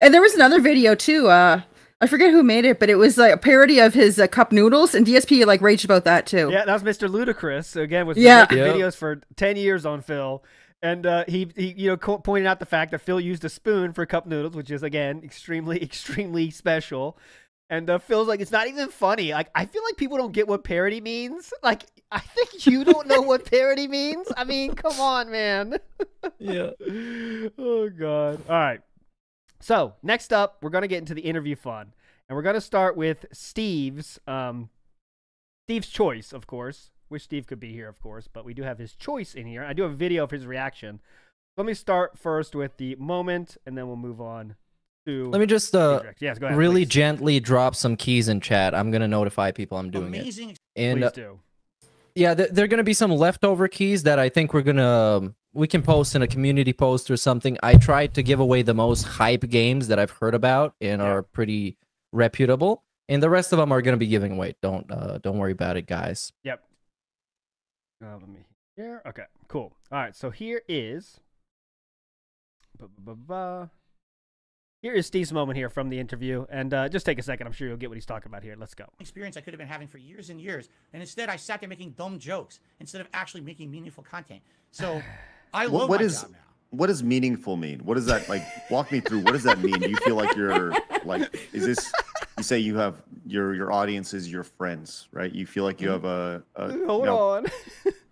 And there was another video too. Uh, I forget who made it, but it was like a parody of his uh, cup noodles, and DSP like raged about that too. Yeah, that was Mr. Ludacris. Again, was Yeah. making Yep. videos for ten years on Phil, and uh, he he you know co- pointed out the fact that Phil used a spoon for cup noodles, which is again extremely extremely special. And uh, Phil's like, it's not even funny. Like, I feel like people don't get what parody means. Like, I think you don't know what parody means. I mean, come on, man. yeah. oh god. All right. So next up, we're gonna get into the interview fun, and we're gonna start with Steve's um, Steve's choice, of course. Wish Steve could be here, of course, but we do have his choice in here. I do have a video of his reaction. Let me start first with the moment, and then we'll move on to. Let me just uh, yes, go ahead. really please. gently drop some keys in chat. I'm gonna notify people I'm doing it. Amazing. And Please uh, do. yeah, th- there are gonna be some leftover keys that I think we're gonna um, we can post in a community post or something. I tried to give away the most hype games that I've heard about and Yeah. are pretty reputable. and the rest of them are gonna be giving away. Don't uh, don't worry about it, guys. Yep. Uh, let me here. Okay, cool. All right, so here is. Ba-ba-ba-ba. Here is Steve's moment here from the interview, and uh, just take a second. I'm sure you'll get what he's talking about here. Let's go. experience I could have been having for years and years. And instead, I sat there making dumb jokes instead of actually making meaningful content. So I love what my is job now. what does meaningful mean? What does that like? Walk me through. What does that mean? Do you feel like you're like? Is this? You say you have your your audience is your friends, right? You feel like you have a. a you Hold know, on.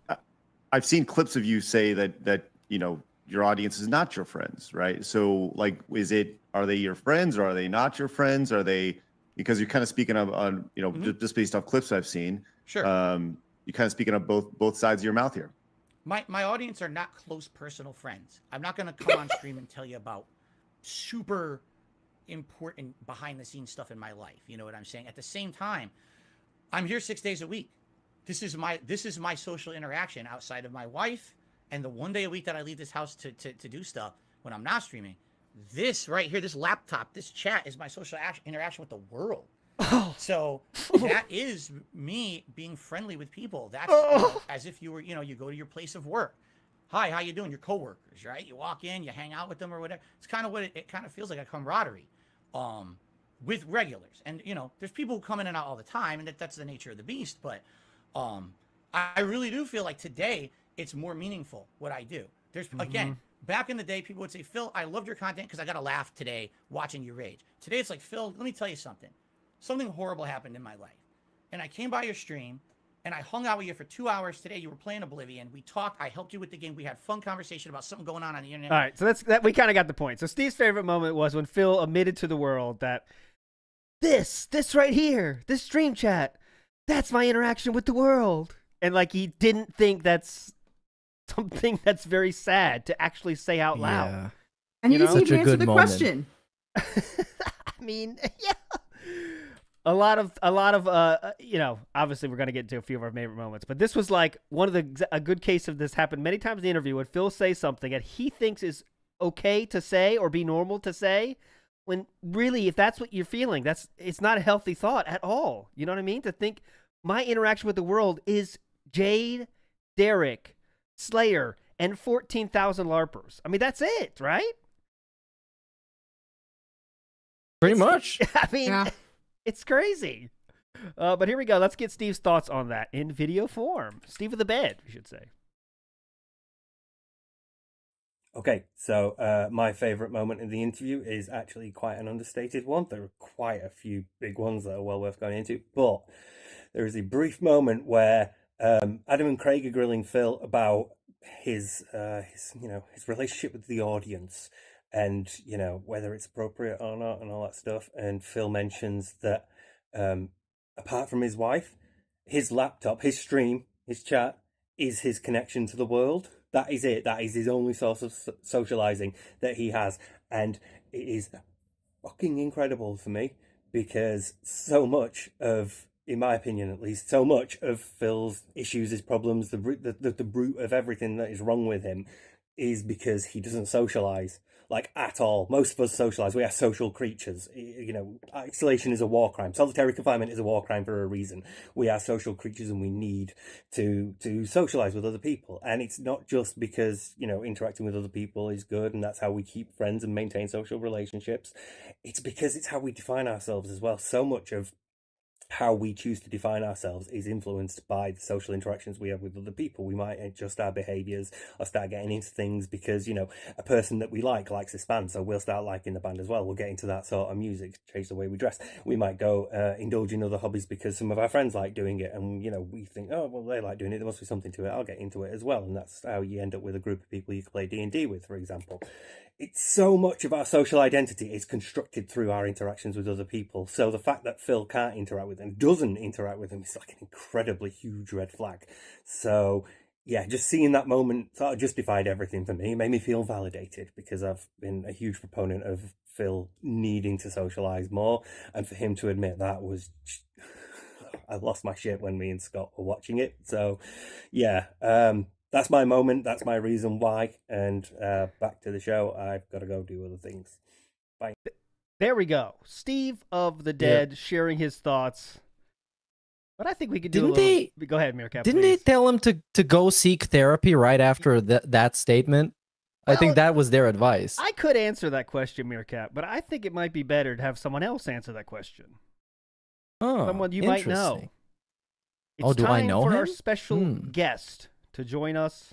I've seen clips of you say that that you know your audience is not your friends, right? So like, is it? Are they your friends or are they not your friends? Are they? Because you're kind of speaking of on you know Mhm. just, just based off clips I've seen. Sure. Um, you're kind of speaking of both both sides of your mouth here. my my audience are not close personal friends. I'm not gonna come on stream and tell you about super important behind the scenes stuff in my life. You know what I'm saying? At the same time, I'm here six days a week. This is my this is my social interaction outside of my wife and the one day a week that I leave this house to to, to do stuff when I'm not streaming. This right here, this laptop, this chat is my social interaction with the world. So that is me being friendly with people. That's you know, as if you were, you know, you go to your place of work. Hi, how you doing? Your coworkers, right? You walk in, you hang out with them or whatever. It's kind of what it, it kind of feels like a camaraderie, um, with regulars. And you know, there's people who come in and out all the time, and that, that's the nature of the beast. But um, I, I really do feel like today it's more meaningful what I do. There's again, back in the day, people would say, Phil, I loved your content because I got to laugh today watching you rage. Today it's like, Phil, let me tell you something. Something horrible happened in my life. And I came by your stream and I hung out with you for two hours today. You were playing Oblivion. We talked. I helped you with the game. We had fun conversation about something going on on the internet. All right, so that's that. We kind of got the point. So Steve's favorite moment was when Phil admitted to the world that this, this right here, this stream chat, that's my interaction with the world, and like he didn't think that's something that's very sad to actually say out loud. Yeah. And you, You know? didn't Such a even answer the moment. question. I mean, yeah. A lot of, a lot of, uh, uh, you know, obviously we're gonna get into a few of our favorite moments, but this was like one of the a good case of this happened many times in the interview when Phil says something that he thinks is okay to say or be normal to say, when really, if that's what you're feeling, that's it's not a healthy thought at all. You know what I mean? To think my interaction with the world is Jade, Derek, Slayer, and fourteen thousand larpers. I mean, that's it, right? Pretty much. I mean, Yeah. it's crazy. Uh, but here we go. Let's get Steve's thoughts on that in video form. Steve of the bed, we should say. Okay, so uh, my favourite moment in the interview is actually quite an understated one. There are quite a few big ones that are well worth going into, but there is a brief moment where um, Adam and Craig are grilling Phil about his, uh, his, you know, his relationship with the audience, and you know whether it's appropriate or not, and all that stuff. And Phil mentions that um, apart from his wife, his laptop, his stream, his chat is his connection to the world. That is it. That is his only source of socializing that he has. And it is fucking incredible for me because so much of, in my opinion at least, so much of Phil's issues, his problems, the the, the, the root of everything that is wrong with him is because he doesn't socialize like at all. Most of us socialize. We are social creatures. You know, isolation is a war crime. Solitary confinement is a war crime for a reason. We are social creatures and we need to to socialize with other people. And it's not just because, you know, interacting with other people is good and that's how we keep friends and maintain social relationships. It's because it's how we define ourselves as well. So much of how we choose to define ourselves is influenced by the social interactions we have with other people. We might adjust our behaviors or start getting into things because, you know, a person that we like likes this band, so we'll start liking the band as well. We'll get into that sort of music, change the way we dress. We might go uh, indulge in other hobbies because some of our friends like doing it, and, you know, we think, oh, well, they like doing it, there must be something to it, I'll get into it as well. And that's how you end up with a group of people you can play D&D with, for example it's so much of our social identity is constructed through our interactions with other people. So the fact that Phil can't interact with them, doesn't interact with him is like an incredibly huge red flag. So yeah, just seeing that moment sort of justified everything for me. It made me feel validated because I've been a huge proponent of Phil needing to socialize more, and for him to admit that was. I lost my shit when me and Scott were watching it. So, yeah, um, that's my moment. That's my reason why. And uh, back to the show. I've got to go do other things. Bye. There we go. Steve of the Dead sharing his thoughts. But I think we could do Didn't a little... Go ahead, Meerkat. Didn't please. they tell him to to go seek therapy right after th- that statement? I think that was their advice. I could answer that question, Meerkat, but I think it might be better to have someone else answer that question. oh, someone you might know. It's Oh, do I know for our special Hmm. guest to join us.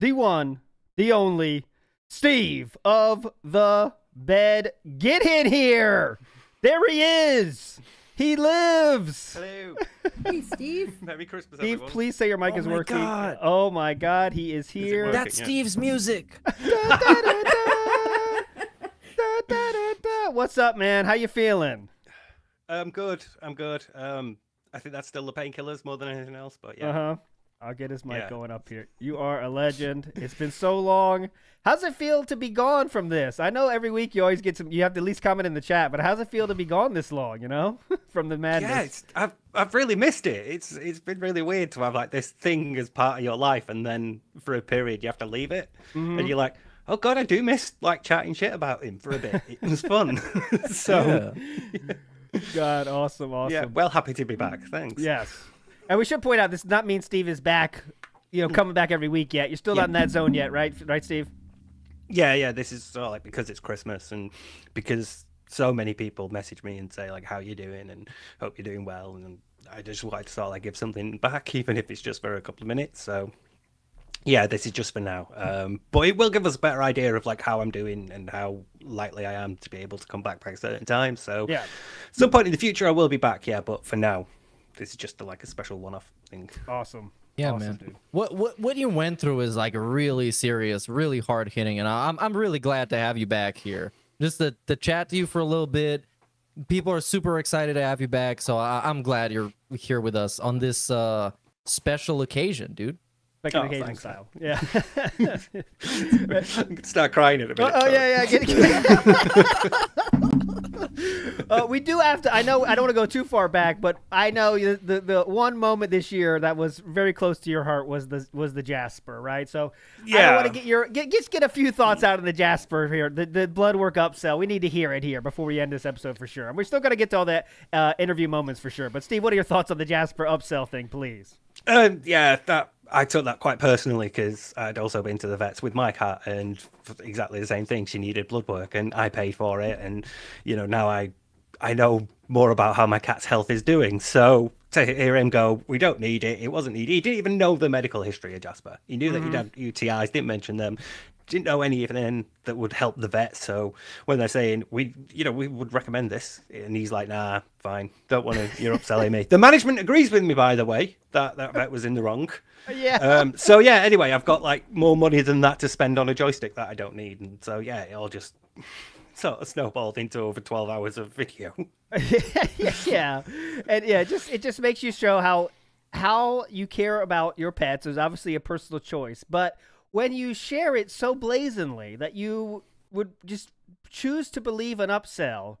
The one, the only, Steve of the Bed. Get in here! There he is! He lives! Hello. Hey, Steve. Merry Christmas, Steve, everyone. please say your mic Oh is my working. God. Oh my god, he is here. working? That's yeah. Steve's music. Da, da, da, da. Da, da, da, da. What's up, man? How you feeling? I'm good. I'm good. Um, I think that's still the painkillers more than anything else. But yeah, Uh huh. I'll get his mic Yeah. going up here. You are a legend. It's been so long. How's it feel to be gone from this? I know every week you always get some. You have to at least comment in the chat. But how's it feel to be gone this long? You know, from the madness. yeah. It's, I've I've really missed it. It's it's been really weird to have like this thing as part of your life, and then for a period you have to leave it, Mm-hmm. and you're like, oh god, I do miss like chatting shit about him for a bit. It was fun. so God, awesome, awesome. yeah, well happy to be back. Thanks. Yes. And we should point out this does not mean Steve is back. You know, coming back every week yet. You're still Yeah. not in that zone yet, right? Right, Steve? Yeah, yeah. This is sort of like because it's Christmas and because so many people message me and say like, "How you doing?" and "Hope you're doing well." And I just like to sort of like give something back, even if it's just for a couple of minutes. So yeah, this is just for now. Um, but it will give us a better idea of like how I'm doing and how likely I am to be able to come back by a certain time. So Yeah. some point in the future I will be back. Yeah, but for now, this is just like a special one-off thing. Awesome. Yeah, Awesome, man. dude. What what what you went through is like really serious, really hard hitting, and I'm I'm really glad to have you back here. Just to to chat to you for a little bit. People are super excited to have you back, so I, I'm glad you're here with us on this uh special occasion, dude. Second Oh, occasion thanks. style. Yeah. I'm start crying in a Oh, minute. oh, sorry. yeah, yeah. Get, get- uh, we do have to. I know. I don't want to go too far back, but I know the, the the one moment this year that was very close to your heart was the was the Jasper, right? So yeah, I want to get your get just get a few thoughts out of the Jasper here. The the blood work upsell. We need to hear it here before we end this episode for sure. And we're still gonna get to all that uh, interview moments for sure. But Steve, what are your thoughts on the Jasper upsell thing, please? Um, yeah, that I took that quite personally because I'd also been to the vets with my cat, and exactly the same thing. She needed blood work, and I paid for it, and you know now I I know more about how my cat's health is doing. So to hear him go, we don't need it. It wasn't needed. He didn't even know the medical history of Jasper. He knew that he'd mm-hmm. had UTIs, didn't mention them. Didn't know anything that would help the vet. So when they're saying we, you know, we would recommend this, and he's like, "Nah, fine, don't want to. You're upselling me." The management agrees with me, by the way. That that vet was in the wrong. Yeah. Um, so yeah. Anyway, I've got like more money than that to spend on a joystick that I don't need, and so yeah, it all just sort of snowballed into over twelve hours of video. yeah, and yeah, it just it just makes you show how how you care about your pets. There's obviously a personal choice, but when you share it so blazingly that you would just choose to believe an upsell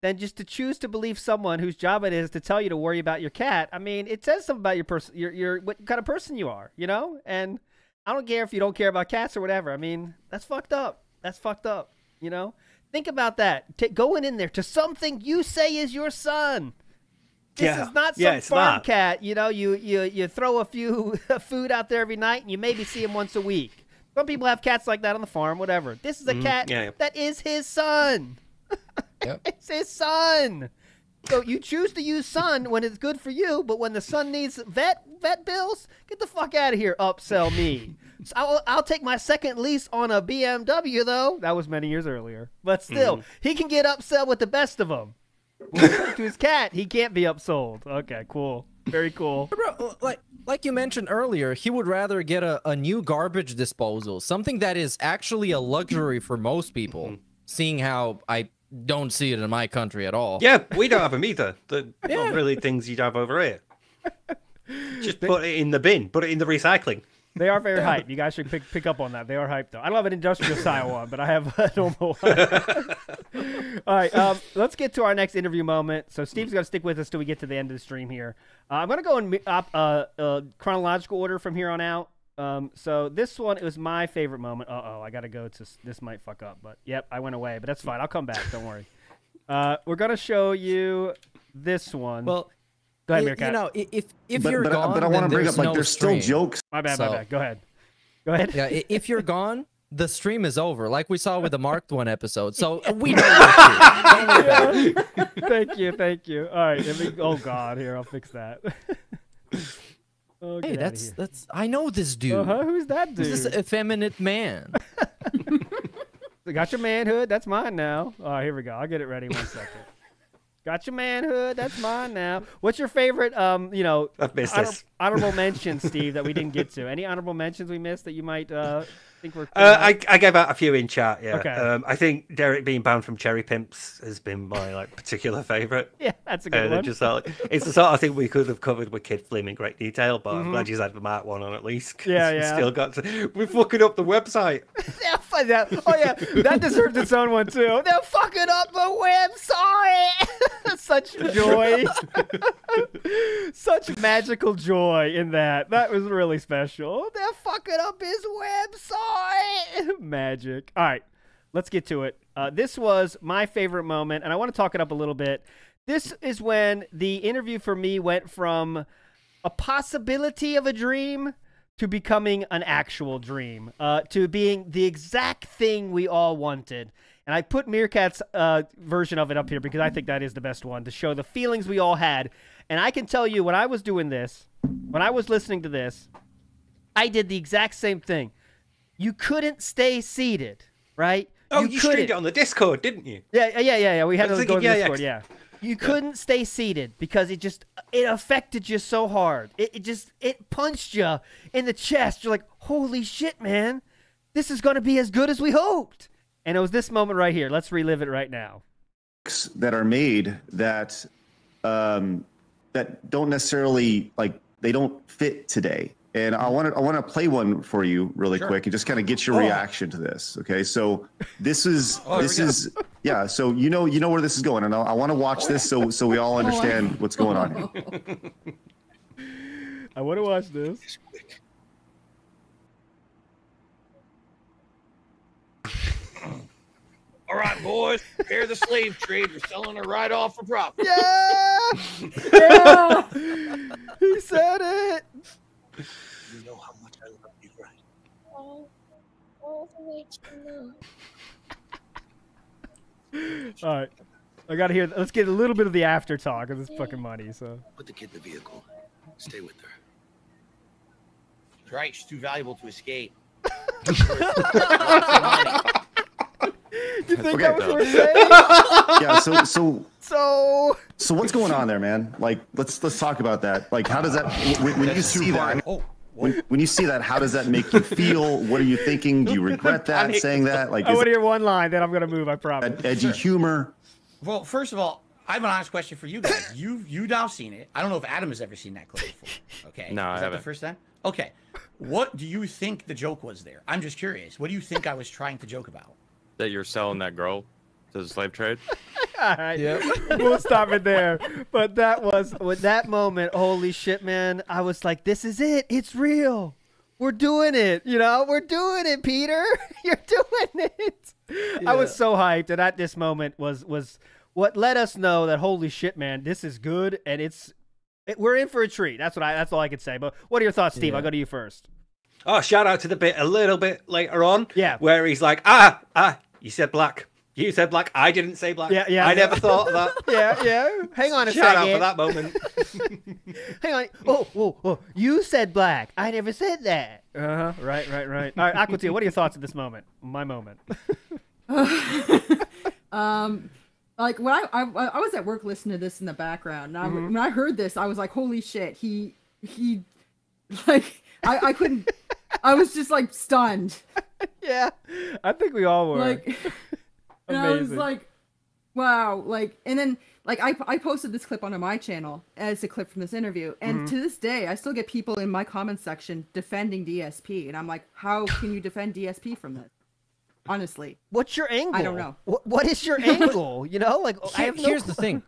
than just to choose to believe someone whose job it is to tell you to worry about your cat. I mean, it says something about your person, your your what kind of person you are, you know. And I don't care if you don't care about cats or whatever. I mean, that's fucked up. That's fucked up. You know. Think about that. Ta going in there to something you say is your son. This Yeah. is not some Yeah, it's farm not. cat. You know, you you you throw a few food out there every night, and you maybe see him once a week. Some people have cats like that on the farm, whatever. This is a cat Mm-hmm. yeah, yeah. that is his son. Yep. it's his son. So you choose to use son when it's good for you, but when the son needs vet vet bills, get the fuck out of here. Upsell me. So I'll, I'll take my second lease on a BMW though. That was many years earlier, but still, Mm-hmm. he can get upsell with the best of them. When it comes to his cat, he can't be upsold. Okay, cool. Very cool. Bro, like like you mentioned earlier, he would rather get a, a new garbage disposal, something that is actually a luxury for most people, mm-hmm. seeing how I don't see it in my country at all. yeah, we don't have them either. They're Yeah. not really things you'd have over here. Just put it in the bin. Put it in the recycling. They are very hype. You guys should pick pick up on that. They are hype though. I don't have an industrial style one, but I have a normal one. All right, um, let's get to our next interview moment. So Steve's going to stick with us till we get to the end of the stream here. Uh, I'm going to go in uh, uh, chronological order from here on out. Um, so this one it was my favorite moment. Uh oh, I got to go to. This might fuck up, but yep, I went away, but that's fine. I'll come back. Don't worry. Uh, we're gonna show you this one. Well, go ahead, y- Meerkat. You know, i- if if But- you're but- gone, but I then wanna bring up, like, no there's still stream. jokes. my bad, So- my bad. Go ahead. Go ahead. Yeah, if you're gone, the stream is over, like we saw with the marked one episode. So uh, we know you're Don't worry about thank you, thank you. All right. let me- oh God, here I'll fix that. oh, Hey, that's that's I know this dude. Uh-huh, who's that dude? This is effeminate man. Got your manhood. That's mine now. All right, here we go. I'll get it ready one second. Got your manhood. That's mine now. What's your favorite? Um, you know, honor- honorable mention, Steve, that we didn't get to. Any honorable mentions we missed that you might uh think were? Uh, I, I gave out a few in chat. Yeah. Okay. Um, I think Derek being banned from Cherry Pimps has been my like particular favourite. yeah, that's a good Uh, one. just like, it's the sort of thing we could have covered with Kid Flim in great detail, but I'm glad you had the Mark one on at least. Mm-hmm. Yeah, yeah. Still got to. We're fucking up the website. Yeah, fuck that. Oh yeah, that deserves its own one too. They're fucking up the website. Such joy, such magical joy in that. That was really special. They're fucking up his website. Magic. All right, let's get to it. Uh, this was my favorite moment, and I want to talk it up a little bit. This is when the interview for me went from a possibility of a dream to becoming an actual dream, uh, to being the exact thing we all wanted. And I put Meerkat's uh, version of it up here because I think that is the best one to show the feelings we all had. And I can tell you, when I was doing this, when I was listening to this, I did the exact same thing. You couldn't stay seated, right? Oh, you, streamed couldn't. it on the Discord, didn't you? Yeah, yeah, yeah, yeah. We had I was to go to thinking, yeah, yeah, Discord. Yeah, you couldn't stay seated because it just it affected you so hard. It, it just it punched you in the chest. You're like, holy shit, man, this is gonna be as good as we hoped. And it was this moment right here. Let's relive it right now. that are made that um, that don't necessarily like they don't fit today. And I want to I want to play one for you really Sure. quick and just kind of get your Oh. reaction to this. Okay, so this is Oh, this is yeah. So you know you know where this is going, and I, I want to watch this so so we all oh, understand what's going on here. I want to watch this. All right, boys, prepare the slave trade. We're selling her right off for profit. Yeah, Yeah. he said it. You know how much I love you, right? Makes me know. All right, I gotta hear. Let's get a little bit of the after talk of this fucking money. So Put the kid in the vehicle. Stay with her. That's right. She's too valuable to escape. you think Okay. that was worth saying? Yeah. So so So so what's going on there, man? Like let's let's talk about that. Like how does that when, when you see that? Oh, When, when you see that, how does that make you feel? What are you thinking? Do you regret that Panic. saying that? Like I want to hear one line, then I'm gonna move. I promise. that edgy humor? Well, first of all, I have an honest question for you guys. You you now seen it. I don't know if Adam has ever seen that clip before. Okay. No, I Is that haven't. the first time? Okay. What do you think the joke was there? I'm just curious. What do you think I was trying to joke about? That you're selling that girl to the slave trade? All right, we'll stop it there. But that was with that moment. Holy shit, man! I was like, "This is it. It's real. We're doing it. You know, we're doing it, Peter. You're doing it." I was so hyped, and at this moment was was what let us know that holy shit, man, this is good, and it's it, we're in for a treat. That's what I. That's all I could say. But what are your thoughts, Steve? I'll go to you first. Oh, shout out to the bit a little bit later on. Yeah. Where he's like, ah, ah, you said black. You said black. I didn't say black. Yeah, yeah. I never thought of that. Yeah, yeah. Hang on a Shout out for that moment. Hang on. Oh, oh, oh. You said black. I never said that. Uh huh. Right, right, right. All right, Aquateal, what are your thoughts at this moment? My moment. um like when I, I I was at work listening to this in the background and I, Mhm. when I heard this I was like holy shit he he like I I couldn't I was just like stunned yeah, I think we all were. like and I was like wow like and then like I, I posted this clip onto my channel as a clip from this interview and Mhm. to this day I still get people in my comment section defending DSP and I'm like how can you defend DSP from this honestly What's your angle? I don't know What, what is your angle? You know, like I Here- have no here's the thing.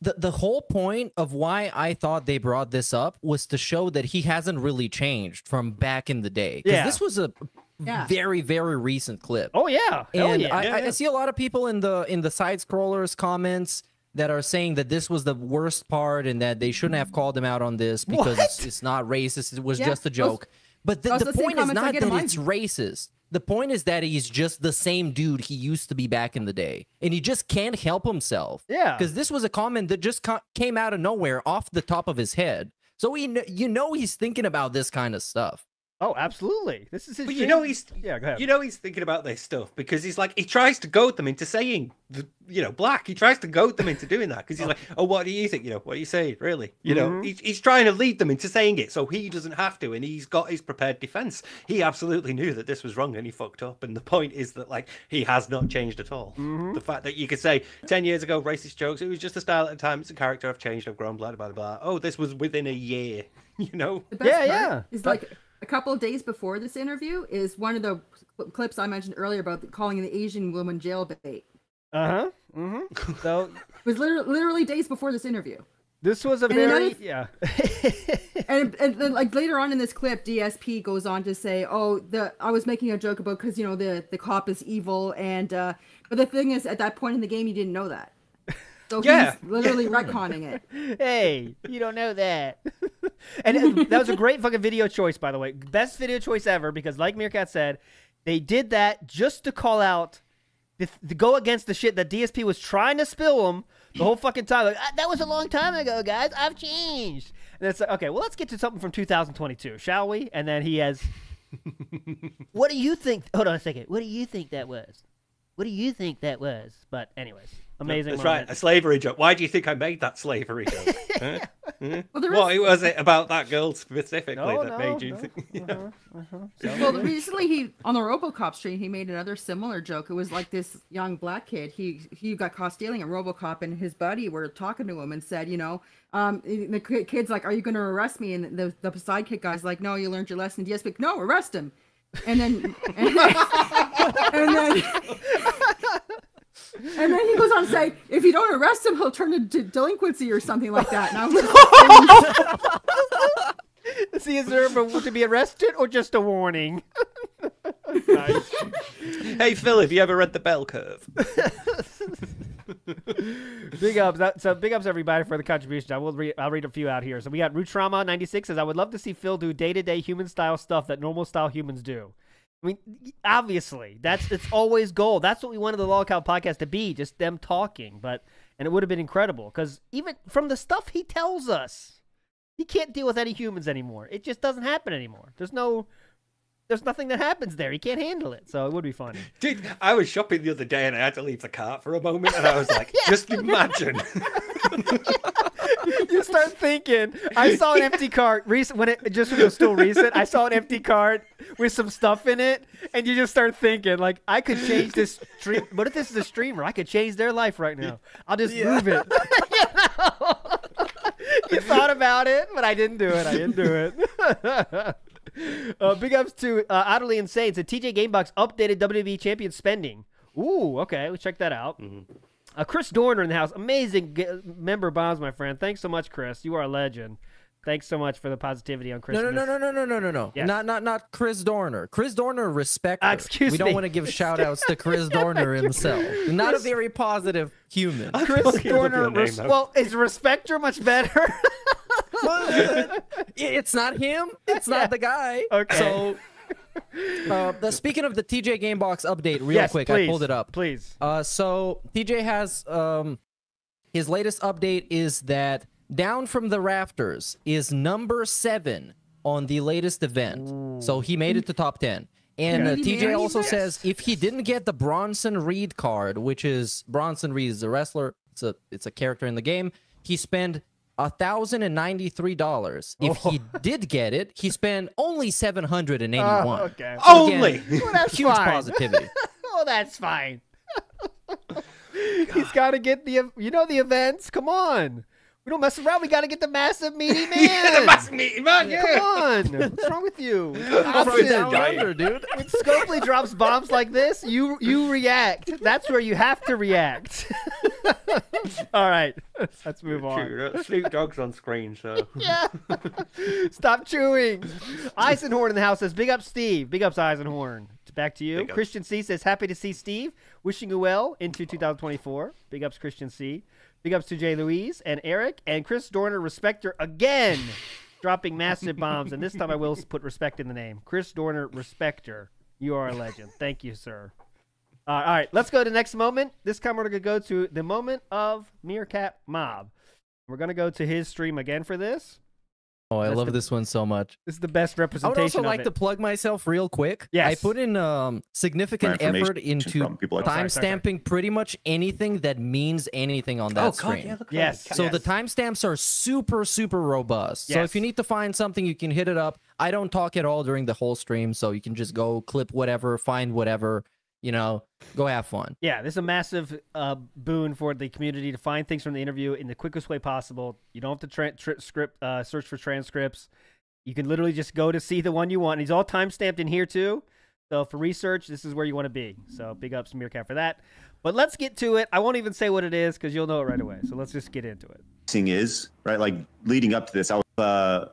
The the whole point of why I thought they brought this up was to show that he hasn't really changed from back in the day. 'Cause Yeah. this was a Yeah. very very recent clip. Oh yeah, hell and yeah. I, Yeah, I- yeah. I see a lot of people in the in the side scrollers comments that are saying that this was the worst part and that they shouldn't have called him out on this because it's, it's not racist. It was Yeah, just a those- joke. but the, the the point is not that mine. it's racist. The point is that he's just the same dude he used to be back in the day, and he just can't help himself. Yeah. because this was a comment that just co- came out of nowhere, off the top of his head. So he, kn- you know, he's thinking about this kind of stuff. Oh, absolutely. This is his. But you know he's yeah. Go ahead. you know he's thinking about this stuff because he's like he tries to goad them into saying the you know black. He tries to goad them into doing that because he's like, oh, what do you think? You know, what are you saying? Really? You know, Mhm. he's, he's trying to lead them into saying it so he doesn't have to, and he's got his prepared defense. He absolutely knew that this was wrong and he fucked up. And the point is that like he has not changed at all. The fact that you could say ten years ago racist jokes, it was just a style at the time. It's a character. I've changed. I've grown. Blah blah blah. Oh, this was within a year. You know. The best part Is like a couple of days before this interview is one of the cl- clips I mentioned earlier about calling the Asian woman jailbait. Uh huh. Mm-hmm. So It was literally, literally days before this interview. this was a And very another- yeah. and, and then like later on in this clip dsp goes on to say oh the i was making a joke about because you know the the cop is evil and uh but the thing is at that point in the game you didn't know that so Yeah. he's literally Yeah. retconning it hey, you don't know that. and it- that was a great fucking video choice, by the way. Best video choice ever because, like Meerkat said, they did that just to call out, the, to go against the shit that DSP was trying to spill them the whole fucking time. Like, "Ah, that was a long time ago, guys. I've changed. And it's like, okay, well, let's get to something from 2022, shall we? And then he has. what do you think? Hold on a second. What do you think that was? What do you think that was? But, anyways, amazing. That's moment. right, a slavery joke. Why do you think I made that slavery joke? Huh? Huh? Well, there what is- was it about that girl specifically No, that no, made you no. think? Uh-huh, well recently he on the robocop stream he made another similar joke it was like this young black kid he he got caught stealing at robocop and his buddy were talking to him and said you know um the kid's like are you gonna arrest me and the the sidekick guy's like no you learned your lesson yes but no arrest him and then and, then and then he goes on to say if you don't arrest him he'll turn into delinquency or something like that and i was Does he deserve a- to be arrested or just a warning? nice. hey Phil, have you ever read the Bell Curve? big ups. That, so big ups everybody for the contributions. I will read. I'll read a few out here. So we got Rutrama ninety six says I would love to see Phil do day to day human style stuff that normal style humans do. I mean, obviously that's it's always goal. That's what we wanted the Lolcow podcast to be, just them talking. But and it would have been incredible because even from the stuff he tells us, he can't deal with any humans anymore. It just doesn't happen anymore. There's no. There's nothing that happens there. He can't handle it, so it would be funny. Dude, I was shopping the other day and I had to leave the cart for a moment, and I was like, just imagine. you start thinking. I saw an empty cart recent when it just when it was still recent. I saw an empty cart with some stuff in it, and you just start thinking like, I could change this stream. What if this is a streamer? I could change their life right now. I'll just move it. you thought about it, but I didn't do it. I didn't do it. uh, big ups to uh, Utterly Insane. So TJ Gamebox updated WWE Champion spending. Ooh, okay, let's check that out. Uh, Chris Dorner in the house. Amazing g- member bombs, my friend. Thanks so much, Chris. You are a legend. Thanks so much for the positivity on Christmas. no, no, no, no, no, no, no, no. Yes. Not, not, not Chris Dorner. Chris Dorner, respect. Her. excuse we don't want to give shout outs to Chris Dorner himself. Not a very positive human. Chris Dorner. Res- well, is Respector much better? it's not him. It's not the guy. Okay. So, uh, the, speaking of the TJ game box update, real Yes, quick, please, I pulled it up. Please. Uh, so TJ has um, his latest update is that down from the rafters is number seven on the latest event. So he made it to top ten. And uh, TJ marry also this? says if he didn't get the Bronson Reed card, which is Bronson Reed is a wrestler, it's a it's a character in the game, he spent a thousand and ninety three dollars. If he oh. did get it, he spent only seven hundred and eighty one. Oh, okay. Only? Well, that's huge fine. positivity. oh, that's fine. He's got to get the, you know, the events. Come on. We don't mess around. We got to get the massive meaty man. yeah, the massive meaty man, yeah. Come on. What's wrong with you? From Opposite. down under, dude. When Scopely drops bombs like this, you you react. That's where you have to react. All All right, let's move on. True, uh, Snoop Dogg's on screen, so yeah. Stop chewing. Eisenhorn in the house says, "Big up, Steve. Big ups, Eisenhorn." Back to you. Big ups. Christian C says, "Happy to see Steve. Wishing you well into 2024." Big ups, Christian C. Big ups to Jay Louise and Eric and Chris Dorner, respecter again, dropping massive bombs. And this time I will put respect in the name. Chris Dorner, respecter. You are a legend. Thank you, sir. Uh, all right, let's go to the next moment. This time we're going to go to the moment of Meerkat Mob. We're going to go to his stream again for this. Oh, I That's love the- this one so much. This is the best representation. I would also of like it. to plug myself real quick. I put in um, significant effort into from people like- Oh, timestamping pretty much anything that means anything on that oh screen. god, yeah, look Yes. that. So the timestamps are super, super robust. So if you need to find something, you can hit it up. I don't talk at all during the whole stream, so you can just go clip whatever, find whatever, you know, go have fun. Yeah, this is a massive uh, boon for the community to find things from the interview in the quickest way possible. You don't have to tra- tra- script uh, search for transcripts. You can literally just go to see the one you want. He's all time stamped in here too. So for research, this is where you want to be. So big ups to Meerkat for that. But let's get to it. I won't even say what it is because you'll know it right away. So let's just get into it. doxing is, right? Like leading up to this, I was, uh,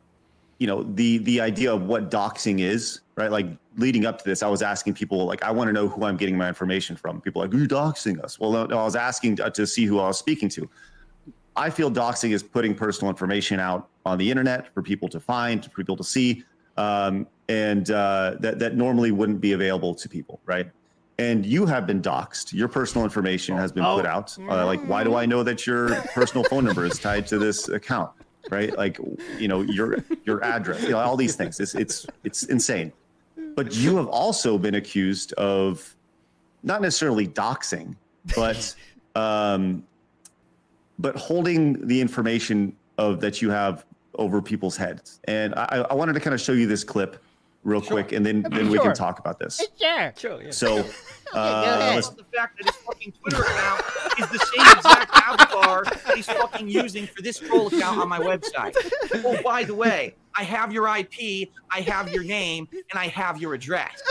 you know, the the idea of what doxing is, right? Like leading up to this, I was asking people, like, I want to know who I'm getting my information from. People are like, you're doxing us. Well, no, no, I was asking to, to see who I was speaking to. I feel doxing is putting personal information out on the internet for people to find, for people to see, um, and uh, that that normally wouldn't be available to people, right? And you have been doxed. Your personal information has been put Oh. out. Uh, like, why do I know that your personal phone number is tied to this account? Right? Like, you know, your your address, you know, all these things. It's it's it's insane. But you have also been accused of not necessarily doxing, but um, but holding the information of that you have over people's heads. And I, I wanted to kind of show you this clip real quick, and then then we can talk about this. Sure. Sure, yeah. So, uh, ahead. the fact that his fucking Twitter account is the same exact avatar that he's fucking using for this troll account on my website. Oh, by the way, I have your IP, I have your name, and I have your address.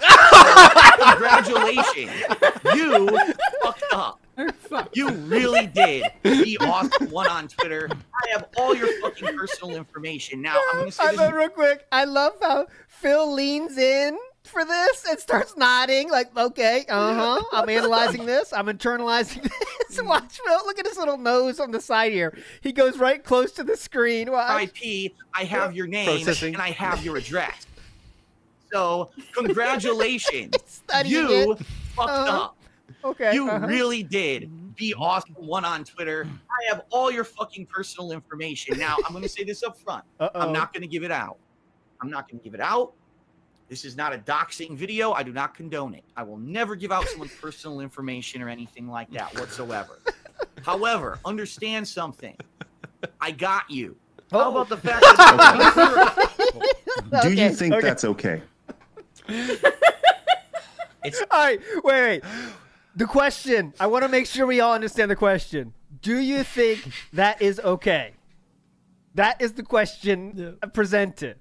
Congratulations, you fucked up. You really did. Be awesome one on Twitter. I have all your fucking personal information. Now I'm gonna say I this love real quick. I love how Phil leans in for this and starts nodding, like, okay, uh huh. I'm analyzing this. I'm internalizing this. Watch Phil. Look at his little nose on the side here. He goes right close to the screen. Watch. IP, I have your name Processing. and I have your address. So congratulations, you it. fucked Uh-huh. up. Okay. You uh-huh. really did. Be awesome one on Twitter. I have all your fucking personal information. Now I'm going to say this up front. Uh-oh. I'm not going to give it out. I'm not going to give it out. This is not a doxing video. I do not condone it. I will never give out someone's personal information or anything like that whatsoever. However, understand something. I got you. How about the fact that do you think okay. that's okay? it's All right, wait, wait. The question. I want to make sure we all understand the question. Do you think that is okay? That is the question presented.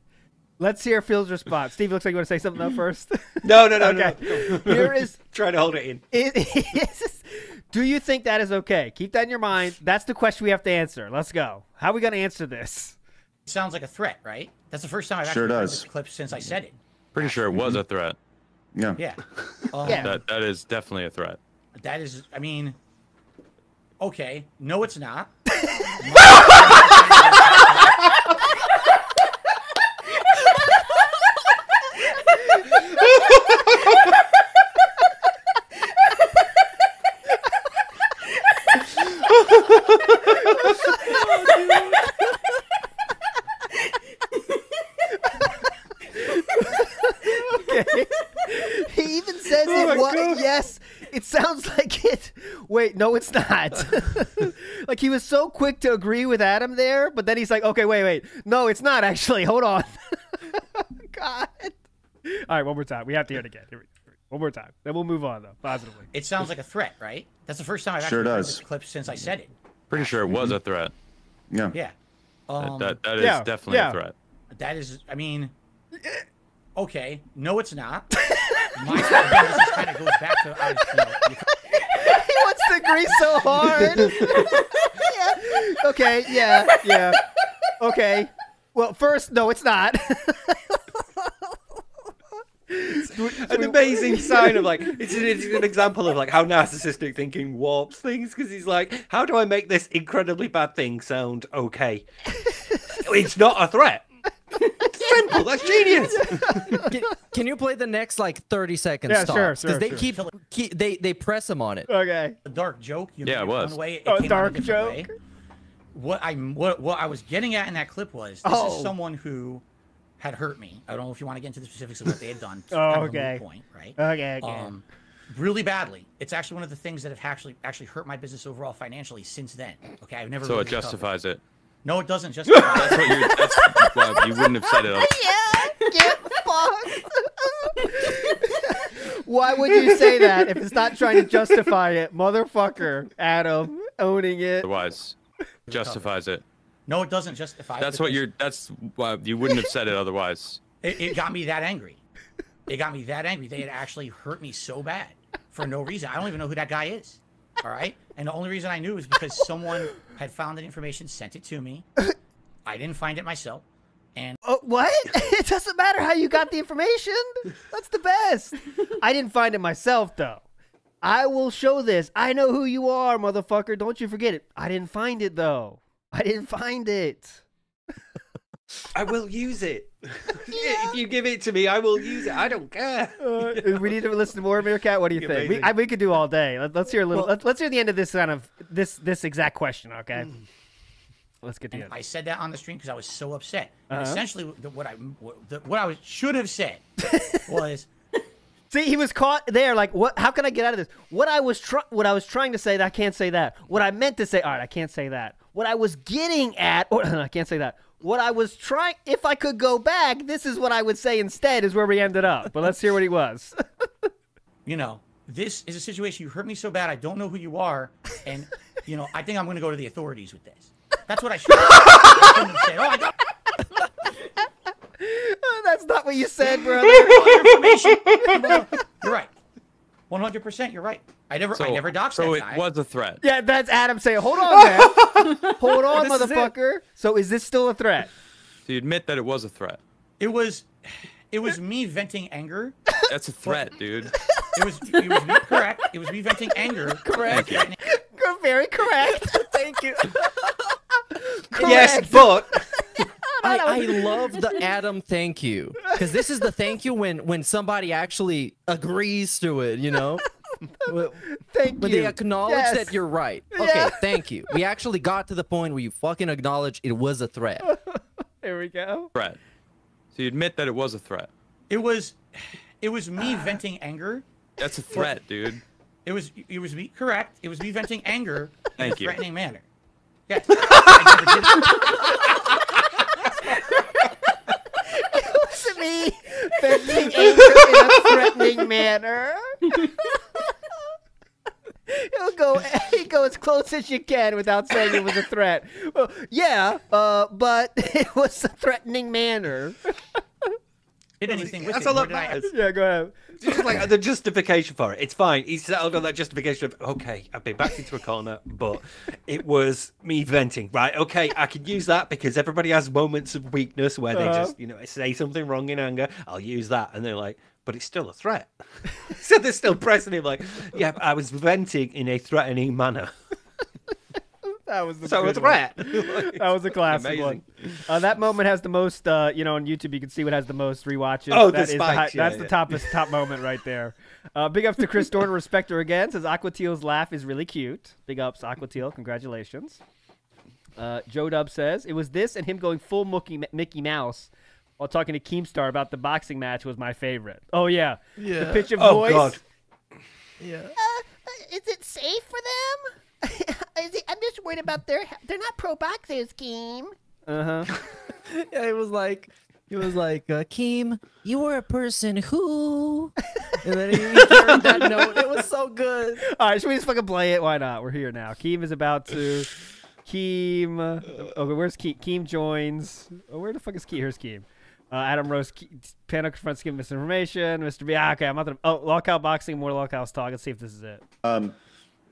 Let's hear Phil's response. Steve, looks like you want to say something though first. No, no, no, okay. no, no. Here is Try to hold it in. it is. Do you think that is okay? Keep that in your mind. That's the question we have to answer. Let's go. How are we going to answer this? sounds like a threat, right? That's the first time I've Sure actually heard this clip since I said it. Pretty sure it was a threat. Yeah. Yeah. Um, Yeah. That that is definitely a threat. That is, I mean, okay. No, it's not. Okay. he even says it was. Yes, it sounds like it. Wait, no, it's not. like he was so quick to agree with Adam there, but then he's like, okay, wait, wait. No, it's not actually. Hold on. God. All right, one more time. We have to hear it again. Here we go. One more time. Then we'll move on, though, positively. It sounds like a threat, right? That's the first time I've Sure actually heard does. this clip since I said it. Pretty sure it was a threat. Yeah. Yeah. Um, that, that is yeah, definitely yeah. a threat. That is, I mean, okay. No, it's not. My this kind of goes back to I was, you know, you- wants to agree so hard. yeah. Okay, yeah, yeah. Okay. Well, first, no, it's not. an amazing sign of like it's an, it's an example of like how narcissistic thinking warps things because he's like how do i make this incredibly bad thing sound okay it's not a threat simple that's genius can, can you play the next like 30 seconds Yeah, stop? sure, sure, they sure. keep, keep they they press him on it okay. A dark joke. You Yeah, it was. One way, it Oh, came out a dark different way. joke? What I what what I was getting at in that clip was this Oh. is someone who had hurt me. I don't know if you want to get into the specifics of what they had done. Oh, kind of okay. Point, right? Okay, okay. Um, really badly. It's actually one of the things that have actually actually hurt my business overall financially since then. Okay, I've never. So really it recovered. justifies it. No, it doesn't justify. That's what you're. That's well, you wouldn't have said it. Yeah, Get fucked. Why would you say that if it's not trying to justify it, motherfucker? Adam owning it. Otherwise, justifies it. no, it doesn't justify. That's what you're. That's why you wouldn't have said it otherwise. It, it got me that angry. It got me that angry. They had actually hurt me so bad for no reason. I don't even know who that guy is. All right. And the only reason I knew is because someone had found that information, sent it to me. I didn't find it myself. And Oh, what? It doesn't matter how you got the information. That's the best. I didn't find it myself though. I will show this. I know who you are, motherfucker. Don't you forget it. I didn't find it though. I didn't find it. i will use it if you give it to me i will use it i don't care Uh, we need to listen to more Meerkat. What do you think? We, I, we could do all day. Let, us hear a little. let, us hear the end of this kind of this this exact question. Okay. Let's get to it. I said that on the stream because I was so upset. Uh-huh. essentially, the, what I what, the, what I was, should have said was, See, he was caught there. Like, what? How can I get out of this? What I was trying, what I was trying to say, that I can't say that. What I meant to say, all right, I can't say that. What I was getting at, or I can't say that. What I was trying, if I could go back, this is what I would say instead. Is where we ended up. But let's hear what he was. you know, this is a situation. You hurt me so bad. I don't know who you are, and you know, I think I'm going to go to the authorities with this. That's what I should. have said. I shouldn't have said, oh, I got oh, That's not what you said, brother. You're right. 100. percent You're right. I never, So, I never doxed so that it guy. was a threat. yeah, that's Adam saying, "Hold on, man. Hold on, This is motherfucker." So, is this still a threat? So you admit that it was a threat. It was, it was me venting anger. That's a threat, dude. It was, it was me correct. It was me venting anger. Correct. Threatening- You're very correct. thank you yes but I, I love the Adam thank you because this is the thank you when when somebody actually agrees to it. You know, when Thank when you. they acknowledge Yes. that you're right. Okay, Yeah. thank you. We actually got to the point where you fucking acknowledge it was a threat. There we go. Threat. So you admit that it was a threat. It was, it was me venting anger. That's a threat, dude. It was, it was me correct. It was me venting anger in Thank a you. threatening manner. Yes. I to me, venting anger in a threating manner. He'll go, he'll go as close as you can without saying it was a threat. Well, yeah, uh, but it was a threatening manner. did anything with That's it. all nor that did I- matters. Yeah, go ahead. Just like the justification for it. It's fine. He settled on that justification of okay, I've been backed into a corner, but it was me venting. Right? Okay, I can use that because everybody has moments of weakness where they Uh-huh. just, you know, say something wrong in anger. I'll use that, and they're like, but it's still a threat. so they're still pressing him like, yeah, I was venting in a threatening manner. That was the So a threat. That was a classic one. Uh, that moment has the most, uh, you know, on YouTube you can see what has the most rewatches. Oh, the That is spikes, hi- yeah, that's the yeah. top top moment right there. Uh, big ups to Chris Dorner, respect her again. Says Aquateal's laugh is really cute. Big ups, Aquateal. Congratulations. Uh, Joe Dub says it was this and him going full Mickey, Mickey Mouse while talking to Keemstar about the boxing match was my favorite. Oh yeah, yeah. the pitch of Oh, voice. God. Yeah. Is it safe for them? Is it, I'm just worried about their. They're not pro boxers, Keem. Uh huh. yeah, it was like it was like uh, Keem, you were a person who, and then he carried that note. It was so good. All right, should we just fucking play it? Why not? We're here now. Keem is about to. Keem. uh, Okay, where's Keem? Keem joins. Oh, where the fuck is Keem? Here's Keem. Uh, Adam Rose, Ke- Panic confronts Keem misinformation. Mr. B. Ah, okay, I'm not gonna. Oh, lockout boxing, more lockout talk. Let's see if this is it. Um,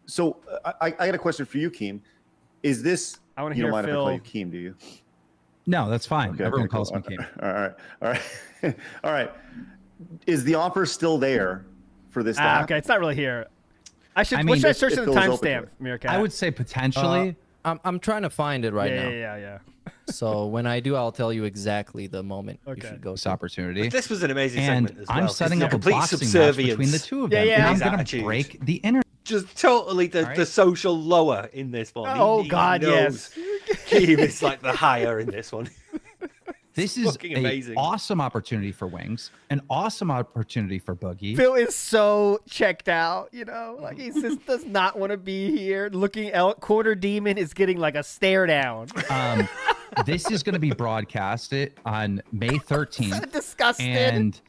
so uh, I, I got a question for you, Keem. Is this? I wanna You don't hear mind if I call you Keem, do you? No, that's fine. Okay, Everyone cool. calls me Keem. All right, all right, all right. Is the offer still there for this? to Ah, okay, it's not really here. I should. I what mean, should I search in the open timestamp, it. Meerkat? I would say potentially. Uh, I'm I'm trying to find it right yeah, now. Yeah, yeah, yeah. So when I do, I'll tell you exactly the moment you should go. this to. opportunity. This was an amazing and segment as well. I'm 'cause setting up a complete boxing match between the two of them. yeah. And I'm gonna attitude. break the internet. Just totally the, All the social lower in this one. Oh, he God, yes, Keem is like the higher in this one. This is an amazing. awesome opportunity for Wings, an awesome opportunity for Boogie. Phil is so checked out, you know, like he just does not want to be here. Looking out, quarter demon is getting like a stare down. Um, this is going to be broadcasted on May 13th, Disgusted. and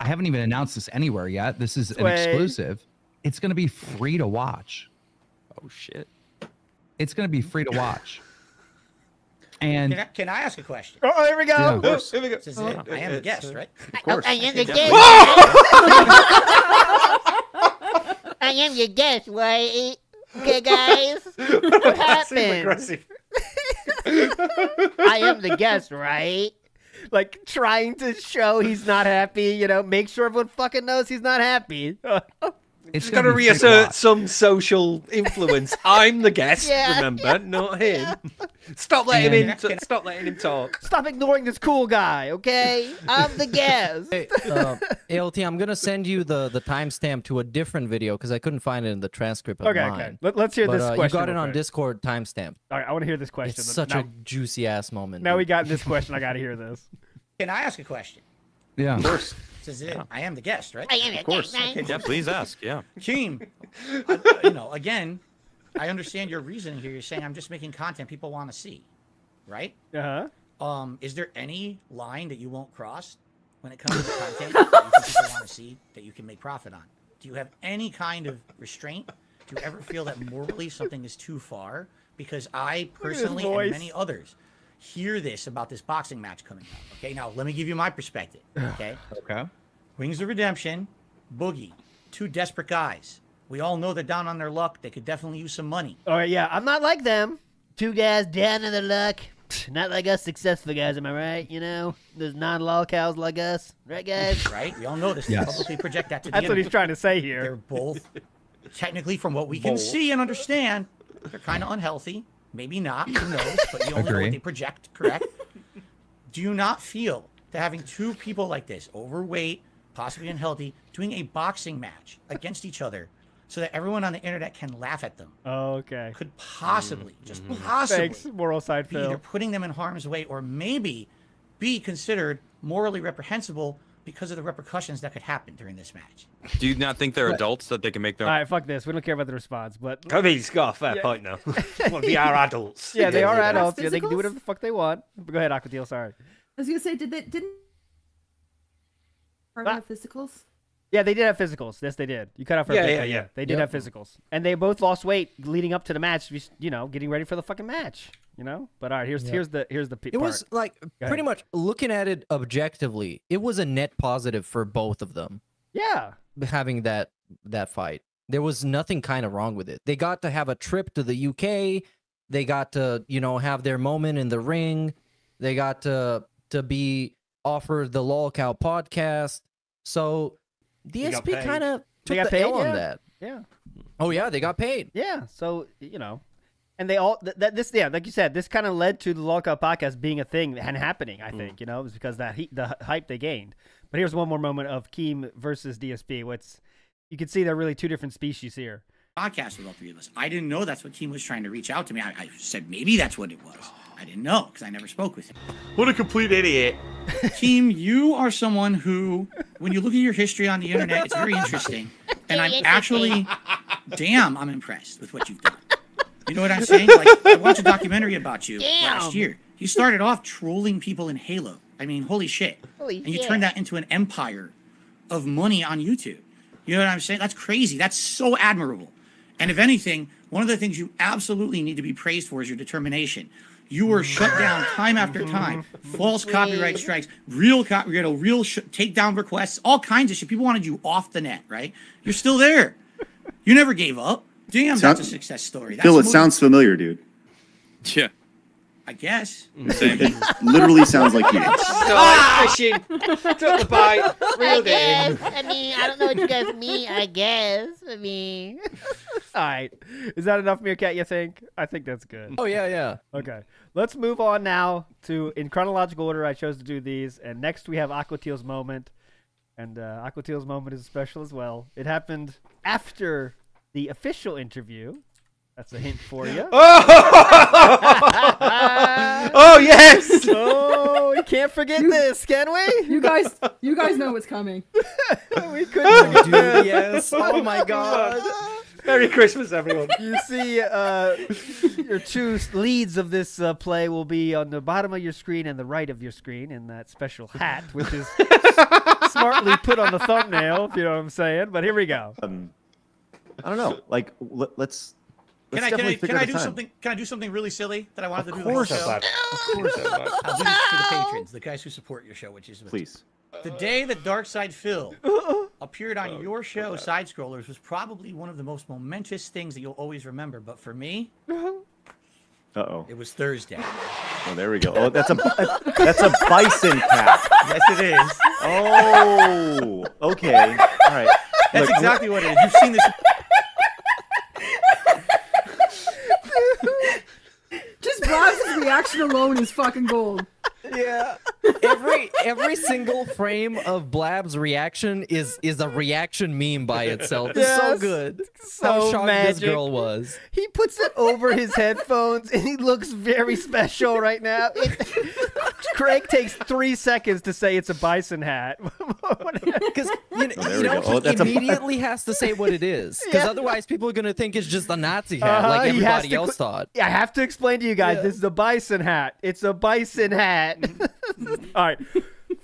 I haven't even announced this anywhere yet. This is an Sway. exclusive. It's going to be free to watch. Oh shit. It's going to be free to watch. And Can I, can I ask a question? oh, here we go. Yeah. Of course. Here we go. Since it- I am the guest, uh, right? Of course. I am the Okay, guest. I am your guest, right? Okay, guys. What Passive happened? I am the guest, right? Like trying to show he's not happy, you know, make sure everyone fucking knows he's not happy. it's He's got to gonna reassert some social influence. I'm the guest, Yeah. remember, not him. Stop letting And- him. T- stop letting him talk. Stop ignoring this cool guy, okay? I'm the guest. Hey, uh, ALT, I'm gonna send you the the timestamp to a different video because I couldn't find it in the transcript of Okay, mine. okay. Let, us hear But this uh, you got it on. Discord timestamp. All right, I want to hear this question. It's such now, a juicy ass moment. now we got this question. I got to hear this. Can I ask a question? Yeah. Of course. Since it, I am the guest, right? I am the course. guest, right? Yeah, please ask. Yeah. Keem, I- you know, again, I understand your reasoning here. You're saying I'm just making content people want to see, right? Uh huh. Um, is there any line that you won't cross when it comes to content that you people want to see that you can make profit on? Do you have any kind of restraint? Do you ever feel that morally something is too far? Because I personally and many others hear this about this boxing match coming up. Okay, now let me give you my perspective. Okay. Okay. Wings of Redemption, Boogie, two desperate guys. We all know they're down on their luck. They could definitely use some money. All right, yeah, I'm not like them. Two guys down on their luck. Not like us successful guys, am I right? You know, those non-law cows like us, right, guys? Right? We all know this. They Yes. publicly project that to the That's what he's trying to say here. They're both, technically, from what we can see and understand, they're kind of unhealthy. Maybe not. Who knows? But you only know what they project, correct? Do you not feel that having two people like this, overweight, possibly unhealthy, doing a boxing match against each other so that everyone on the internet can laugh at them Oh, okay. could possibly, just Mm-hmm. possibly, Thanks, moral side be either putting them in harm's way or maybe be considered morally reprehensible because of the repercussions that could happen during this match. Do you not think they're adults that they can make their All right, fuck this. We don't care about the response, but I mean, he's got a fair Yeah. point now. well, we are adults. yeah, they are adults. Yeah, they can do whatever the fuck they want. But go ahead, Aquateal. Sorry. I was gonna say, did they didn't part Ah. of physicals? Yeah, they did have physicals. Yes, they did. You cut out for Yeah, a bit, yeah, yeah. They did Yep. have physicals, and they both lost weight leading up to the match. You know, getting ready for the fucking match. You know. But all right, here's Yeah. here's the here's the p- It part. was like pretty much looking at it objectively, it was a net positive for both of them yeah. having that that fight. There was nothing kind of wrong with it. They got to have a trip to the UK. They got to, you know, have their moment in the ring. They got to to be offered the Lol Cow podcast. So DSP kind of took the paid, L on yeah. that. Yeah. Oh yeah, they got paid. Yeah. So you know, and they all th- that this yeah, like you said, this kind of led to the Lockout podcast being a thing and happening. I hmm. think you know it was because that he, the hype they gained. But here's one more moment of Keem versus DSP. What's you can see they're really two different species here. Podcast with all three of us. I didn't know that's what Keem was trying to reach out to me. I, I said maybe that's what it was. I didn't know because I never spoke with him. What a complete idiot. Keem, you are someone who, when you look at your history on the internet, it's very interesting. And I'm actually, damn, I'm impressed with what you've done. You know what I'm saying? Like, I watched a documentary about you last year. You started off trolling people in Halo. I mean, holy shit. Holy and you shit. turned that into an empire of money on YouTube. You know what I'm saying? That's crazy. That's so admirable. And if anything, one of the things you absolutely need to be praised for is your determination. You were shut down time after time. False copyright strikes, real co- you know, real sh- takedown requests, all kinds of shit. People wanted you off the net, right? You're still there. You never gave up. Damn, Sound- that's a success story. That's Phil, a it movie- sounds familiar, dude. Yeah. I guess. It literally sounds like you. So Nice fishing. Took the bite. I Reeled it in. guess. I mean, I don't know what you guys mean. I guess. I mean. All right. Is that enough, Meerkat, you think? I think that's good. Oh yeah, yeah. Okay. Let's move on now to, in chronological order, I chose to do these. And next we have Aquateal's moment. And uh, Aquateal's moment is special as well. It happened after the official interview. That's a hint for you. oh oh yes. oh, we can't forget this, can we? You guys, you guys know what's coming. we couldn't forget Dude, this. yes. Oh my god. Merry Christmas, everyone. You see, uh, your two leads of this uh, play will be on the bottom of your screen and the right of your screen in that special hat, which is smartly put on the thumbnail, if you know what I'm saying. But here we go. Um, I don't know. Like, l- let's. Can let's I can I, can out I a do time. something? Can I do something really silly that I wanted Of to do? course, on the show? Of course, I'll do this for the patrons, the guys who support your show, which is Please. The day that DarkSydePhil appeared on your show, Side Scrollers, was probably one of the most momentous things that you'll always remember. But for me, Uh oh. it was Thursday. Oh, there we go. Oh, that's a that's a bison cap. Yes, it is. Oh, okay. All right. That's Look, exactly what it is. You've seen this. Blaz's reaction alone is fucking gold. Yeah. Every every single frame of Blab's reaction is is a reaction meme by itself. It's so good. So How shocked this magic. girl was. He puts it over his headphones and he looks very special right now. It- Craig takes three seconds to say it's a bison hat. Because you know, Oh, you know. Oh, he that's a- immediately has to say what it is. Because Yeah. otherwise people are gonna think it's just a Nazi hat, Uh-huh, like everybody else qu- thought. I have to explain to you guys this is a bison hat. It's a bison hat. All right.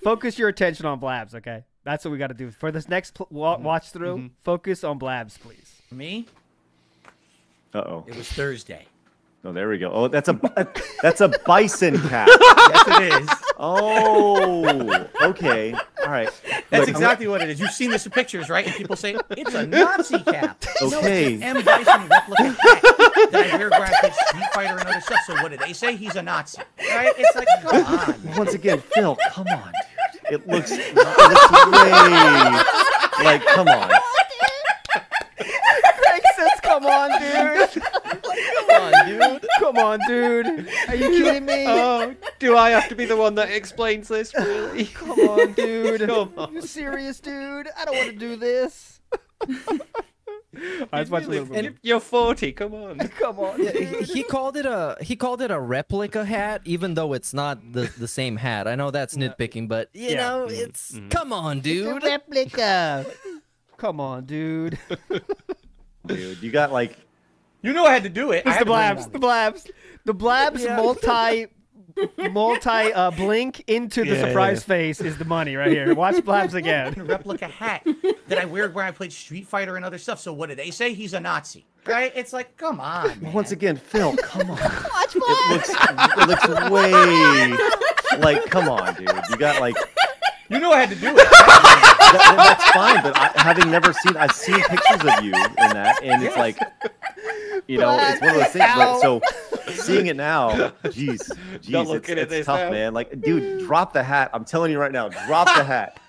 Focus your attention on Blabs, okay? That's what we got to do. For this next pl- wa- watch through, focus on Blabs, please. Me, Uh oh. it was Thursday. Oh, there we go. Oh, that's a that's a bison cap. Yes, it is. Oh, okay. All right. That's Look, exactly what it is. You've seen this in pictures, right? And people say it's a Nazi cap. No, Okay. it's an M Bison replica hat that I wear when Street Fighter and other stuff. So what do they say? He's a Nazi, right? It's like, come on. Once again, Phil, come on, dude. It looks, it looks way like, come on. Craig says, come on, dude. Come on, dude. Come on, dude. Are you kidding me? Oh, do I have to be the one that explains this? Really? Come on, dude. Come on. You serious, dude? I don't want to do this. All right, let's watch a little bit. You- You're 40. Come on. Come on. Yeah, he, he called it a he called it a replica hat, even though it's not the, the same hat. I know that's nitpicking, but you Yeah. know, mm-hmm. it's mm-hmm. come on, It's a dude. replica. Come on, dude. Dude, you got like, You know I had to do it. It's had the to bring it blabs. The blabs. The blabs multi multi uh, blink into the Yeah, surprise face is the money right here. Watch blabs again. replica hat that I wear when I played Street Fighter and other stuff. So what do they say? He's a Nazi, right? It's like, come on. Man. once again, Phil, come on. Watch blabs. It looks, it looks way like, come on, dude. You got like, you know I had to do it. that, that's fine, but I, having never seen, I've seen pictures of you in that, and it's like, you know, it's one of those things. But so seeing it now, jeez, jeez, Not it's, looking at it's this tough, now. man. Like, dude, drop the hat. I'm telling you right now, drop the hat.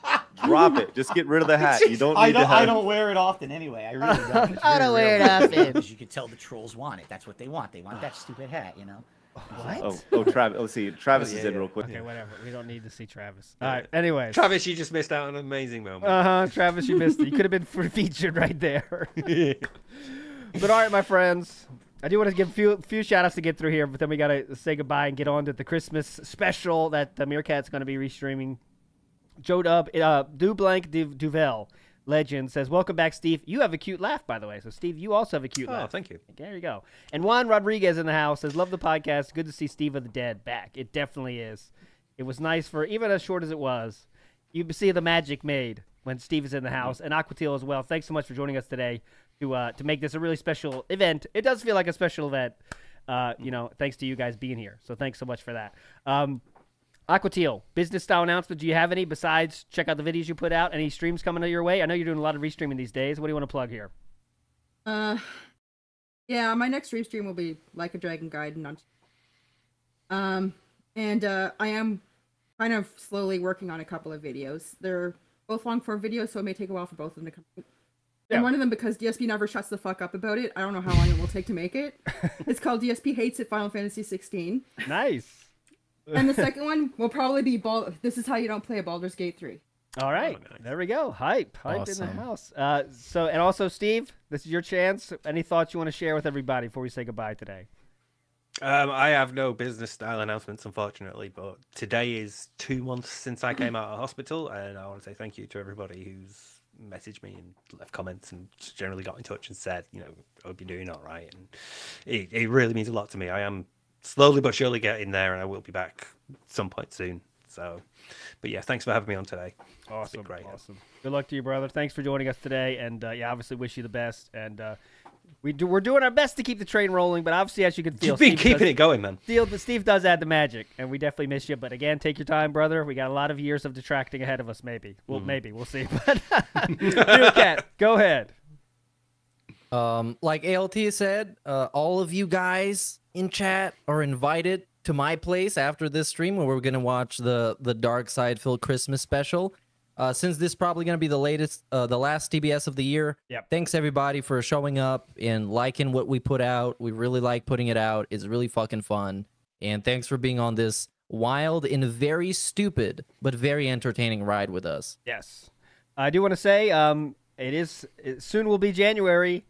Drop it. Just get rid of the hat. You don't need I to don't. have. I don't wear it often anyway. I really don't. I don't wear it often. Because you can tell the trolls want it. That's what they want. They want that stupid hat. You know. What? Oh, oh, Travis. Let's see. Travis Oh, is in yeah. real quick. Okay, whatever. We don't need to see Travis. All right. Anyways. Travis, you just missed out on an amazing moment. Uh huh. Travis, you missed it. You could have been featured right there. But all right, my friends. I do want to give a few, few shout outs to get through here, but then we got to say goodbye and get on to the Christmas special that the Meerkat's going to be restreaming. Joe Dub, uh, Du Blank Du- Duvel, legend, says, Welcome back, Steve. You have a cute laugh, by the way. So, Steve, you also have a cute laugh. Oh, laugh. thank you. There you go. And Juan Rodriguez in the house says, Love the podcast. Good to see Steve of the Dead back. It definitely is. It was nice for, even as short as it was, you see the magic made when Steve is in the house and Aquateal as well. Thanks so much for joining us today to uh, to make this a really special event. It does feel like a special event, uh, you know, thanks to you guys being here. So thanks so much for that. Um, Aquateal, business style announcement. Do you have any besides check out the videos you put out? Any streams coming your way? I know you're doing a lot of restreaming these days. What do you want to plug here? Uh, Yeah, my next stream stream will be like a dragon guide and. Um, and uh, I am kind of slowly working on a couple of videos. They're both long form videos, so it may take a while for both of them to come. Out. Yeah. And one of them, because DSP never shuts the fuck up about it, I don't know how long it will take to make it. it's called DSP Hates It Final Fantasy 16. Nice. And the second one will probably be Bal- This is how you don't play a Baldur's Gate 3. All right, there we go. Hype, hype in Awesome. the house. Uh, so, and also, Steve, this is your chance. Any thoughts you want to share with everybody before we say goodbye today? Um, I have no business style announcements, unfortunately, but today is two months since I came out of hospital, and I want to say thank you to everybody who's messaged me and left comments and generally got in touch and said, you know, I hope you're doing all right. And it, it really means a lot to me. I am slowly but surely getting there, and I will be back some point soon. So, but yeah, thanks for having me on today. Awesome, great. awesome. Good luck to you, brother. Thanks for joining us today, and uh, yeah, obviously wish you the best. And uh, we do, we're doing our best to keep the train rolling, but obviously, as you can feel, You've been Steve keeping does- it going, man. Steve, Steve does add the magic, and we definitely miss you. But again, take your time, brother. We got a lot of years of detracting ahead of us. Maybe, well, Mhm. maybe we'll see. But Kat, go ahead. Um, like ALT said, uh, all of you guys in chat are invited to my place after this stream where we're gonna watch the the DarkSydePhil Christmas special. Uh, since this is probably gonna be the latest, uh, the last TBS of the year. Yep. Thanks everybody for showing up and liking what we put out. We really like putting it out. It's really fucking fun. And thanks for being on this wild and very stupid but very entertaining ride with us. Yes, I do want to say, um, it is it soon will be January,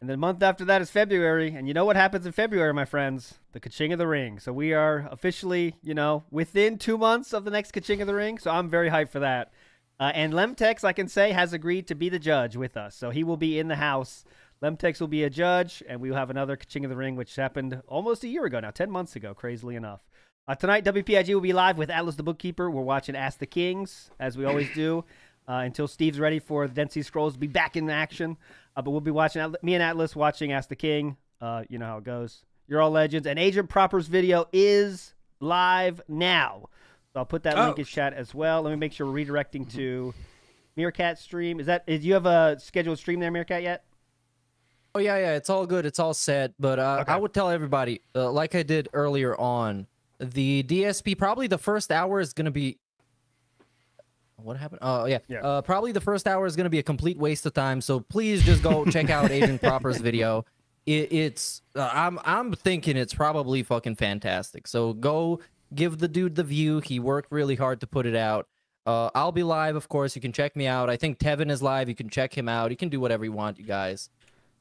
and the month after that is February. And you know what happens in February, my friends? The Kaching of the Ring. So we are officially, you know, within two months of the next Kaching of the Ring. So I'm very hyped for that. Uh, and Lemtex, I can say, has agreed to be the judge with us. So he will be in the house. Lemtex will be a judge, and we will have another Kaching of the Ring, which happened almost a year ago now, 10 months ago, crazily enough. Uh, tonight, WPIG will be live with Atlas the Bookkeeper. We're watching Ask the Kings, as we always do, uh, until Steve's ready for the Density Scrolls to be back in action. Uh, but we'll be watching, Atl- me and Atlas watching Ask the King. Uh, you know how it goes. You're all legends. And Agent Proper's video is live now. So I'll put that link Oh. in chat as well. Let me make sure we're redirecting to Meerkat stream. Is that, is you have a scheduled stream there, Meerkat, yet? Oh yeah, yeah, it's all good. It's all set. But uh, I would tell everybody, uh, like I did earlier on, the DSP probably the first hour is gonna be. What happened? Oh yeah, Yeah. Uh, probably the first hour is gonna be a complete waste of time. So please just go check out Agent Proper's video. It, it's uh, I'm I'm thinking it's probably fucking fantastic. So go give the dude the view. He worked really hard to put it out. Uh, I'll be live, of course. You can check me out. I think Tevin is live. You can check him out. You can do whatever you want, you guys.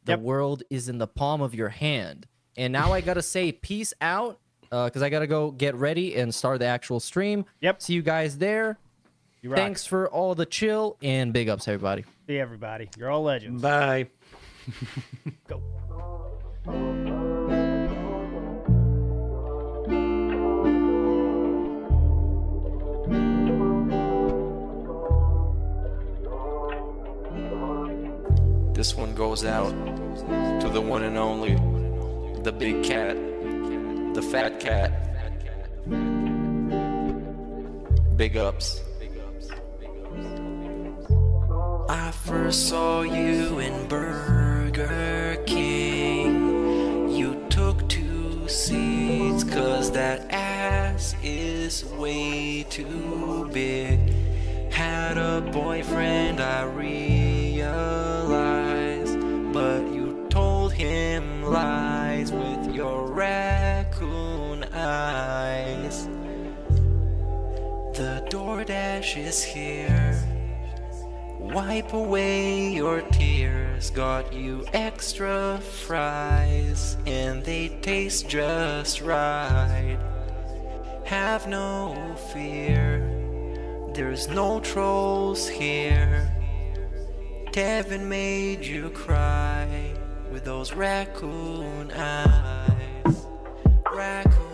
The world is in the palm of your hand. And now I gotta say peace out, because I gotta go get ready and start the actual stream. Yep. See you guys there. You rock. Thanks for all the chill and big ups, everybody. See everybody. You're all legends. Bye. Go. This one goes out to the one and only, the big cat, the fat cat. Big ups. I first saw you in Burger King. You took two seats, cause that ass is way too big. Had a boyfriend, I realized. Lies with your raccoon eyes. The DoorDash is here. Wipe away your tears. Got you extra fries, and they taste just right. Have no fear, there's no trolls here. Kevin made you cry with those raccoon eyes. Raccoon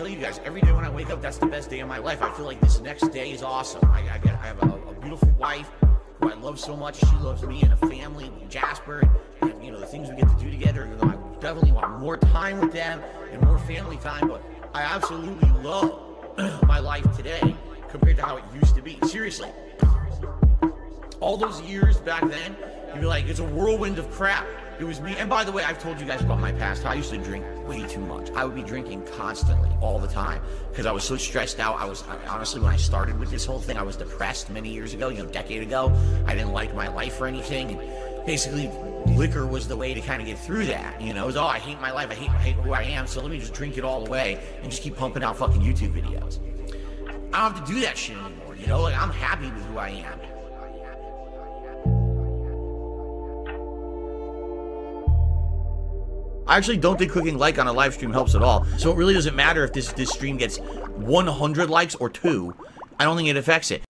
tell you guys, every day when I wake up, that's the best day of my life. I feel like this next day is awesome. I, I, I have a, a beautiful wife who I love so much. She loves me and a family, Jasper, and you know the things we get to do together. You know, I definitely want more time with them and more family time. But I absolutely love my life today compared to how it used to be. Seriously, all those years back then, you'd be like, it's a whirlwind of crap. It was me. And by the way, I've told you guys about my past. I used to drink way too much. I would be drinking constantly, all the time, because I was so stressed out. I was I, honestly, when I started with this whole thing, I was depressed many years ago, you know, decade ago. I didn't like my life or anything. And basically, liquor was the way to kind of get through that. You know, it was, oh, I hate my life. I hate, I hate who I am. So let me just drink it all away and just keep pumping out fucking YouTube videos. I don't have to do that shit anymore. You know, like I'm happy with who I am. I actually don't think clicking like on a live stream helps at all. So it really doesn't matter if this this stream gets 100 likes or two. I don't think it affects it.